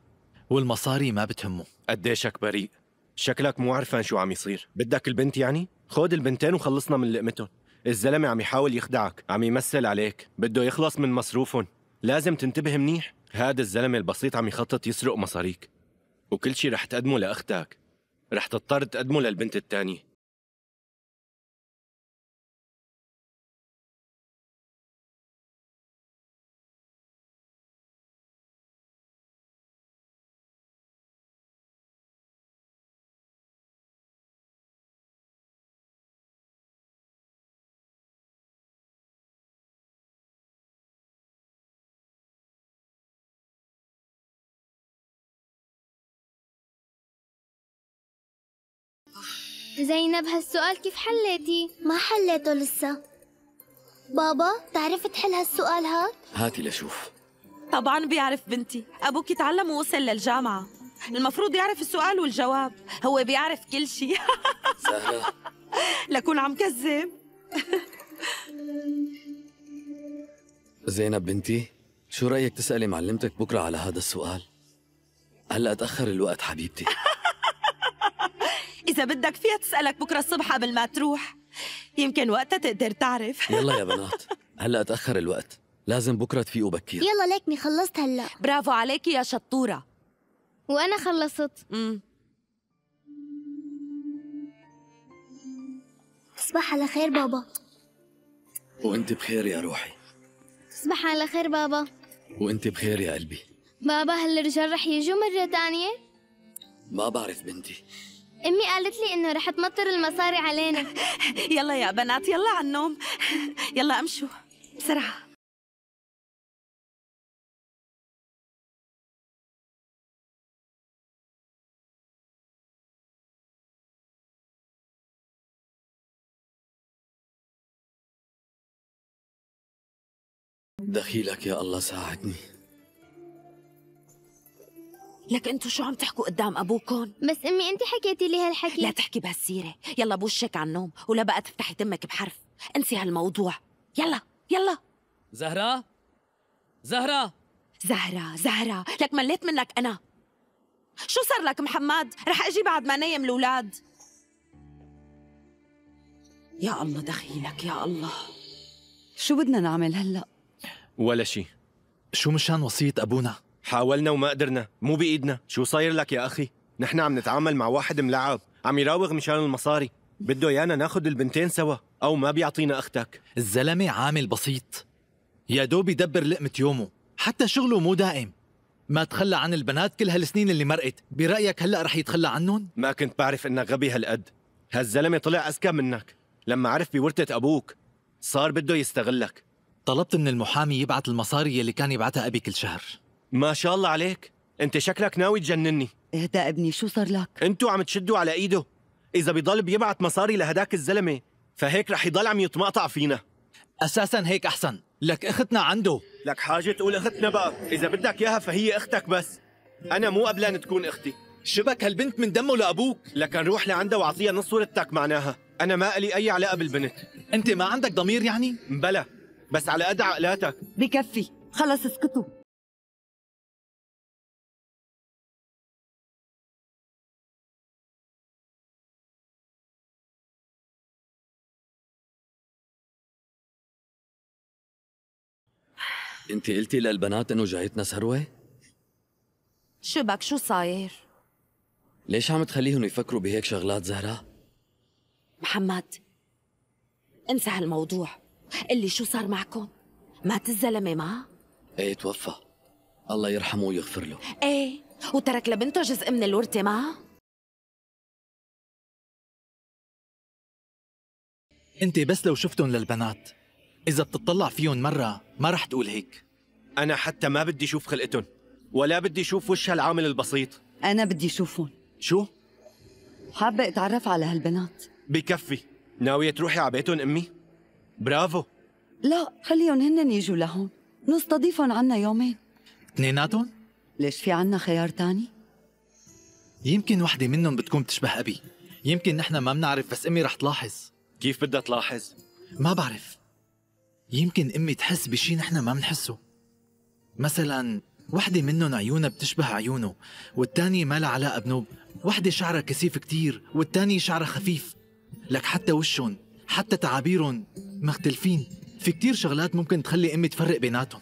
والمصاري ما بتهمه. قديشك بريء. شكلك مو عرفان شو عم يصير. بدك البنت يعني؟ خود البنتين وخلصنا من لقمتهم. الزلمة عم يحاول يخدعك عم يمثل عليك. بده يخلص من مصروفهم. لازم تنتبه منيح. هذا الزلمة البسيط عم يخطط يسرق مصاريك. وكل شي رح تقدمه لأختك. رح تضطر تقدمه للبنت التانية. زينب هالسؤال كيف حليتي؟ ما حليته لسه. بابا تعرف تحل هالسؤال هاد؟ هاتي لشوف. طبعا بيعرف بنتي. أبوك تعلم ووصل للجامعة. المفروض يعرف السؤال والجواب. هو بيعرف كل شيء. زهرة لكون عم كذب. زينب بنتي شو رأيك تسألي معلمتك بكرة على هذا السؤال؟ هلأ تأخر الوقت حبيبتي. إذا بدك فيها تسألك بكرة الصبح قبل ما تروح. يمكن وقتها تقدر تعرف. يلا يا بنات هلأ تأخر الوقت. لازم بكرة تفيقوا بكير. يلا ليكني خلصت هلأ. برافو عليكي يا شطورة. وأنا خلصت. مم. تصبح على خير بابا. وأنت بخير يا روحي. تصبح على خير بابا. وأنت بخير يا قلبي. بابا هالرجال رح يجوا مرة تانية؟ ما بعرف بنتي. أمي قالت لي إنه رح تمطر المصاري علينا. يلا يا بنات يلا على النوم. يلا امشوا. بسرعة. دخيلك يا الله ساعدني. لك أنتوا شو عم تحكوا قدام ابوكم بس أمي أنت حكيتي لي هالحكي. لا تحكي بهالسيرة. يلا بوشك على النوم ولا بقى تفتحي تمك بحرف. انسي هالموضوع. يلا يلا. زهرة؟ زهرة؟ زهرة زهرة لك مليت منك أنا. شو صار لك محمد؟ رح أجي بعد ما نايم الأولاد. يا الله دخيلك يا الله. شو بدنا نعمل هلأ؟ ولا شي. شو مشان وصية أبونا؟ حاولنا وما قدرنا. مو بإيدنا. شو صاير لك يا أخي؟ نحن عم نتعامل مع واحد ملعب. عم يراوغ مشان المصاري. بده يانا ناخد البنتين سوا. أو ما بيعطينا أختك. الزلمة عامل بسيط. يا دوب يدبر لقمة يومه. حتى شغله مو دائم. ما تخلى عن البنات كل هالسنين اللي مرقت. برأيك هلأ رح يتخلى عنهم؟ ما كنت بعرف إنك غبي هالقد. هالزلمة طلع أذكى منك. لما عرف بورثة أبوك صار بده يستغلك. طلبت من المحامي يبعت المصاري اللي كان يبعتها أبي كل شهر. ما شاء الله عليك. انت شكلك ناوي تجنني. اهدى ابني شو صار لك؟ أنتوا عم تشدوا على ايده. إذا بيضل بيبعت مصاري لهداك الزلمة فهيك رح يضل عم يتمقطع فينا. أساسا هيك أحسن. لك إختنا عنده. لك حاجة تقول إختنا بقى. إذا بدك إياها فهي إختك بس. أنا مو قبلان تكون إختي. شبك هالبنت من دمه لأبوك؟ لك نروح لعندها وأعطيها نص ورثتك معناها. أنا ما لي أي علاقة بالبنت. أنت ما عندك ضمير يعني؟ بلا. بس على قد عقلاتك. بكفي. خلص اسكتوا. انت قلتي للبنات انه جايتنا ثروة؟ شبك شو صاير؟ ليش عم تخليهم يفكروا بهيك شغلات زهرة؟ محمد انسى هالموضوع اللي شو صار معكم؟ مات الزلمة ما؟ إيه توفى الله يرحمه ويغفر له إيه وترك لبنته جزء من الورثة ما؟ انت بس لو شفتهم للبنات إذا بتطلع فيهم مرة ما رح تقول هيك. أنا حتى ما بدي أشوف خلقتهم ولا بدي أشوف وش هالعامل البسيط. أنا بدي أشوفهم. شو؟ حابة أتعرف على هالبنات. بكفي. ناوية تروحي على بيتهم أمي؟ برافو. لا خليهم هن يجوا لهون. نستضيفهم عنا يومين. اثنيناتهم؟ ليش في عنا خيار تاني؟ يمكن وحدة منهم بتكون بتشبه أبي. يمكن نحن ما بنعرف بس أمي رح تلاحظ. كيف بدها تلاحظ؟ ما بعرف. يمكن أمي تحس بشي نحن ما بنحسه. مثلا وحدة منهم عيونها بتشبه عيونه والتانية ما لها علاقة بنوب. وحدة شعرها كثيف كتير والتانية شعرها خفيف. لك حتى وشهم حتى تعابيرهم مختلفين. في كتير شغلات ممكن تخلي أمي تفرق بيناتهم.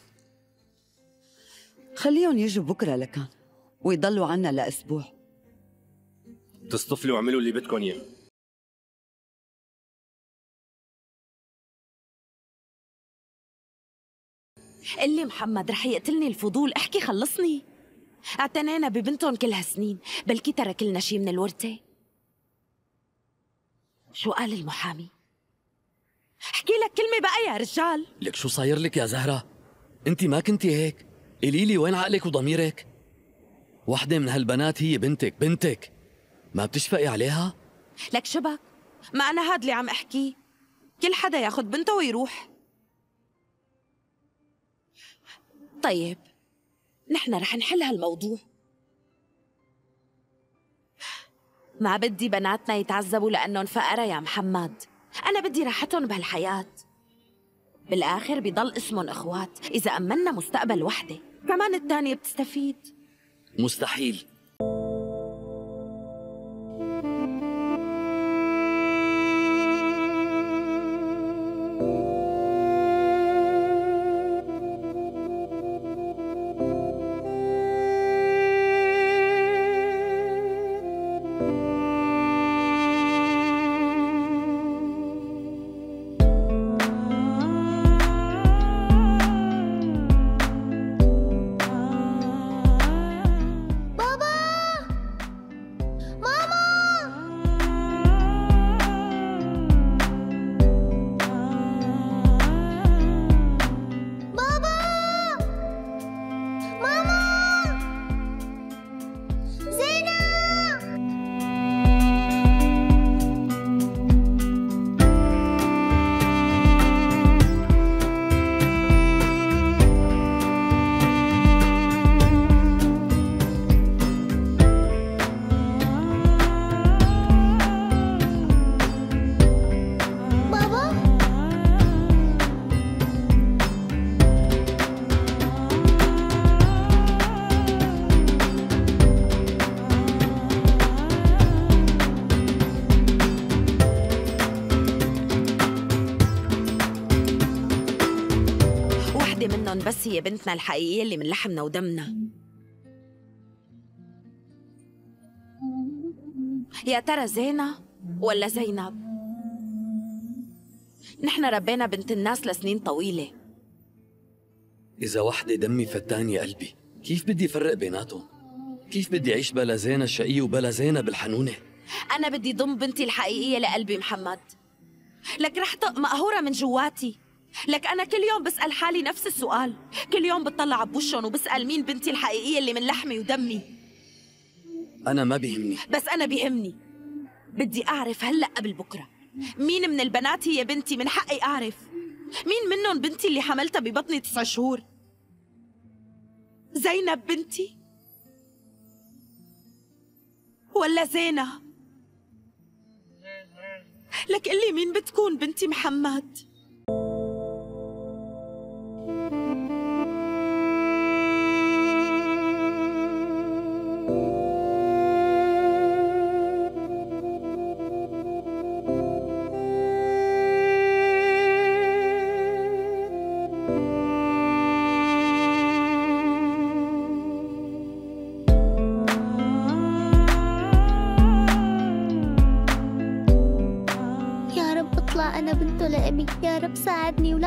خليهم يجوا بكرة لكان ويضلوا عنا لأسبوع. تصطفلوا واعملوا اللي بدكم إياه. اللي محمد رح يقتلني الفضول احكي خلصني اعتنينا ببنتهم كل هالسنين بلكي ترك لنا شي من الورثة شو قال المحامي؟ احكي لك كلمة بقى يا رجال لك شو صاير لك يا زهرة؟ انت ما كنتي هيك قولي لي وين عقلك وضميرك؟ وحدة من هالبنات هي بنتك بنتك ما بتشفقي عليها؟ لك شبك ما أنا هاد اللي عم أحكيه كل حدا ياخد بنته ويروح طيب نحن رح نحل هالموضوع. ما بدي بناتنا يتعذبوا لأنهم فقرة يا محمد. أنا بدي راحتهم بهالحياة. بالآخر بضل اسمهم إخوات إذا أمنا مستقبل وحدة. كمان التانية بتستفيد. مستحيل. بنتنا الحقيقية اللي من لحمنا ودمنا يا ترى زينة ولا زينب؟ نحن ربينا بنت الناس لسنين طويلة إذا وحدة دمي فالتانية قلبي كيف بدي فرق بيناتهم؟ كيف بدي أعيش بلا زينة الشقية وبلا زينب الحنونة؟ أنا بدي ضم بنتي الحقيقية لقلبي محمد لك رح طق مقهورة من جواتي لك أنا كل يوم بسأل حالي نفس السؤال. كل يوم بطلع بوشهم وبسأل مين بنتي الحقيقية اللي من لحمي ودمي. أنا ما بيهمني. بس أنا بيهمني. بدي أعرف هلأ قبل بكرة. مين من البنات هي بنتي من حقي أعرف. مين منهم بنتي اللي حملتها ببطني تسع شهور؟ زينب بنتي؟ ولا زينة؟ لك قلي مين بتكون بنتي محمد؟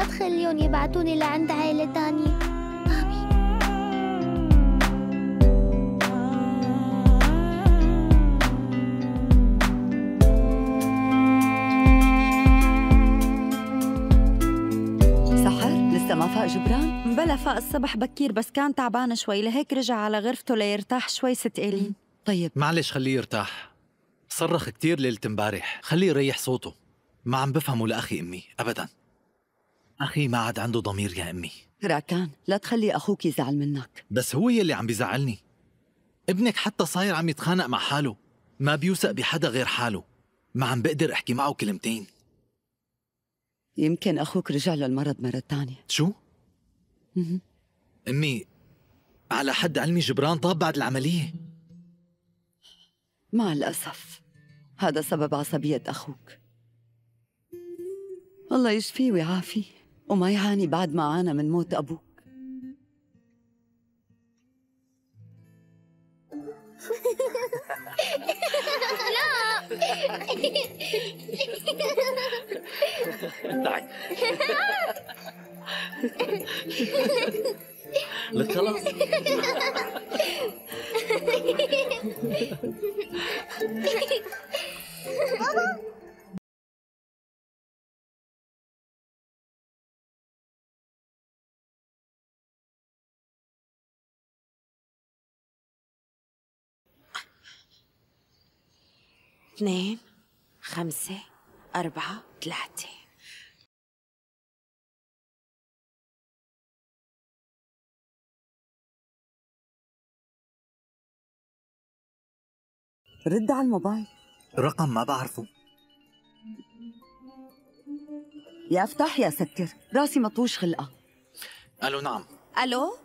تخليهم يبعتوني لعند عائلة تانية. سحر لسه ما فاق جبران؟ بلا فاق الصبح بكير بس كان تعبان شوي لهيك رجع على غرفته ليرتاح شوي ست إيلين. طيب. معلش خليه يرتاح. صرخ كتير ليلة امبارح. خليه يريح صوته. ما عم بفهمه لأخي أمي أبدا. أخي ما عاد عنده ضمير يا أمي. راكان لا تخلي أخوك يزعل منك. بس هو يلي عم بيزعلني. ابنك حتى صاير عم يتخانق مع حاله. ما بيوثق بحدا غير حاله. ما عم بقدر أحكي معه كلمتين. يمكن أخوك رجع له المرض مرة تانية. شو؟ أمي على حد علمي جبران طاب بعد العملية. مع الأسف هذا سبب عصبية أخوك. الله يشفيه ويعافيه. وما يعاني بعد ما عانى من موت أبوك. تعي لك خلاص اثنين خمسة أربعة ثلاثة. رد على الموبايل. رقم ما بعرفه. يا افتح يا سكر. راسي مطوش خلقة. ألو نعم. ألو؟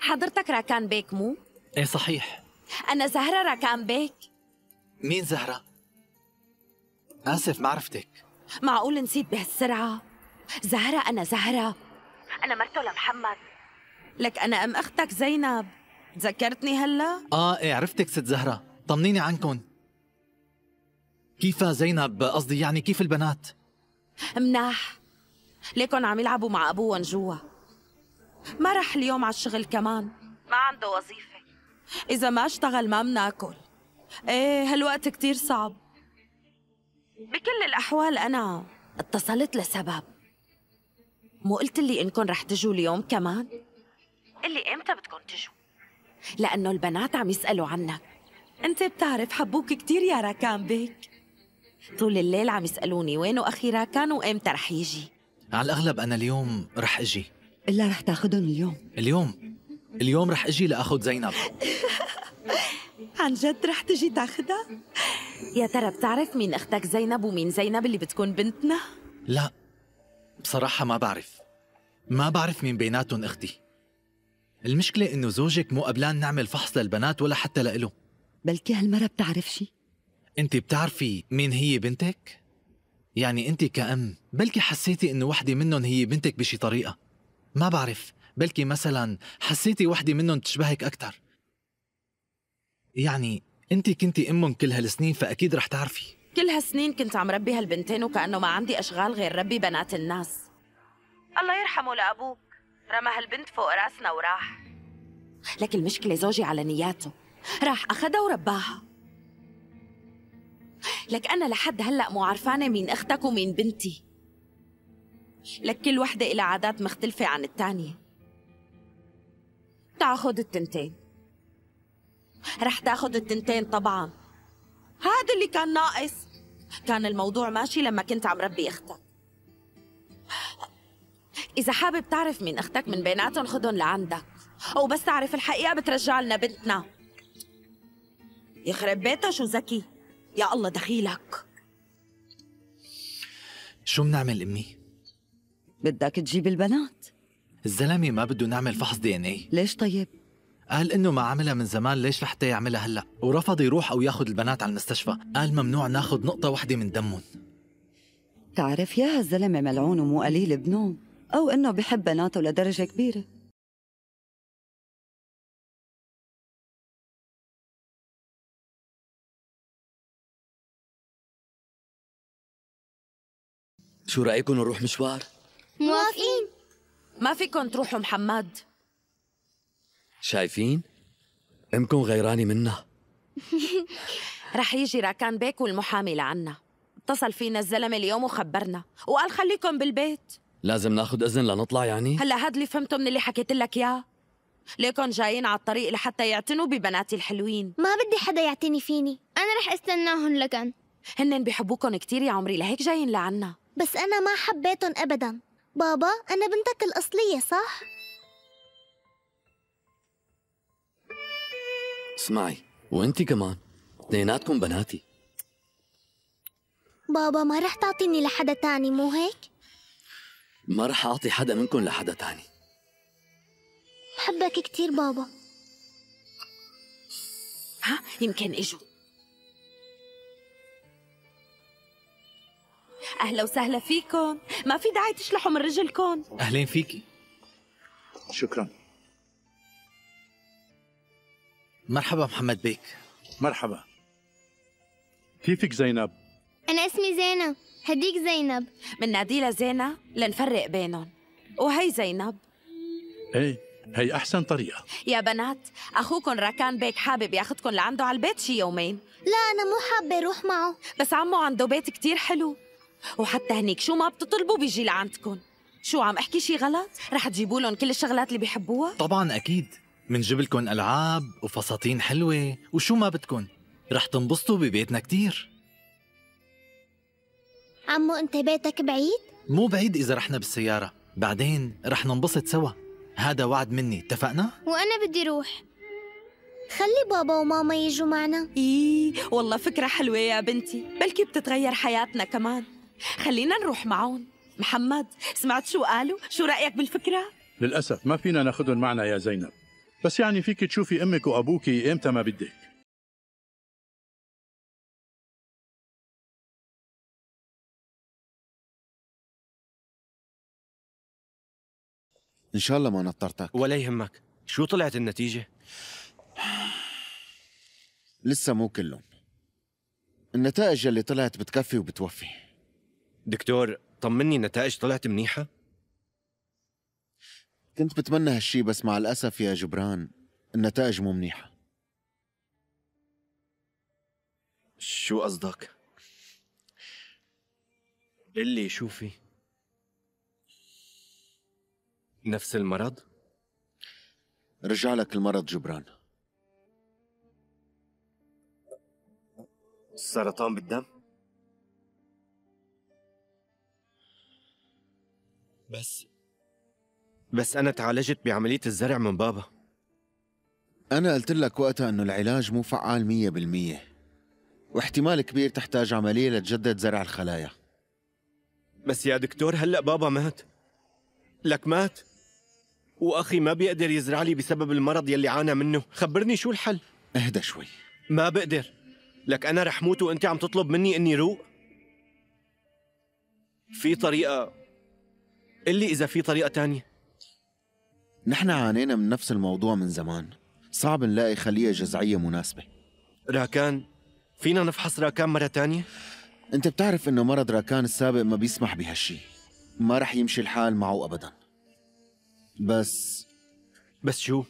حضرتك راكان بيك مو؟ إيه صحيح. أنا زهرة راكان بيك. مين زهرة؟ آسف ما عرفتك. معقول نسيت بهالسرعة؟ زهرة أنا زهرة. أنا مرته لمحمد لك أنا أم أختك زينب. تذكرتني هلا؟ آه إيه عرفتك ست زهرة. طمنيني عنكن. كيف زينب؟ قصدي يعني كيف البنات؟ مناح. ليكن عم يلعبوا مع أبوهم جوا. ما رح اليوم على الشغل كمان. ما عنده وظيفة. إذا ما اشتغل ما مناكل. إيه هالوقت كتير صعب. بكل الأحوال أنا اتصلت لسبب. مو قلت لي إنكم رح تجوا اليوم كمان؟ اللي إمتى بدكم تجوا؟ لأنه البنات عم يسألوا عنك. أنت بتعرف حبوك كتير يا راكان بيك. طول الليل عم يسألوني وينه أخي راكان وإمتى رح يجي. على الأغلب أنا اليوم رح أجي. إلا رح تاخدهم اليوم. اليوم؟ اليوم رح أجي لأخذ زينب. عن جد رح تجي تاخدها؟ يا ترى بتعرف مين أختك زينب ومين زينب اللي بتكون بنتنا؟ لا بصراحة ما بعرف. ما بعرف مين بيناتهم أختي. المشكلة إنه زوجك مو قبلان نعمل فحص للبنات ولا حتى لإله. بلكي هالمرة بتعرف شي؟ أنت بتعرفي مين هي بنتك؟ يعني أنت كأم بلكي حسيتي إنه وحدة منهم هي بنتك بشي طريقة؟ ما بعرف. بلكي مثلا حسيتي وحدة منهم تشبهك أكتر. يعني أنت كنتي أمهم كل هالسنين فأكيد رح تعرفي. كل هالسنين كنت عم ربي هالبنتين وكأنه ما عندي أشغال غير ربي بنات الناس. الله يرحمه لأبوك. رمى هالبنت فوق رأسنا وراح. لكن المشكلة زوجي على نياته. راح أخدها ورباها. لك أنا لحد هلأ مو عرفانة مين أختك ومين بنتي. لك كل وحدة إلها عادات مختلفة عن التانية. تاخد التنتين. رح تاخد التنتين طبعا. هذا اللي كان ناقص. كان الموضوع ماشي لما كنت عم ربي أختك. إذا حابب تعرف مين أختك من بيناتهم خدهم لعندك. وبس تعرف الحقيقة بترجع لنا بنتنا. يخرب بيتها شو ذكي يا الله دخيلك. شو بنعمل أمي؟ بدك تجيب البنات؟ الزلمة ما بده نعمل فحص دي إن اي ليش طيب؟ قال إنه ما عملها من زمان ليش لحتى يعملها هلأ؟ ورفض يروح أو ياخذ البنات على المستشفى. قال ممنوع ناخذ نقطة واحدة من دمهم. تعرف يا هالزلمة ملعون ومو قليل بنوم أو إنه بحب بناته لدرجة كبيرة. شو رايكم نروح مشوار؟ موافقين. ما فيكم تروحوا محمد. شايفين؟ امكم غيراني منها رح يجي راكان بيك والمحامي لعنا. اتصل فينا الزلمة اليوم وخبرنا. وقال خليكم بالبيت. لازم ناخذ أذن لنطلع يعني؟ هلا هاد اللي فهمته من اللي حكيت لك اياه ليكن جايين على الطريق لحتى يعتنوا ببناتي الحلوين. ما بدي حدا يعتني فيني. أنا رح استناهم لكن. هن بيحبوكم كتير يا عمري لهيك جايين لعنا. بس أنا ما حبيتهم أبدا. بابا أنا بنتك الأصلية صح؟ اسمعي وانت كمان. اثنيناتكم بناتي. بابا ما رح تعطيني لحدا تاني مو هيك؟ ما رح أعطي حدا منكم لحدا تاني. بحبك كتير بابا. ها يمكن إجوا. أهلا وسهلا فيكم. ما في داعي تشلحوا من رجلكم. أهلين فيكي. شكرا. مرحبا محمد بيك. مرحبا. كيفك زينب؟ أنا اسمي زينب. هديك زينب. من ناديلة زينة؟ لنفرق بينهم. وهي زينب. إيه هي أحسن طريقة. يا بنات اخوكم راكان بيك حابب ياخدكم لعنده على البيت شي يومين. لا أنا مو حابة أروح معه. بس عمو عنده بيت كتير حلو. وحتى هنيك شو ما بتطلبوا بيجي لعندكم شو عم أحكي شي غلط؟ رح تجيبوا لهم كل الشغلات اللي بيحبوها؟ طبعا أكيد. منجيب لكم ألعاب وفساتين حلوة وشو ما بدكم. رح تنبسطوا ببيتنا كتير. عمو أنت بيتك بعيد؟ مو بعيد إذا رحنا بالسيارة. بعدين رح ننبسط سوا. هذا وعد مني. اتفقنا؟ وأنا بدي روح. خلي بابا وماما يجوا معنا. إيه والله فكرة حلوة يا بنتي. بلكي بتتغير حياتنا كمان. خلينا نروح معهم محمد سمعت شو قالوا؟ شو رأيك بالفكرة؟ للأسف ما فينا ناخذهم معنا يا زينب. بس يعني فيك تشوفي أمك وأبوك إمتى ما بدك. إن شاء الله ما نطرتك. ولا يهمك. شو طلعت النتيجة؟ لسه مو كلهم. النتائج اللي طلعت بتكفي وبتوفي. دكتور طمني النتائج طلعت منيحة؟ كنت بتمنى هالشي بس مع الأسف يا جبران النتائج مو منيحة شو قصدك؟ اللي شوفي نفس المرض؟ رجع لك المرض جبران السرطان بالدم؟ بس بس أنا تعالجت بعملية الزرع من بابا. أنا قلت لك وقتها إنه العلاج مو فعال مية بالمية. واحتمال كبير تحتاج عملية لتجدد زرع الخلايا. بس يا دكتور هلأ بابا مات. لك مات. وأخي ما بيقدر يزرع لي بسبب المرض يلي عانى منه. خبرني شو الحل؟ اهدى شوي. ما بقدر. لك أنا رح موت وأنت عم تطلب مني إني روق. في طريقة. قل إذا في طريقة تانية. نحن عانينا من نفس الموضوع من زمان صعب نلاقي خلية جذعية مناسبة راكان فينا نفحص راكان مرة تانية؟ أنت بتعرف إنه مرض راكان السابق ما بيسمح بهالشي ما رح يمشي الحال معه ابدا بس بس شو؟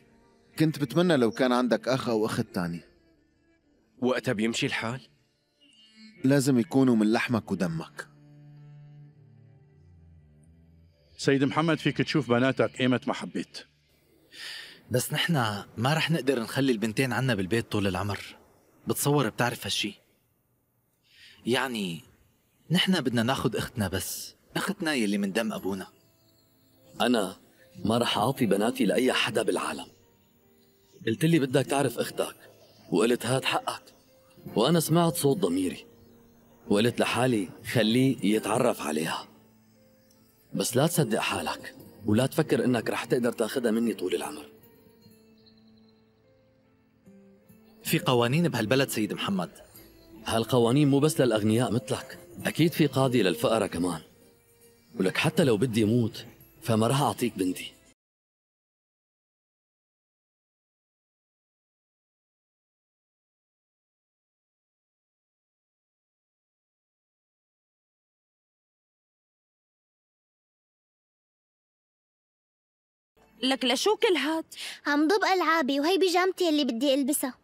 كنت بتمنى لو كان عندك أخ أو أخت تاني وقتها بيمشي الحال؟ لازم يكونوا من لحمك ودمك سيد محمد فيك تشوف بناتك ايمت ما حبيت. بس نحن ما رح نقدر نخلي البنتين عنا بالبيت طول العمر. بتصور بتعرف هالشي؟ يعني نحن بدنا ناخد أختنا بس. أختنا يلي من دم أبونا. أنا ما رح أعطي بناتي لأي حدا بالعالم. قلت لي بدك تعرف أختك وقلت هاد حقك. وأنا سمعت صوت ضميري. وقلت لحالي خليه يتعرف عليها. بس لا تصدق حالك ولا تفكر إنك رح تقدر تاخدها مني طول العمر. في قوانين بهالبلد سيد محمد. هالقوانين مو بس للأغنياء مثلك أكيد في قاضي للفقراء كمان. ولك حتى لو بدي أموت فما رح أعطيك بنتي. لك لشو كل هاد؟ عم ضب ألعابي وهي بيجامتي اللي بدي ألبسها.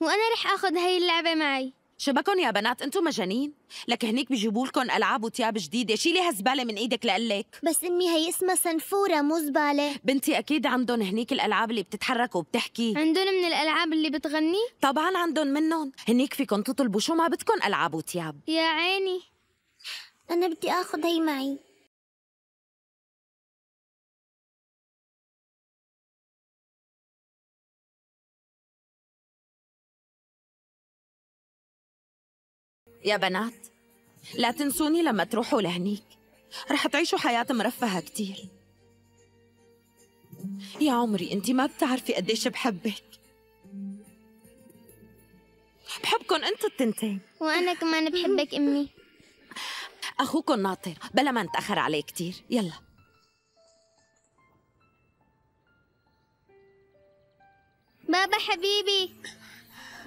وأنا رح أخذ هاي اللعبة معي. شبكن يا بنات أنتم مجانين؟ لك هنيك بيجيبوا لكم ألعاب وتياب جديدة. شيلي هالزباله من إيدك لقلك بس أمي هي اسمها سنفورة مو زبالة. بنتي أكيد عندهم هنيك الألعاب اللي بتتحرك وبتحكي. عندهم من الألعاب اللي بتغني؟ طبعا عندهم منهم هنيك فيكم تطلبوا شو ما بدكم ألعاب وتياب. يا عيني. أنا بدي آخذ هي معي. يا بنات لا تنسوني لما تروحوا لهنيك. رح تعيشوا حياة مرفهة كتير. يا عمري انت ما بتعرفي قديش بحبك. بحبكن أنتوا التنتين. وأنا كمان بحبك أمي. أخوكن ناطر بلا ما نتأخر عليه كتير. يلا. بابا حبيبي.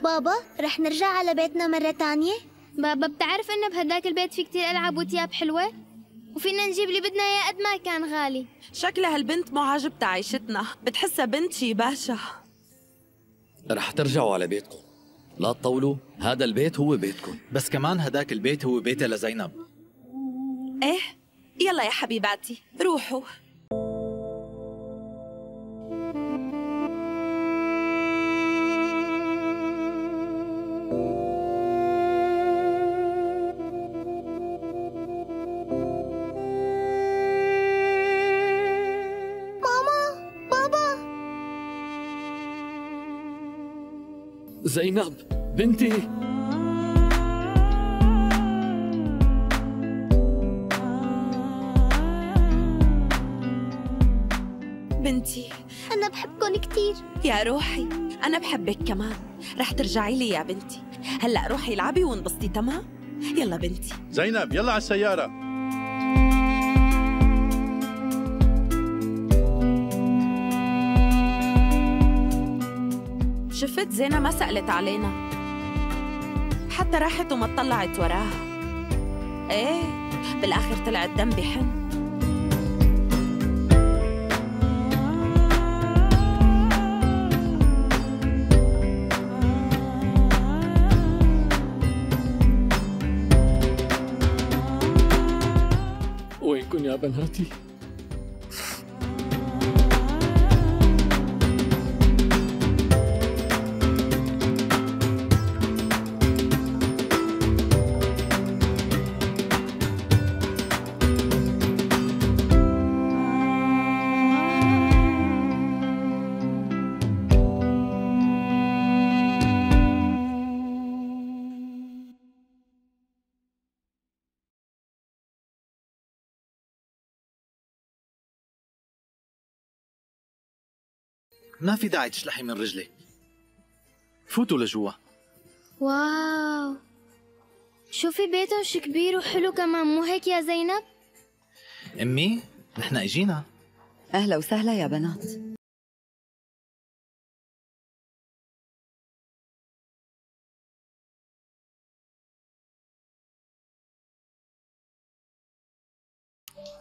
بابا رح نرجع على بيتنا مرة تانية؟ بابا بتعرف إنه بهداك البيت في كتير ألعاب وتياب حلوة؟ وفينا نجيب اللي بدنا اياه قد ما كان غالي. شكلها هالبنت مو عاجبتها عيشتنا. بتحسها بنت شي باشا. رح ترجعوا على بيتكم. لا تطولوا هذا البيت هو بيتكم. بس كمان هداك البيت هو بيتها لزينب. إيه؟ يلا يا حبيباتي روحوا. زينب بنتي. بنتي أنا بحبكن كتير. يا روحي أنا بحبك كمان. رح ترجعي لي يا بنتي. هلأ روحي العبي وانبسطي تمام؟ يلا بنتي. زينب يلا على السيارة. شفت زينة ما سألت علينا. حتى راحت وما طلعت وراها. إيه بالآخر طلع الدم بحن. وينكن يا بناتي ما في داعي تشلحي من رجلك فوتوا لجوا. واو. شوفي بيتهم شو كبير وحلو كمان مو هيك يا زينب؟ أمي نحن إجينا. أهلا وسهلا يا بنات.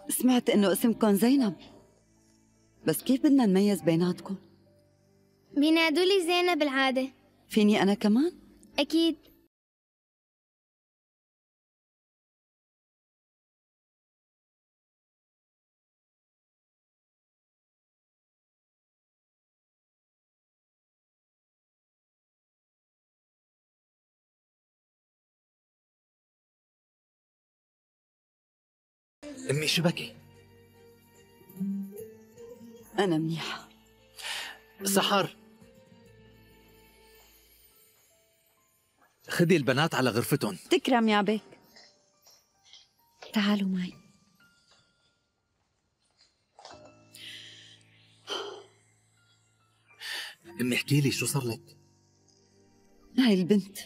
سمعت إنه اسمكم زينب. بس كيف بدنا نميز بيناتكم؟ بينادولي زينب بالعادة فيني أنا كمان؟ أكيد. أمي شبكي أنا منيحة. سحر. خدي البنات على غرفتهم. تكرم يا بيك. تعالوا معي. أمي احكي لي شو صار لك؟ هاي البنت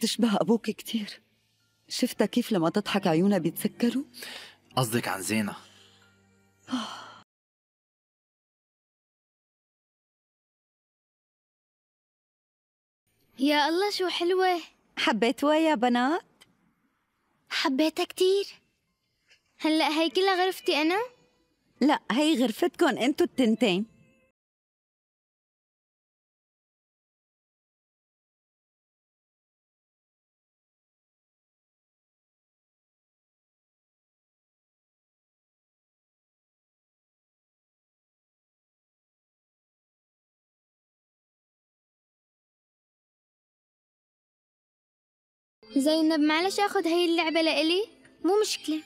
تشبه أبوك كتير. شفتها كيف لما تضحك عيونها بيتسكروا؟ قصدك عن زينة. يا الله شو حلوة. حبيتوها يا بنات؟ حبيتها كتير هلأ هي كلها غرفتي أنا؟ لا هي غرفتكم انتو التنتين زينب معلش اخذ هي اللعبة لإلي؟ مو مشكلة.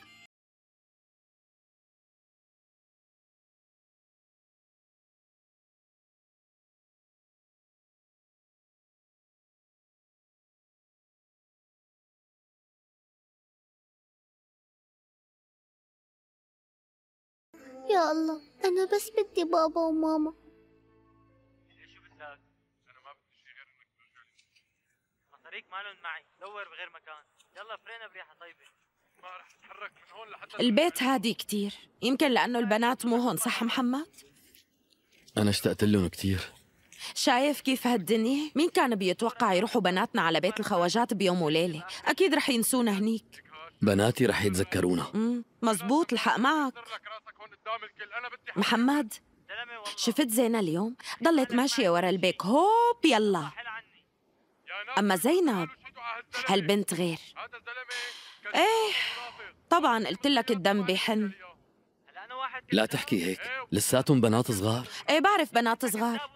يا الله أنا بس بدي بابا وماما. مصاريك مالهم معي. دور بغير مكان. يلا فرينا بريحة طيبة. ما رح اتحرك من هون لحتى البيت هادي كتير. يمكن لأنه البنات مو هون صح محمد؟ أنا اشتقت لهم كثير شايف كيف هالدنيا؟ مين كان بيتوقع يروحوا بناتنا على بيت الخواجات بيوم وليلة؟ أكيد رح ينسونا هنيك. بناتي رح يتذكرونا. مزبوط الحق معك. محمد شفت زينة اليوم؟ ضلت ماشية ورا البيك. هوب يلا. أما زينب هالبنت غير؟ إيه طبعا قلت لك الدم بيحن. لا تحكي هيك. لساتهم بنات صغار؟ إيه بعرف بنات صغار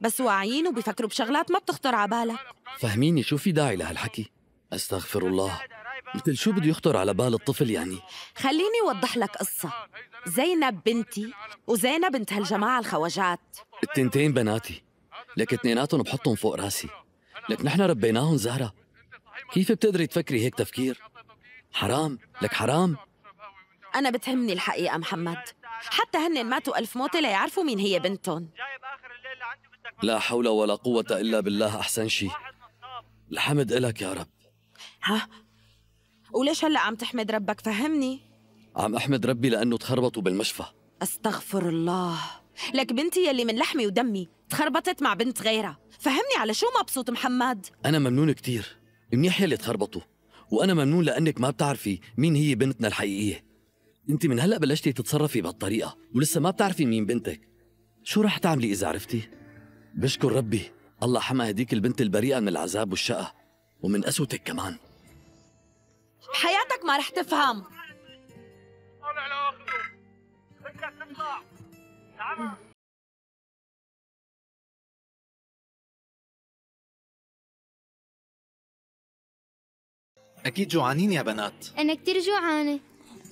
بس واعيين وبيفكروا بشغلات ما بتخطر على بالك. فهميني شو في داعي لهالحكي؟ أستغفر الله. مثل شو بده يخطر على بال الطفل يعني؟ خليني أوضح لك قصة. زينب بنتي وزينب بنت هالجماعة الخواجات. التنتين بناتي. لك اثنيناتهم بحطهم فوق راسي. لك نحن ربيناهم زهرة. كيف بتقدري تفكري هيك تفكير؟ حرام؟ لك حرام؟ أنا بتهمني الحقيقة محمد. حتى هن ماتوا ألف موتة ليعرفوا مين هي بنتهم. لا حول ولا قوة إلا بالله أحسن شي. الحمد إلك يا رب. ها؟ وليش هلأ عم تحمد ربك؟ فهمني. عم أحمد ربي لأنه تخربطوا بالمشفى. أستغفر الله. لك بنتي يلي من لحمي ودمي تخربطت مع بنت غيرها. فهمني على شو مبسوط محمد؟ أنا ممنون كتير. منيح يلي تخربطوا وأنا ممنون لأنك ما بتعرفي مين هي بنتنا الحقيقية. أنت من هلأ بلشتي تتصرفي بهالطريقة ولسه ما بتعرفي مين بنتك. شو رح تعملي إذا عرفتي؟ بشكر ربي الله حمى هديك البنت البريئة من العذاب والشقة ومن قسوتك كمان. بحياتك ما رح تفهم. أكيد جوعانين يا بنات. أنا كتير جوعانة.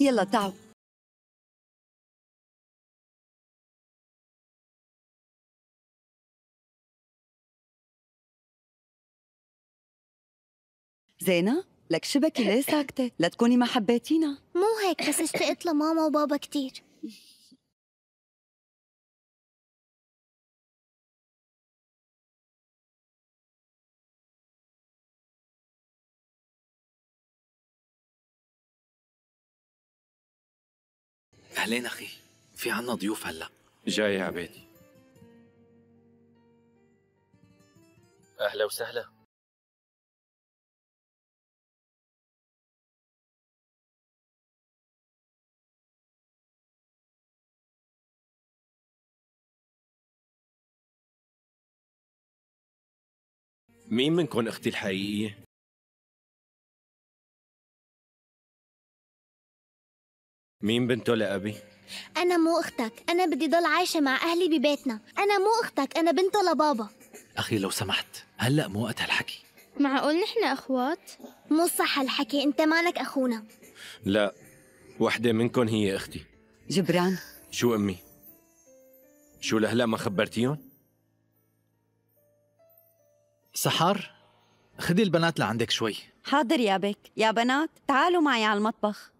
يلا تعوا زينة لك شبكي ليه ساكتة؟ لا تكوني ما حبيتينا. مو هيك بس اشتقت لماما وبابا كتير. أهلين أخي في عنا ضيوف هلأ. جاي يا عبيدي أهلا وسهلا. مين منكم أختي الحقيقية؟ مين بنته لأبي؟ أنا مو أختك أنا بدي ضل عايشة مع أهلي ببيتنا. أنا مو أختك أنا بنته لبابا. أخي لو سمحت هلأ مو وقت هالحكي. معقول نحن أخوات؟ مو صح هالحكي أنت مانك أخونا. لا وحدة منكم هي أختي. جبران. شو أمي؟ شو لهلا ما خبرتيهم؟ سحر خدي البنات لعندك شوي. حاضر يا بك. يا بنات تعالوا معي على المطبخ.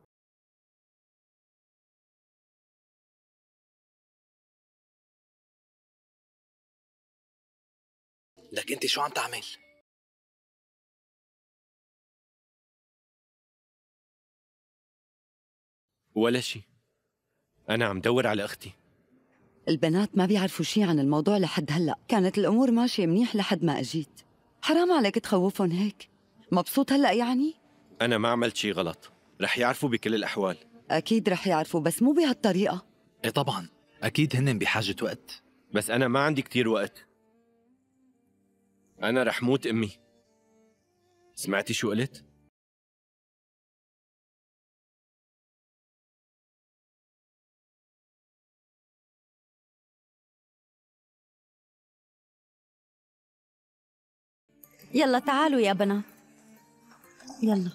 لك انت شو عم تعمل؟ ولا شي. أنا عم دور على أختي. البنات ما بيعرفوا شي عن الموضوع لحد هلأ. كانت الأمور ماشية منيح لحد ما أجيت. حرام عليك تخوفهم هيك. مبسوط هلأ يعني؟ أنا ما عملت شي غلط. رح يعرفوا بكل الأحوال. أكيد رح يعرفوا بس مو بهالطريقة. إيه طبعا. أكيد هن بحاجة وقت. بس أنا ما عندي كتير وقت. أنا رح موت أمي. سمعتي شو قلت؟ يلا تعالوا يا بنات يلا.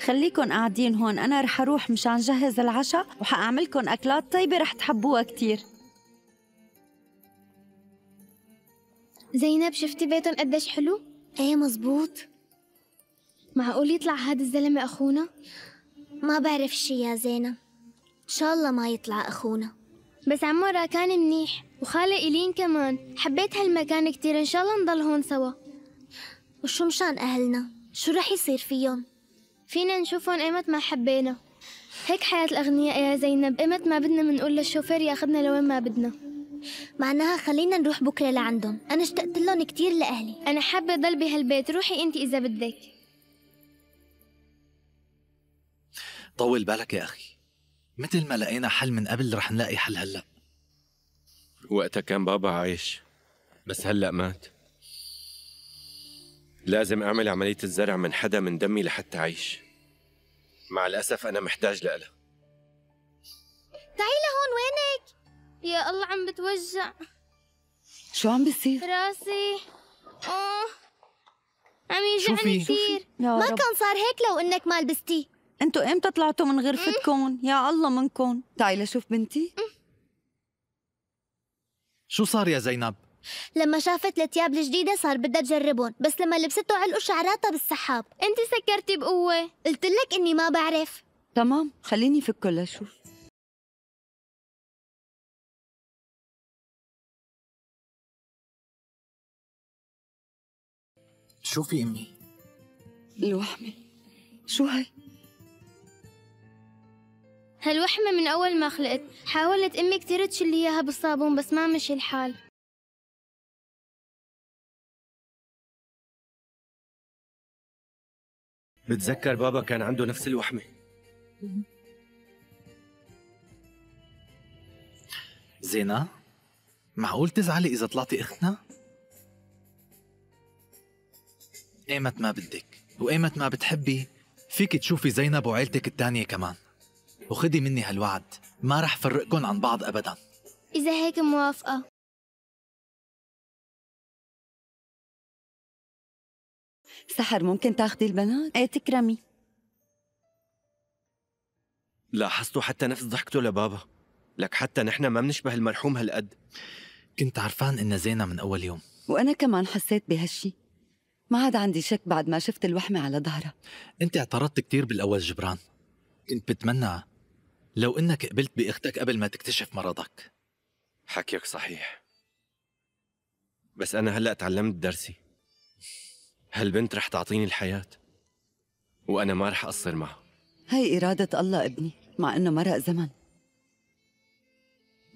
خليكن قاعدين هون أنا رح أروح مشان جهز العشاء وحأعملكن أكلات طيبة رح تحبوها كتير. زينب شفتي بيتهم قديش حلو؟ إيه مزبوط معقول يطلع هذا الزلمة أخونا؟ ما بعرف شي يا زينة إن شاء الله ما يطلع أخونا. بس عمو راكان منيح وخالة إيلين كمان. حبيت هالمكان كتير إن شاء الله نضل هون سوا. وشو مشان أهلنا؟ شو رح يصير فيهم فينا نشوفهم إيمت ما حبينا. هيك حياة الأغنياء يا زينب. إيمت ما بدنا منقول للشوفير ياخدنا لوين ما بدنا. معناها خلينا نروح بكرة لعندهم. أنا اشتقت لهم كتير لأهلي. أنا حابة ضل بهالبيت. روحي أنت إذا بدك. طول بالك يا أخي. مثل ما لقينا حل من قبل رح نلاقي حل هلأ. وقتها كان بابا عايش. بس هلأ مات. لازم أعمل عملية الزرع من حدا من دمي لحتى أعيش. مع الأسف أنا محتاج لها. تعي لهون وينك؟ يا الله عم بتوجع. شو عم بيصير؟ راسي. آه. عم شو يوجعني في؟ كثير ما رب. كان صار هيك لو إنك ما لبستي أنتوا إمتى طلعتوا من غرفتكم؟ يا الله منكم. تعي لشوف بنتي. شو صار يا زينب؟ لما شافت الثياب الجديدة صار بدها تجربهم بس لما لبسته علقوا شعراتها بالسحاب. أنت سكرتي بقوة. قلت لك إني ما بعرف. تمام خليني فكه لشوف. شو في امي. الوحمة شو هي؟ هالوحمة من أول ما خلقت. حاولت أمي كتير تشلي إياها بالصابون بس ما مشي الحال. بتذكر بابا كان عنده نفس الوحمة زينة معقول تزعلي إذا طلعتي أختنا؟ ايمت ما بدك وايمت ما بتحبي فيك تشوفي زينب وعيلتك التانية كمان. وخدي مني هالوعد ما رح فرقكن عن بعض أبدا. إذا هيك موافقة. سحر ممكن تاخدي البنات؟ إيه تكرمي. لاحظتوا حتى نفس ضحكته لبابا؟ لك حتى نحن ما بنشبه المرحوم هالقد. كنت عرفان إن زينة من أول يوم. وأنا كمان حسيت بهالشي. ما عاد عندي شك بعد ما شفت الوحمة على ظهرها. أنت اعترضت كتير بالأول جبران. كنت بتمنى لو إنك قبلت بأختك قبل ما تكتشف مرضك. حكيك صحيح. بس أنا هلأ تعلمت درسي. هالبنت رح تعطيني الحياة. وأنا ما رح أقصر معها. هي إرادة الله ابني مع إنه مرق زمن.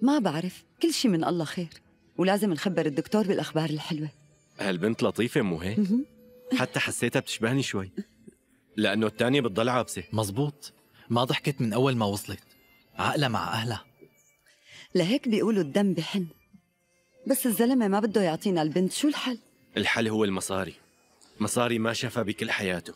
ما بعرف كل شي من الله خير. ولازم نخبر الدكتور بالأخبار الحلوة. هالبنت لطيفة مو هيك؟ حتى حسيتها بتشبهني شوي. لأنه التانية بتضل عابسة مزبوط. ما ضحكت من أول ما وصلت. عقلها مع أهلها. لهيك بيقولوا الدم بحن. بس الزلمة ما بده يعطينا البنت. شو الحل؟ الحل هو المصاري. مصاري ما شافها بكل حياته.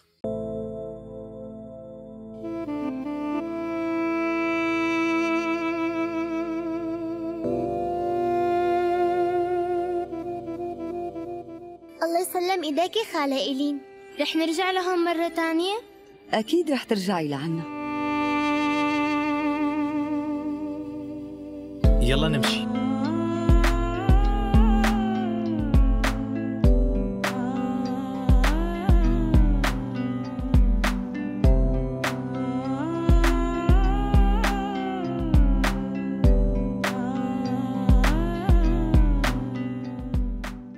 الله يسلم ايديكي خالة إيلين. رح نرجع لهم مرة تانية؟ أكيد رح ترجعي لعنا. يلا نمشي.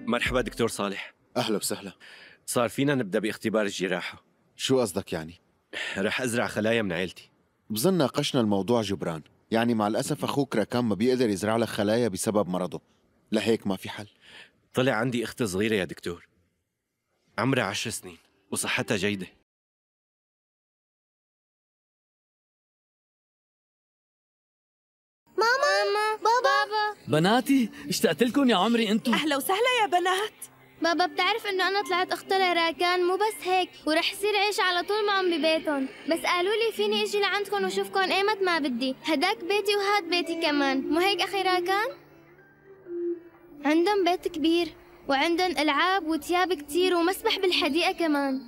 مرحبا دكتور صالح. أهلا وسهلا. صار فينا نبدأ باختبار الجراحة. شو قصدك يعني؟ رح أزرع خلايا من عيلتي. بظن ناقشنا الموضوع جبران. يعني مع الأسف أخوك راكان ما بيقدر يزرع لك خلايا بسبب مرضه. لهيك ما في حل. طلع عندي أخت صغيرة يا دكتور. عمرها عشر سنين وصحتها جيدة. ماما! بابا! بناتي اشتقت لكم يا عمري أنتم. أهلا وسهلا يا بنات. بابا بتعرف إنه أنا طلعت اخت لراكان مو بس هيك ورح صير عيش على طول معهم ببيتهم بس قالوا لي فيني إجي لعندكم واشوفكم إيمت ما بدي. هداك بيتي وهاد بيتي كمان. مو هيك أخي راكان؟ عندهم بيت كبير وعندهم إلعاب وتياب كتير ومسبح بالحديقة كمان.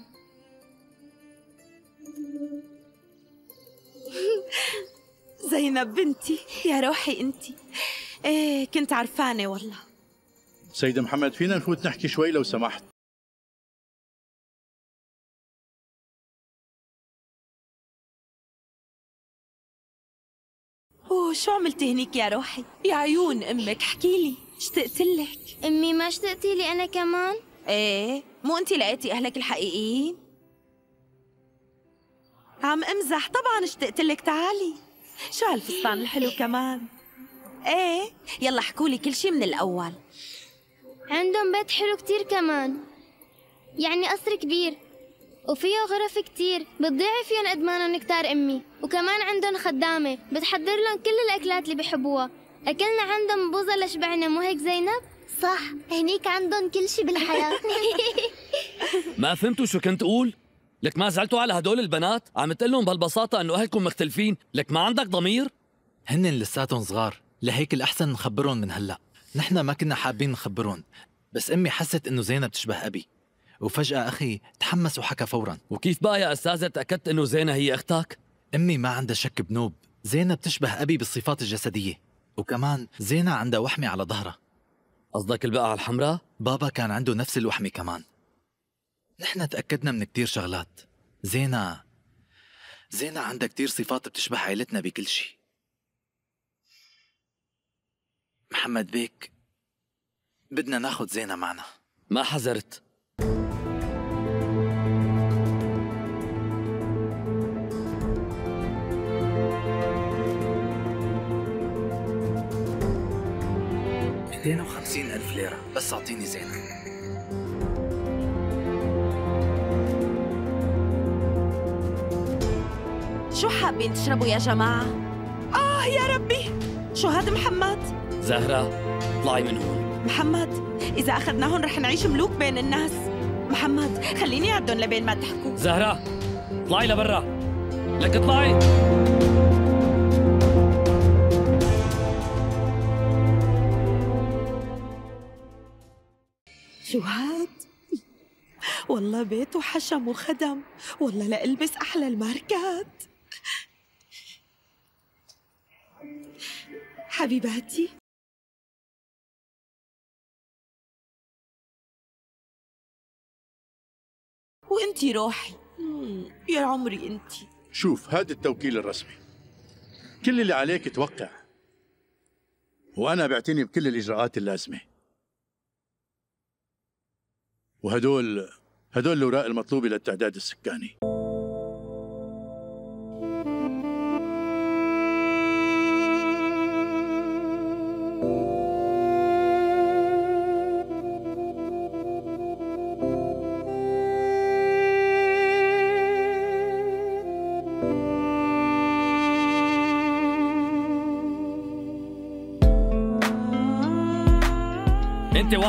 زينب بنتي يا روحي أنتي. إيه كنت عرفانة والله. سيد محمد فينا نفوت نحكي شوي لو سمحت. اوه شو عملتي هنيك يا روحي؟ يا عيون أمك احكي لي اشتقت لك؟ أمي ما اشتقتي لي أنا كمان؟ إيه مو انت لقيتي أهلك الحقيقيين؟ عم أمزح طبعا اشتقت لك تعالي. شو هالفستان الحلو كمان؟ إيه يلا احكوا لي كل شيء من الأول. عندهم بيت حلو كتير كمان يعني قصر كبير وفيه غرف كتير بتضيعي فيهم أدمانهم كتار أمي وكمان عندهم خدامة بتحضر لهم كل الأكلات اللي بحبوها أكلنا عندهم بوظة لشبعنا مو هيك زينب؟ صح هنيك عندهم كل شي بالحياة ما فهمتوا شو كنت أقول؟ لك ما زعلتوا على هدول البنات؟ عم تقول لهم بهالبساطة إنه أهلكم مختلفين، لك ما عندك ضمير؟ هن لساتهم صغار لهيك الأحسن نخبرهم من هلأ نحن ما كنا حابين نخبرهم بس أمي حست إنه زينب تشبه أبي. وفجأة أخي تحمس وحكى فورا. وكيف بقى يا أستاذة؟ تأكدت إنه زينة هي أختك؟ أمي ما عندها شك بنوب. زينب تشبه أبي بالصفات الجسدية. وكمان زينة عندها وحمة على ظهرها. قصدك البقعة الحمراء؟ بابا كان عنده نفس الوحمة كمان. نحن تأكدنا من كتير شغلات. زينة زينة عندها كتير صفات بتشبه عائلتنا بكل شي محمد بيك بدنا ناخد زينة معنا ما حذرت مئتين وخمسين ألف ليرة بس أعطيني زينة شو حابين تشربوا يا جماعة؟ آه يا ربي شو هذا محمد؟ زهرة اطلعي من هون. محمد إذا أخذناهم رح نعيش ملوك بين الناس. محمد خليني أعدهم لبين ما تحكوا. زهرة اطلعي لبرا. لك اطلعي. شو هاد؟ والله بيت وحشم وخدم. والله لألبس أحلى الماركات. حبيباتي. وانتي روحي. يا عمري انتي شوف هذا التوكيل الرسمي. كل اللي عليك توقع. وأنا بعتني بكل الإجراءات اللازمة. وهدول هدول الأوراق المطلوبة للتعداد السكاني.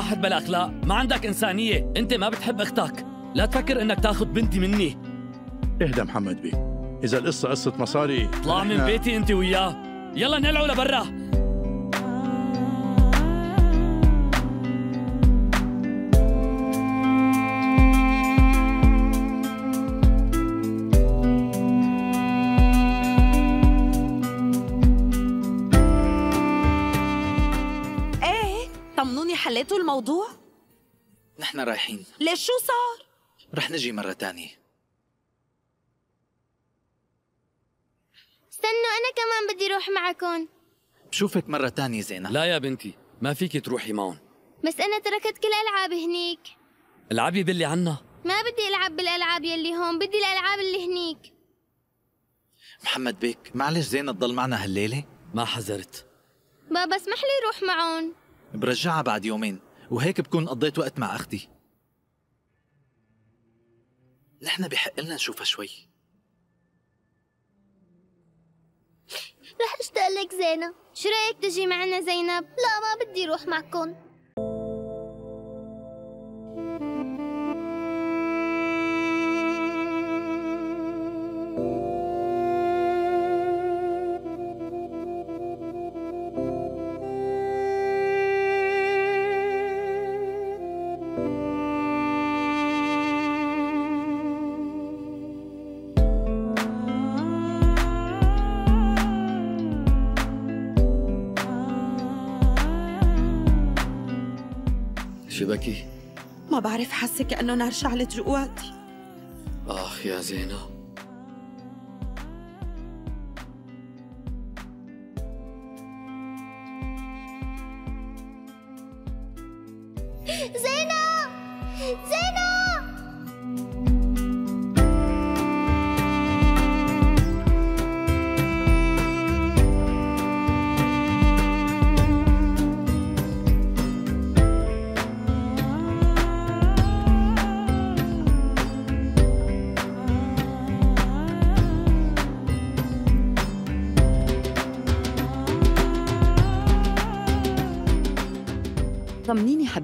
واحد بلا اخلاق ما عندك إنسانية. أنت ما بتحب أختك. لا تفكر إنك تاخذ بنتي مني. اهدى محمد بيه. إذا القصة قصة مصاري اطلع من بيتي أنت وياه. يلا نلعوا لبرا. رايحين؟ ليش؟ شو صار؟ رح نجي مرة تانية. استنوا أنا كمان بدي أروح معكم بشوفك مرة تانية زينة لا يا بنتي ما فيك تروحي معهم بس أنا تركت كل ألعابي هنيك. العبي باللي عنا. ما بدي ألعب بالألعاب يلي هون بدي الألعاب اللي هنيك. محمد بيك معلش زينة تضل معنا هالليلة؟ ما حذرت. بابا اسمح لي روح معهم برجعها بعد يومين وهيك بكون قضيت وقت مع أختي. نحن بحق لنا نشوفها شوي. رح أشتاق لك زينة شو رأيك تجي معنا زينب؟ لا ما بدي روح معكم بعرف حاسة كأنه نار شعلت جواتي آخ يا زينة زينة زينة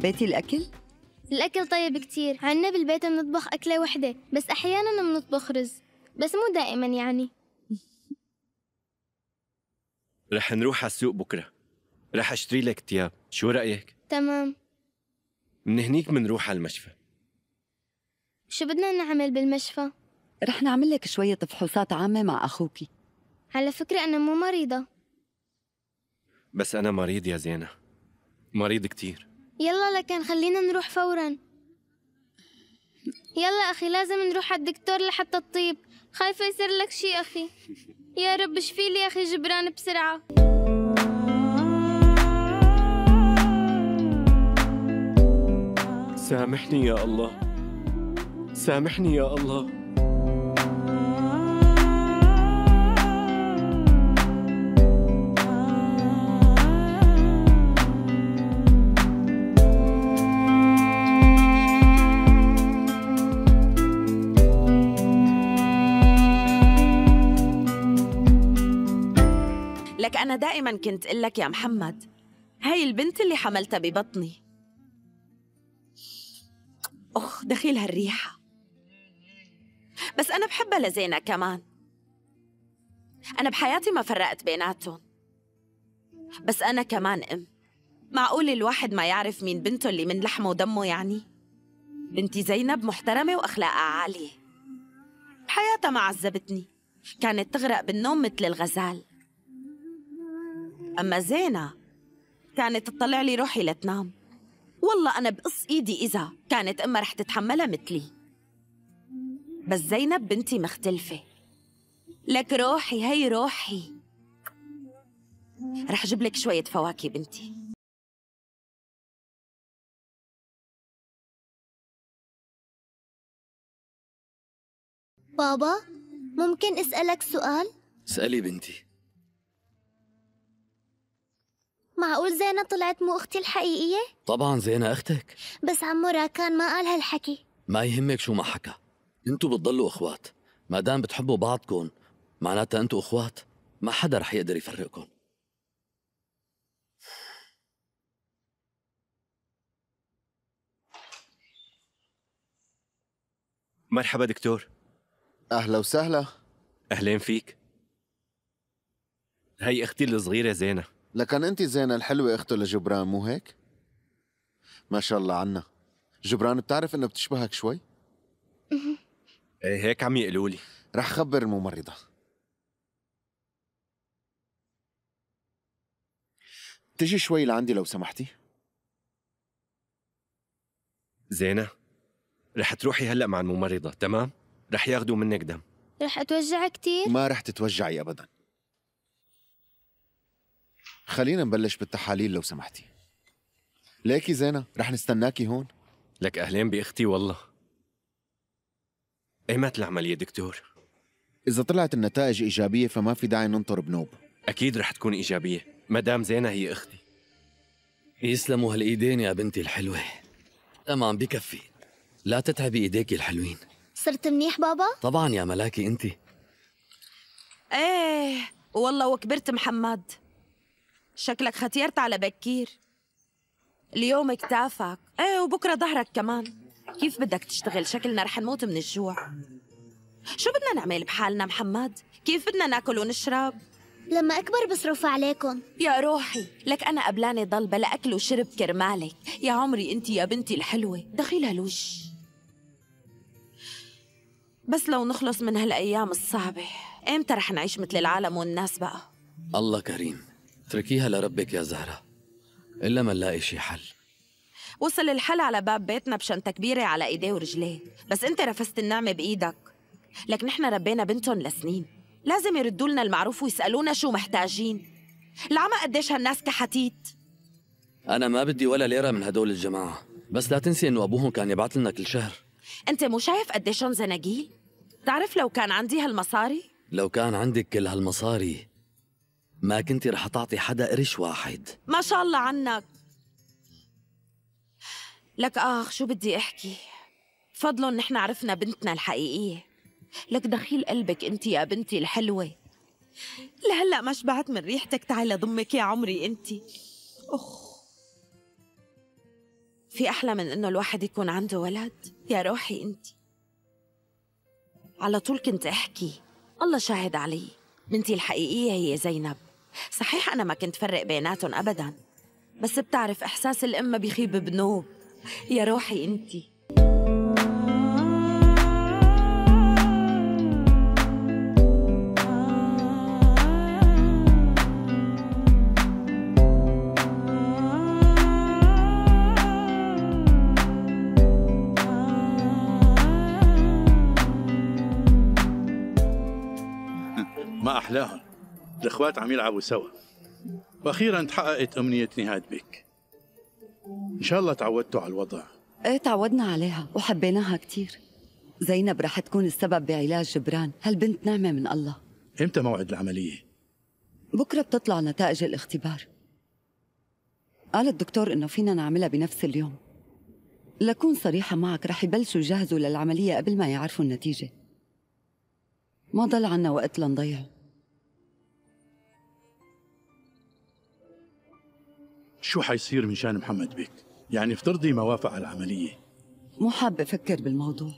حبيتي الأكل؟ الأكل طيب كتير. عنا بالبيت بنطبخ أكلة وحدة بس أحيانا بنطبخ رز بس مو دائما يعني. رح نروح على السوق بكرة. رح أشتري لك تياب شو رأيك؟ تمام. من هنيك منروح على المشفى. شو بدنا نعمل بالمشفى؟ رح نعمل لك شوية فحوصات عامة مع أخوكي على فكرة أنا مو مريضة. بس أنا مريض يا زينة. مريض كتير. يلا لكن خلينا نروح فورا. يلا أخي لازم نروح على الدكتور لحتى الطيب. خايفة يصير لك شي أخي. يا رب اشفي لي أخي جبران بسرعة. سامحني يا الله. سامحني يا الله. لك أنا دائما كنت أقول لك يا محمد هاي البنت اللي حملتها ببطني. أخ دخيل هالريحة. بس أنا بحبها لزينة كمان. أنا بحياتي ما فرقت بيناتهم. بس أنا كمان أم. معقول الواحد ما يعرف مين بنته اللي من لحمه ودمه يعني؟ بنتي زينب محترمة وأخلاقها عالية. بحياتها ما عذبتني. كانت تغرق بالنوم مثل الغزال. أما زينة كانت تطلع لي روحي لتنام. والله أنا بقص إيدي إذا كانت أمها رح تتحملها مثلي. بس زينب بنتي مختلفة. لك روحي هي روحي. رح جيب لك شوية فواكه بنتي. بابا ممكن أسألك سؤال؟ اسألي بنتي. معقول زينة طلعت مو أختي الحقيقية؟ طبعا زينة أختك. بس عمو راكان ما قال هالحكي ما يهمك شو ما حكى. انتو بتضلوا أخوات. ما دام بتحبوا بعضكم معناتها انتو أخوات. ما حدا رح يقدر يفرقكم مرحبا دكتور. أهلا وسهلا. أهلين فيك. هي أختي الصغيرة زينة. لكن أنت زينة الحلوة أخته لجبران مو هيك؟ ما شاء الله عنا. جبران بتعرف إنه بتشبهك شوي؟ إيه هيك عم يقولوا لي. رح خبر الممرضة. تجي شوي لعندي لو سمحتي؟ زينة رح تروحي هلأ مع الممرضة تمام؟ رح ياخذوا منك دم. رح أتوجع كتير؟ ما رح تتوجعي أبدا. خلينا نبلش بالتحاليل لو سمحتي. ليكي زينة رح نستناكي هون؟ لك أهلين بأختي والله. ايمت العملية دكتور؟ إذا طلعت النتائج إيجابية فما في داعي ننطر بنوب. أكيد رح تكون إيجابية مدام زينة هي أختي. يسلموا هالإيدين يا بنتي الحلوة. تمام بكفي. لا تتعبي إيديك الحلوين. صرت منيح بابا؟ طبعا يا ملاكي انت. إيه والله وكبرت محمد. شكلك ختيرت على بكير. اليوم كتافك إيه وبكرة ظهرك كمان. كيف بدك تشتغل؟ شكلنا رح نموت من الجوع. شو بدنا نعمل بحالنا محمد؟ كيف بدنا ناكل ونشرب؟ لما أكبر بصرف عليكم. يا روحي لك أنا قبلاني ضل بلا أكل وشرب كرمالك. يا عمري أنت يا بنتي الحلوة. دخيلها الوش. بس لو نخلص من هالأيام الصعبة إمتى رح نعيش مثل العالم والناس بقى؟ الله كريم. اتركيها لربك يا زهرة إلا ما نلاقي شي حل. وصل الحل على باب بيتنا بشنطة كبيرة على إيديه ورجليه. بس أنت رفست النعمة بإيدك. لك نحن ربينا بنتهم لسنين. لازم يردوا لنا المعروف ويسألونا شو محتاجين. العمى قديش هالناس كحتيت. أنا ما بدي ولا ليرة من هدول الجماعة. بس لا تنسي إنه أبوهم كان يبعث لنا كل شهر. أنت مو شايف قديشهم زناجيل؟ تعرف لو كان عندي هالمصاري؟ لو كان عندك كل هالمصاري ما كنتي رح تعطي حدا قرش واحد. ما شاء الله عنك. لك آخ شو بدي أحكي؟ فضلهم نحن عرفنا بنتنا الحقيقية. لك دخيل قلبك أنت يا بنتي الحلوة. لهلأ ما شبعت من ريحتك تعي ضمك يا عمري أنت. أخ. في أحلى من إنه الواحد يكون عنده ولد؟ يا روحي أنت. على طول كنت أحكي. الله شاهد علي. بنتي الحقيقية هي زينب. صحيح أنا ما كنت فرق بيناتهم أبدا بس بتعرف إحساس الأم بيخيب بنوب يا روحي أنتي ما أحلاهم. الإخوات عم يلعبوا سوا. وأخيرا تحققت أمنية نهاد بك. إن شاء الله تعودتوا على الوضع. إيه تعودنا عليها وحبيناها كتير. زينب رح تكون السبب بعلاج جبران. هالبنت نعمة من الله. إمتى موعد العملية؟ بكرة بتطلع نتائج الاختبار. قال الدكتور إنه فينا نعملها بنفس اليوم. لكون صريحة معك رح يبلشوا يجهزوا للعملية قبل ما يعرفوا النتيجة. ما ضل عنا وقت لنضيعه شو حيصير من شان محمد بك؟ يعني افترضي ما وافق على العملية. مو حابة أفكر بالموضوع.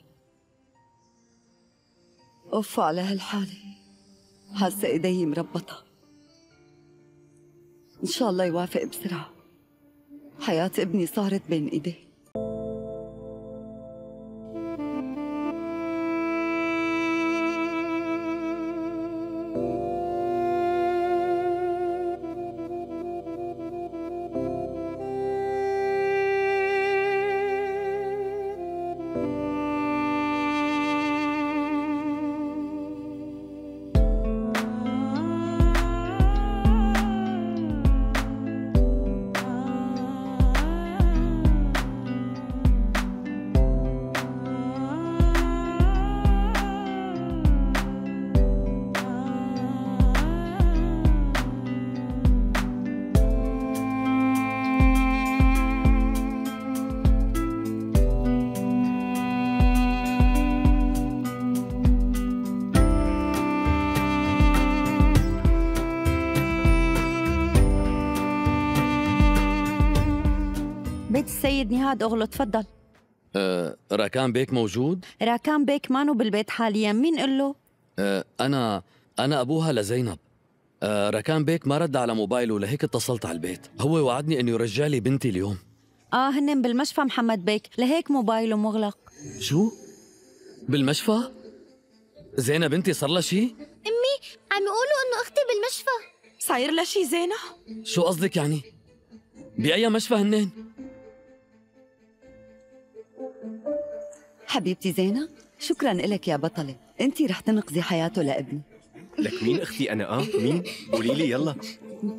أوف على هالحالة. حاسة إيدي مربطة. إن شاء الله يوافق بسرعة. حياة ابني صارت بين إيديه. أغلو تفضل أه راكان بيك موجود؟ راكان بيك مانو بالبيت حاليا مين قل له؟ أه أنا أنا أبوها لزينب أه راكان بيك ما رد على موبايله لهيك اتصلت على البيت هو وعدني إنه يرجع لي بنتي اليوم آه هن بالمشفى محمد بيك لهيك موبايله مغلق شو؟ بالمشفى؟ زينب بنتي صار لها شيء؟ أمي عم يقولوا إنه أختي بالمشفى صاير لها شي زينة؟ شو قصدك يعني؟ بأي مشفى هنين؟ حبيبتي زينة شكرا لك يا بطلة. انت رح تنقذي حياته لابني. لك مين أختي أنا؟ آه مين؟ قولي لي يلا.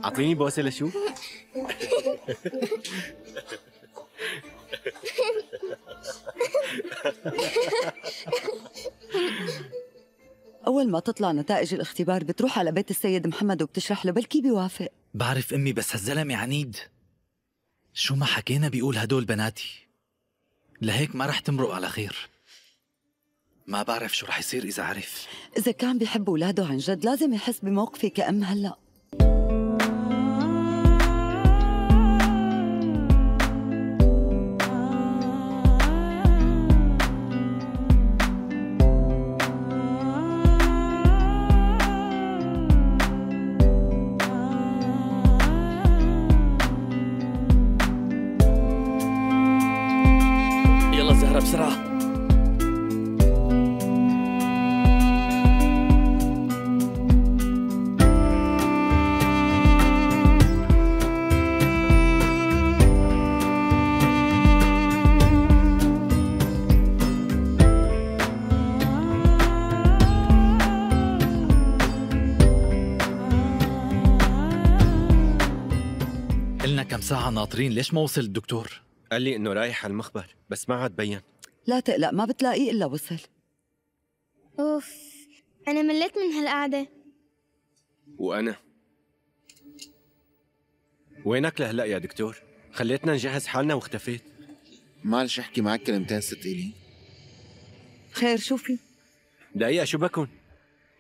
أعطيني بوسه لشوف أول ما تطلع نتائج الاختبار بتروح على بيت السيد محمد وبتشرح له بلكي بيوافق؟ بعرف أمي بس هالزلمة عنيد. شو ما حكينا بيقول هدول بناتي. لهيك ما رح تمرق على خير. ما بعرف شو رح يصير إذا عرف. إذا كان بيحب أولاده عن جد لازم يحس بموقفي كأم هلأ. ناطرين ليش ما وصل الدكتور؟ قال لي إنه رايح على المخبر بس ما عاد بين لا تقلق ما بتلاقيه إلا وصل أوف أنا مليت من هالقعدة وأنا وينك لهلأ يا دكتور خليتنا نجهز حالنا واختفيت معلش أحكي معك كلمتين ست إلي خير شو في؟ دقيقة شو بكون؟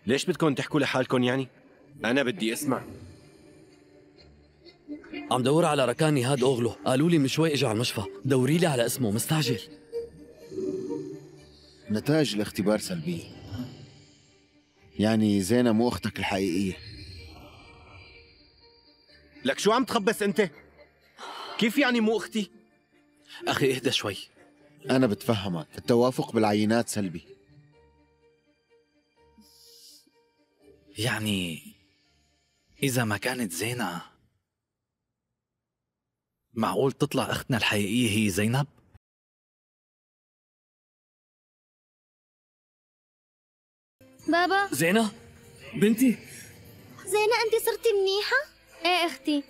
ليش بدكم تحكوا لحالكم يعني؟ أنا بدي أسمع عم دور على ركان نهاد أوغلو. قالوا لي من شوي اجى على المشفى. دوري لي على اسمه مستعجل. نتائج الاختبار سلبية يعني زينة مو أختك الحقيقية. لك شو عم تخبص أنت؟ كيف يعني مو أختي؟ أخي اهدى شوي. أنا بتفهمك. التوافق بالعينات سلبي. يعني إذا ما كانت زينة معقول تطلع أختنا الحقيقية هي زينب؟ بابا؟ زينة؟ بنتي؟ زينة انت صرتي منيحة؟ إيه أختي؟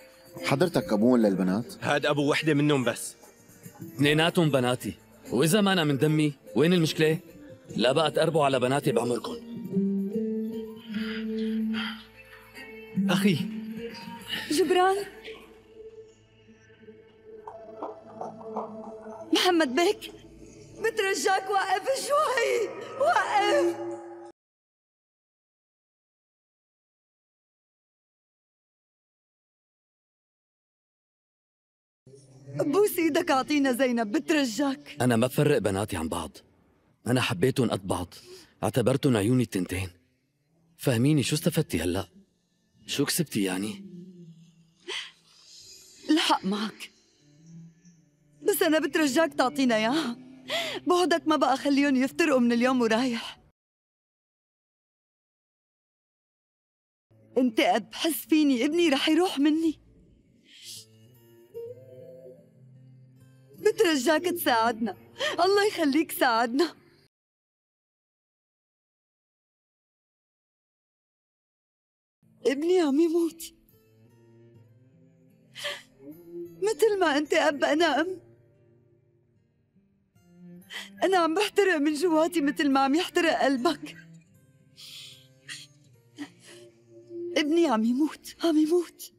حضرتك أبوهم للبنات؟ هاد أبو وحدة منهم بس. اثنيناتهم بناتي. وإذا ما أنا من دمي وين المشكلة؟ لا بقى تقربوا على بناتي بعمركم أخي. جبران؟ محمد بيك بترجاك وقف شوي وقف بوس إيدك أعطينا زينب بترجاك. أنا ما بفرق بناتي عن بعض. أنا حبيتهم قد بعض. اعتبرتهم عيوني التنتين. فهميني شو استفدتي هلأ؟ شو كسبتي يعني؟ الحق معك. بس أنا بترجاك تعطينا إياها. بعدك ما بقى خليهم يفترقوا من اليوم ورايح. أنت قد بحس فيني ابني رح يروح مني. بترجاك تساعدنا. الله يخليك ساعدنا. ابني عم يموت. مثل ما أنت أب أنا أم. أنا عم بحترق من جواتي مثل ما عم يحترق قلبك. ابني عم يموت عم يموت.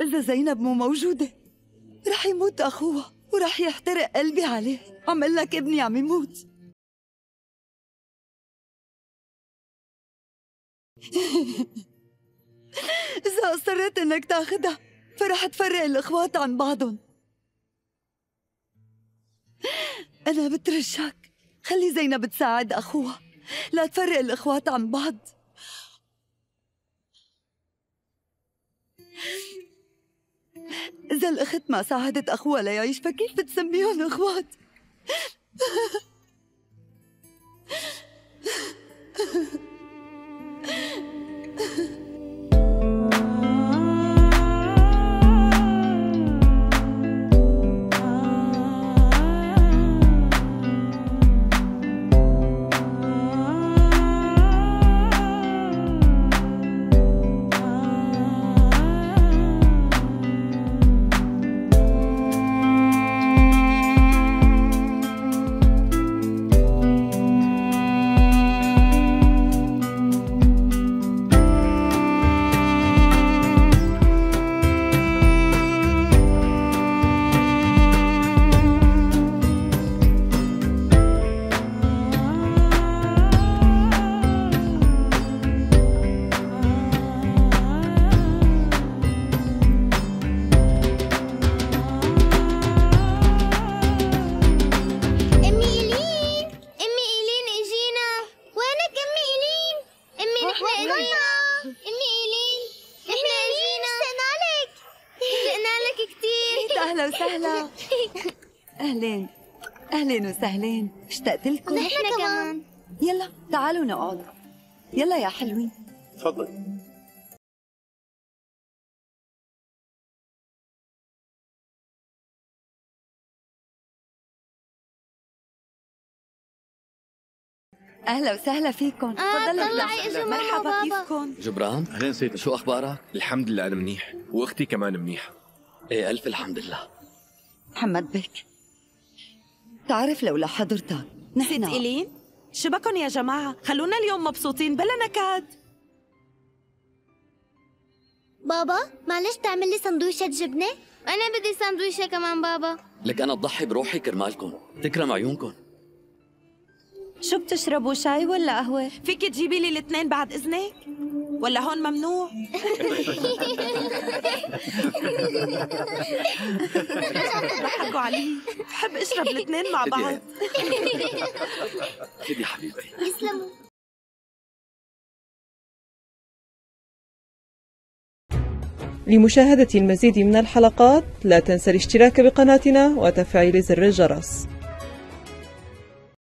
إذا زينب مو موجودة رح يموت أخوها ورح يحترق قلبي عليه. عم قل لك ابني عم يموت. إذا أصريت إنك تاخدها فرح تفرق الإخوات عن بعضهم. أنا بترجاك خلي زينب تساعد أخوها. لا تفرق الإخوات عن بعض. إذا الأخت ما ساعدت أخوها ليعيش فكيف بتسميهم إخوات؟ أهلين اشتقت لكم نحن كمان. يلا تعالوا نقعد. يلا يا حلوين. تفضل. أهلا وسهلا فيكم. تفضلوا. اجلسوا. إجوا ماما مرحبا. كيفكم؟ جبران اهلين سيدي. شو أخبارك؟ الحمد لله أنا منيح. وأختي كمان منيحة. إيه ألف الحمد لله. محمد بك. تعرف لولا حضرتك. نحن. إيلين شو بكن يا جماعة. خلونا اليوم مبسوطين. بلا نكد. بابا معلش تعمل لي سندويشة جبنة؟ أنا بدي سندويشة كمان بابا. لك أنا اضحي بروحي كرمالكم. تكرم عيونكم. شو بتشربوا شاي ولا قهوة؟ فيك تجيبي لي الاثنين بعد إذنك؟ ولا هون ممنوع؟ ضحكوا علي بحب أشرب الاثنين مع بعض خدي حبيبي يسلموا لمشاهدة المزيد من الحلقات لا تنسى الاشتراك بقناتنا وتفعيل زر الجرس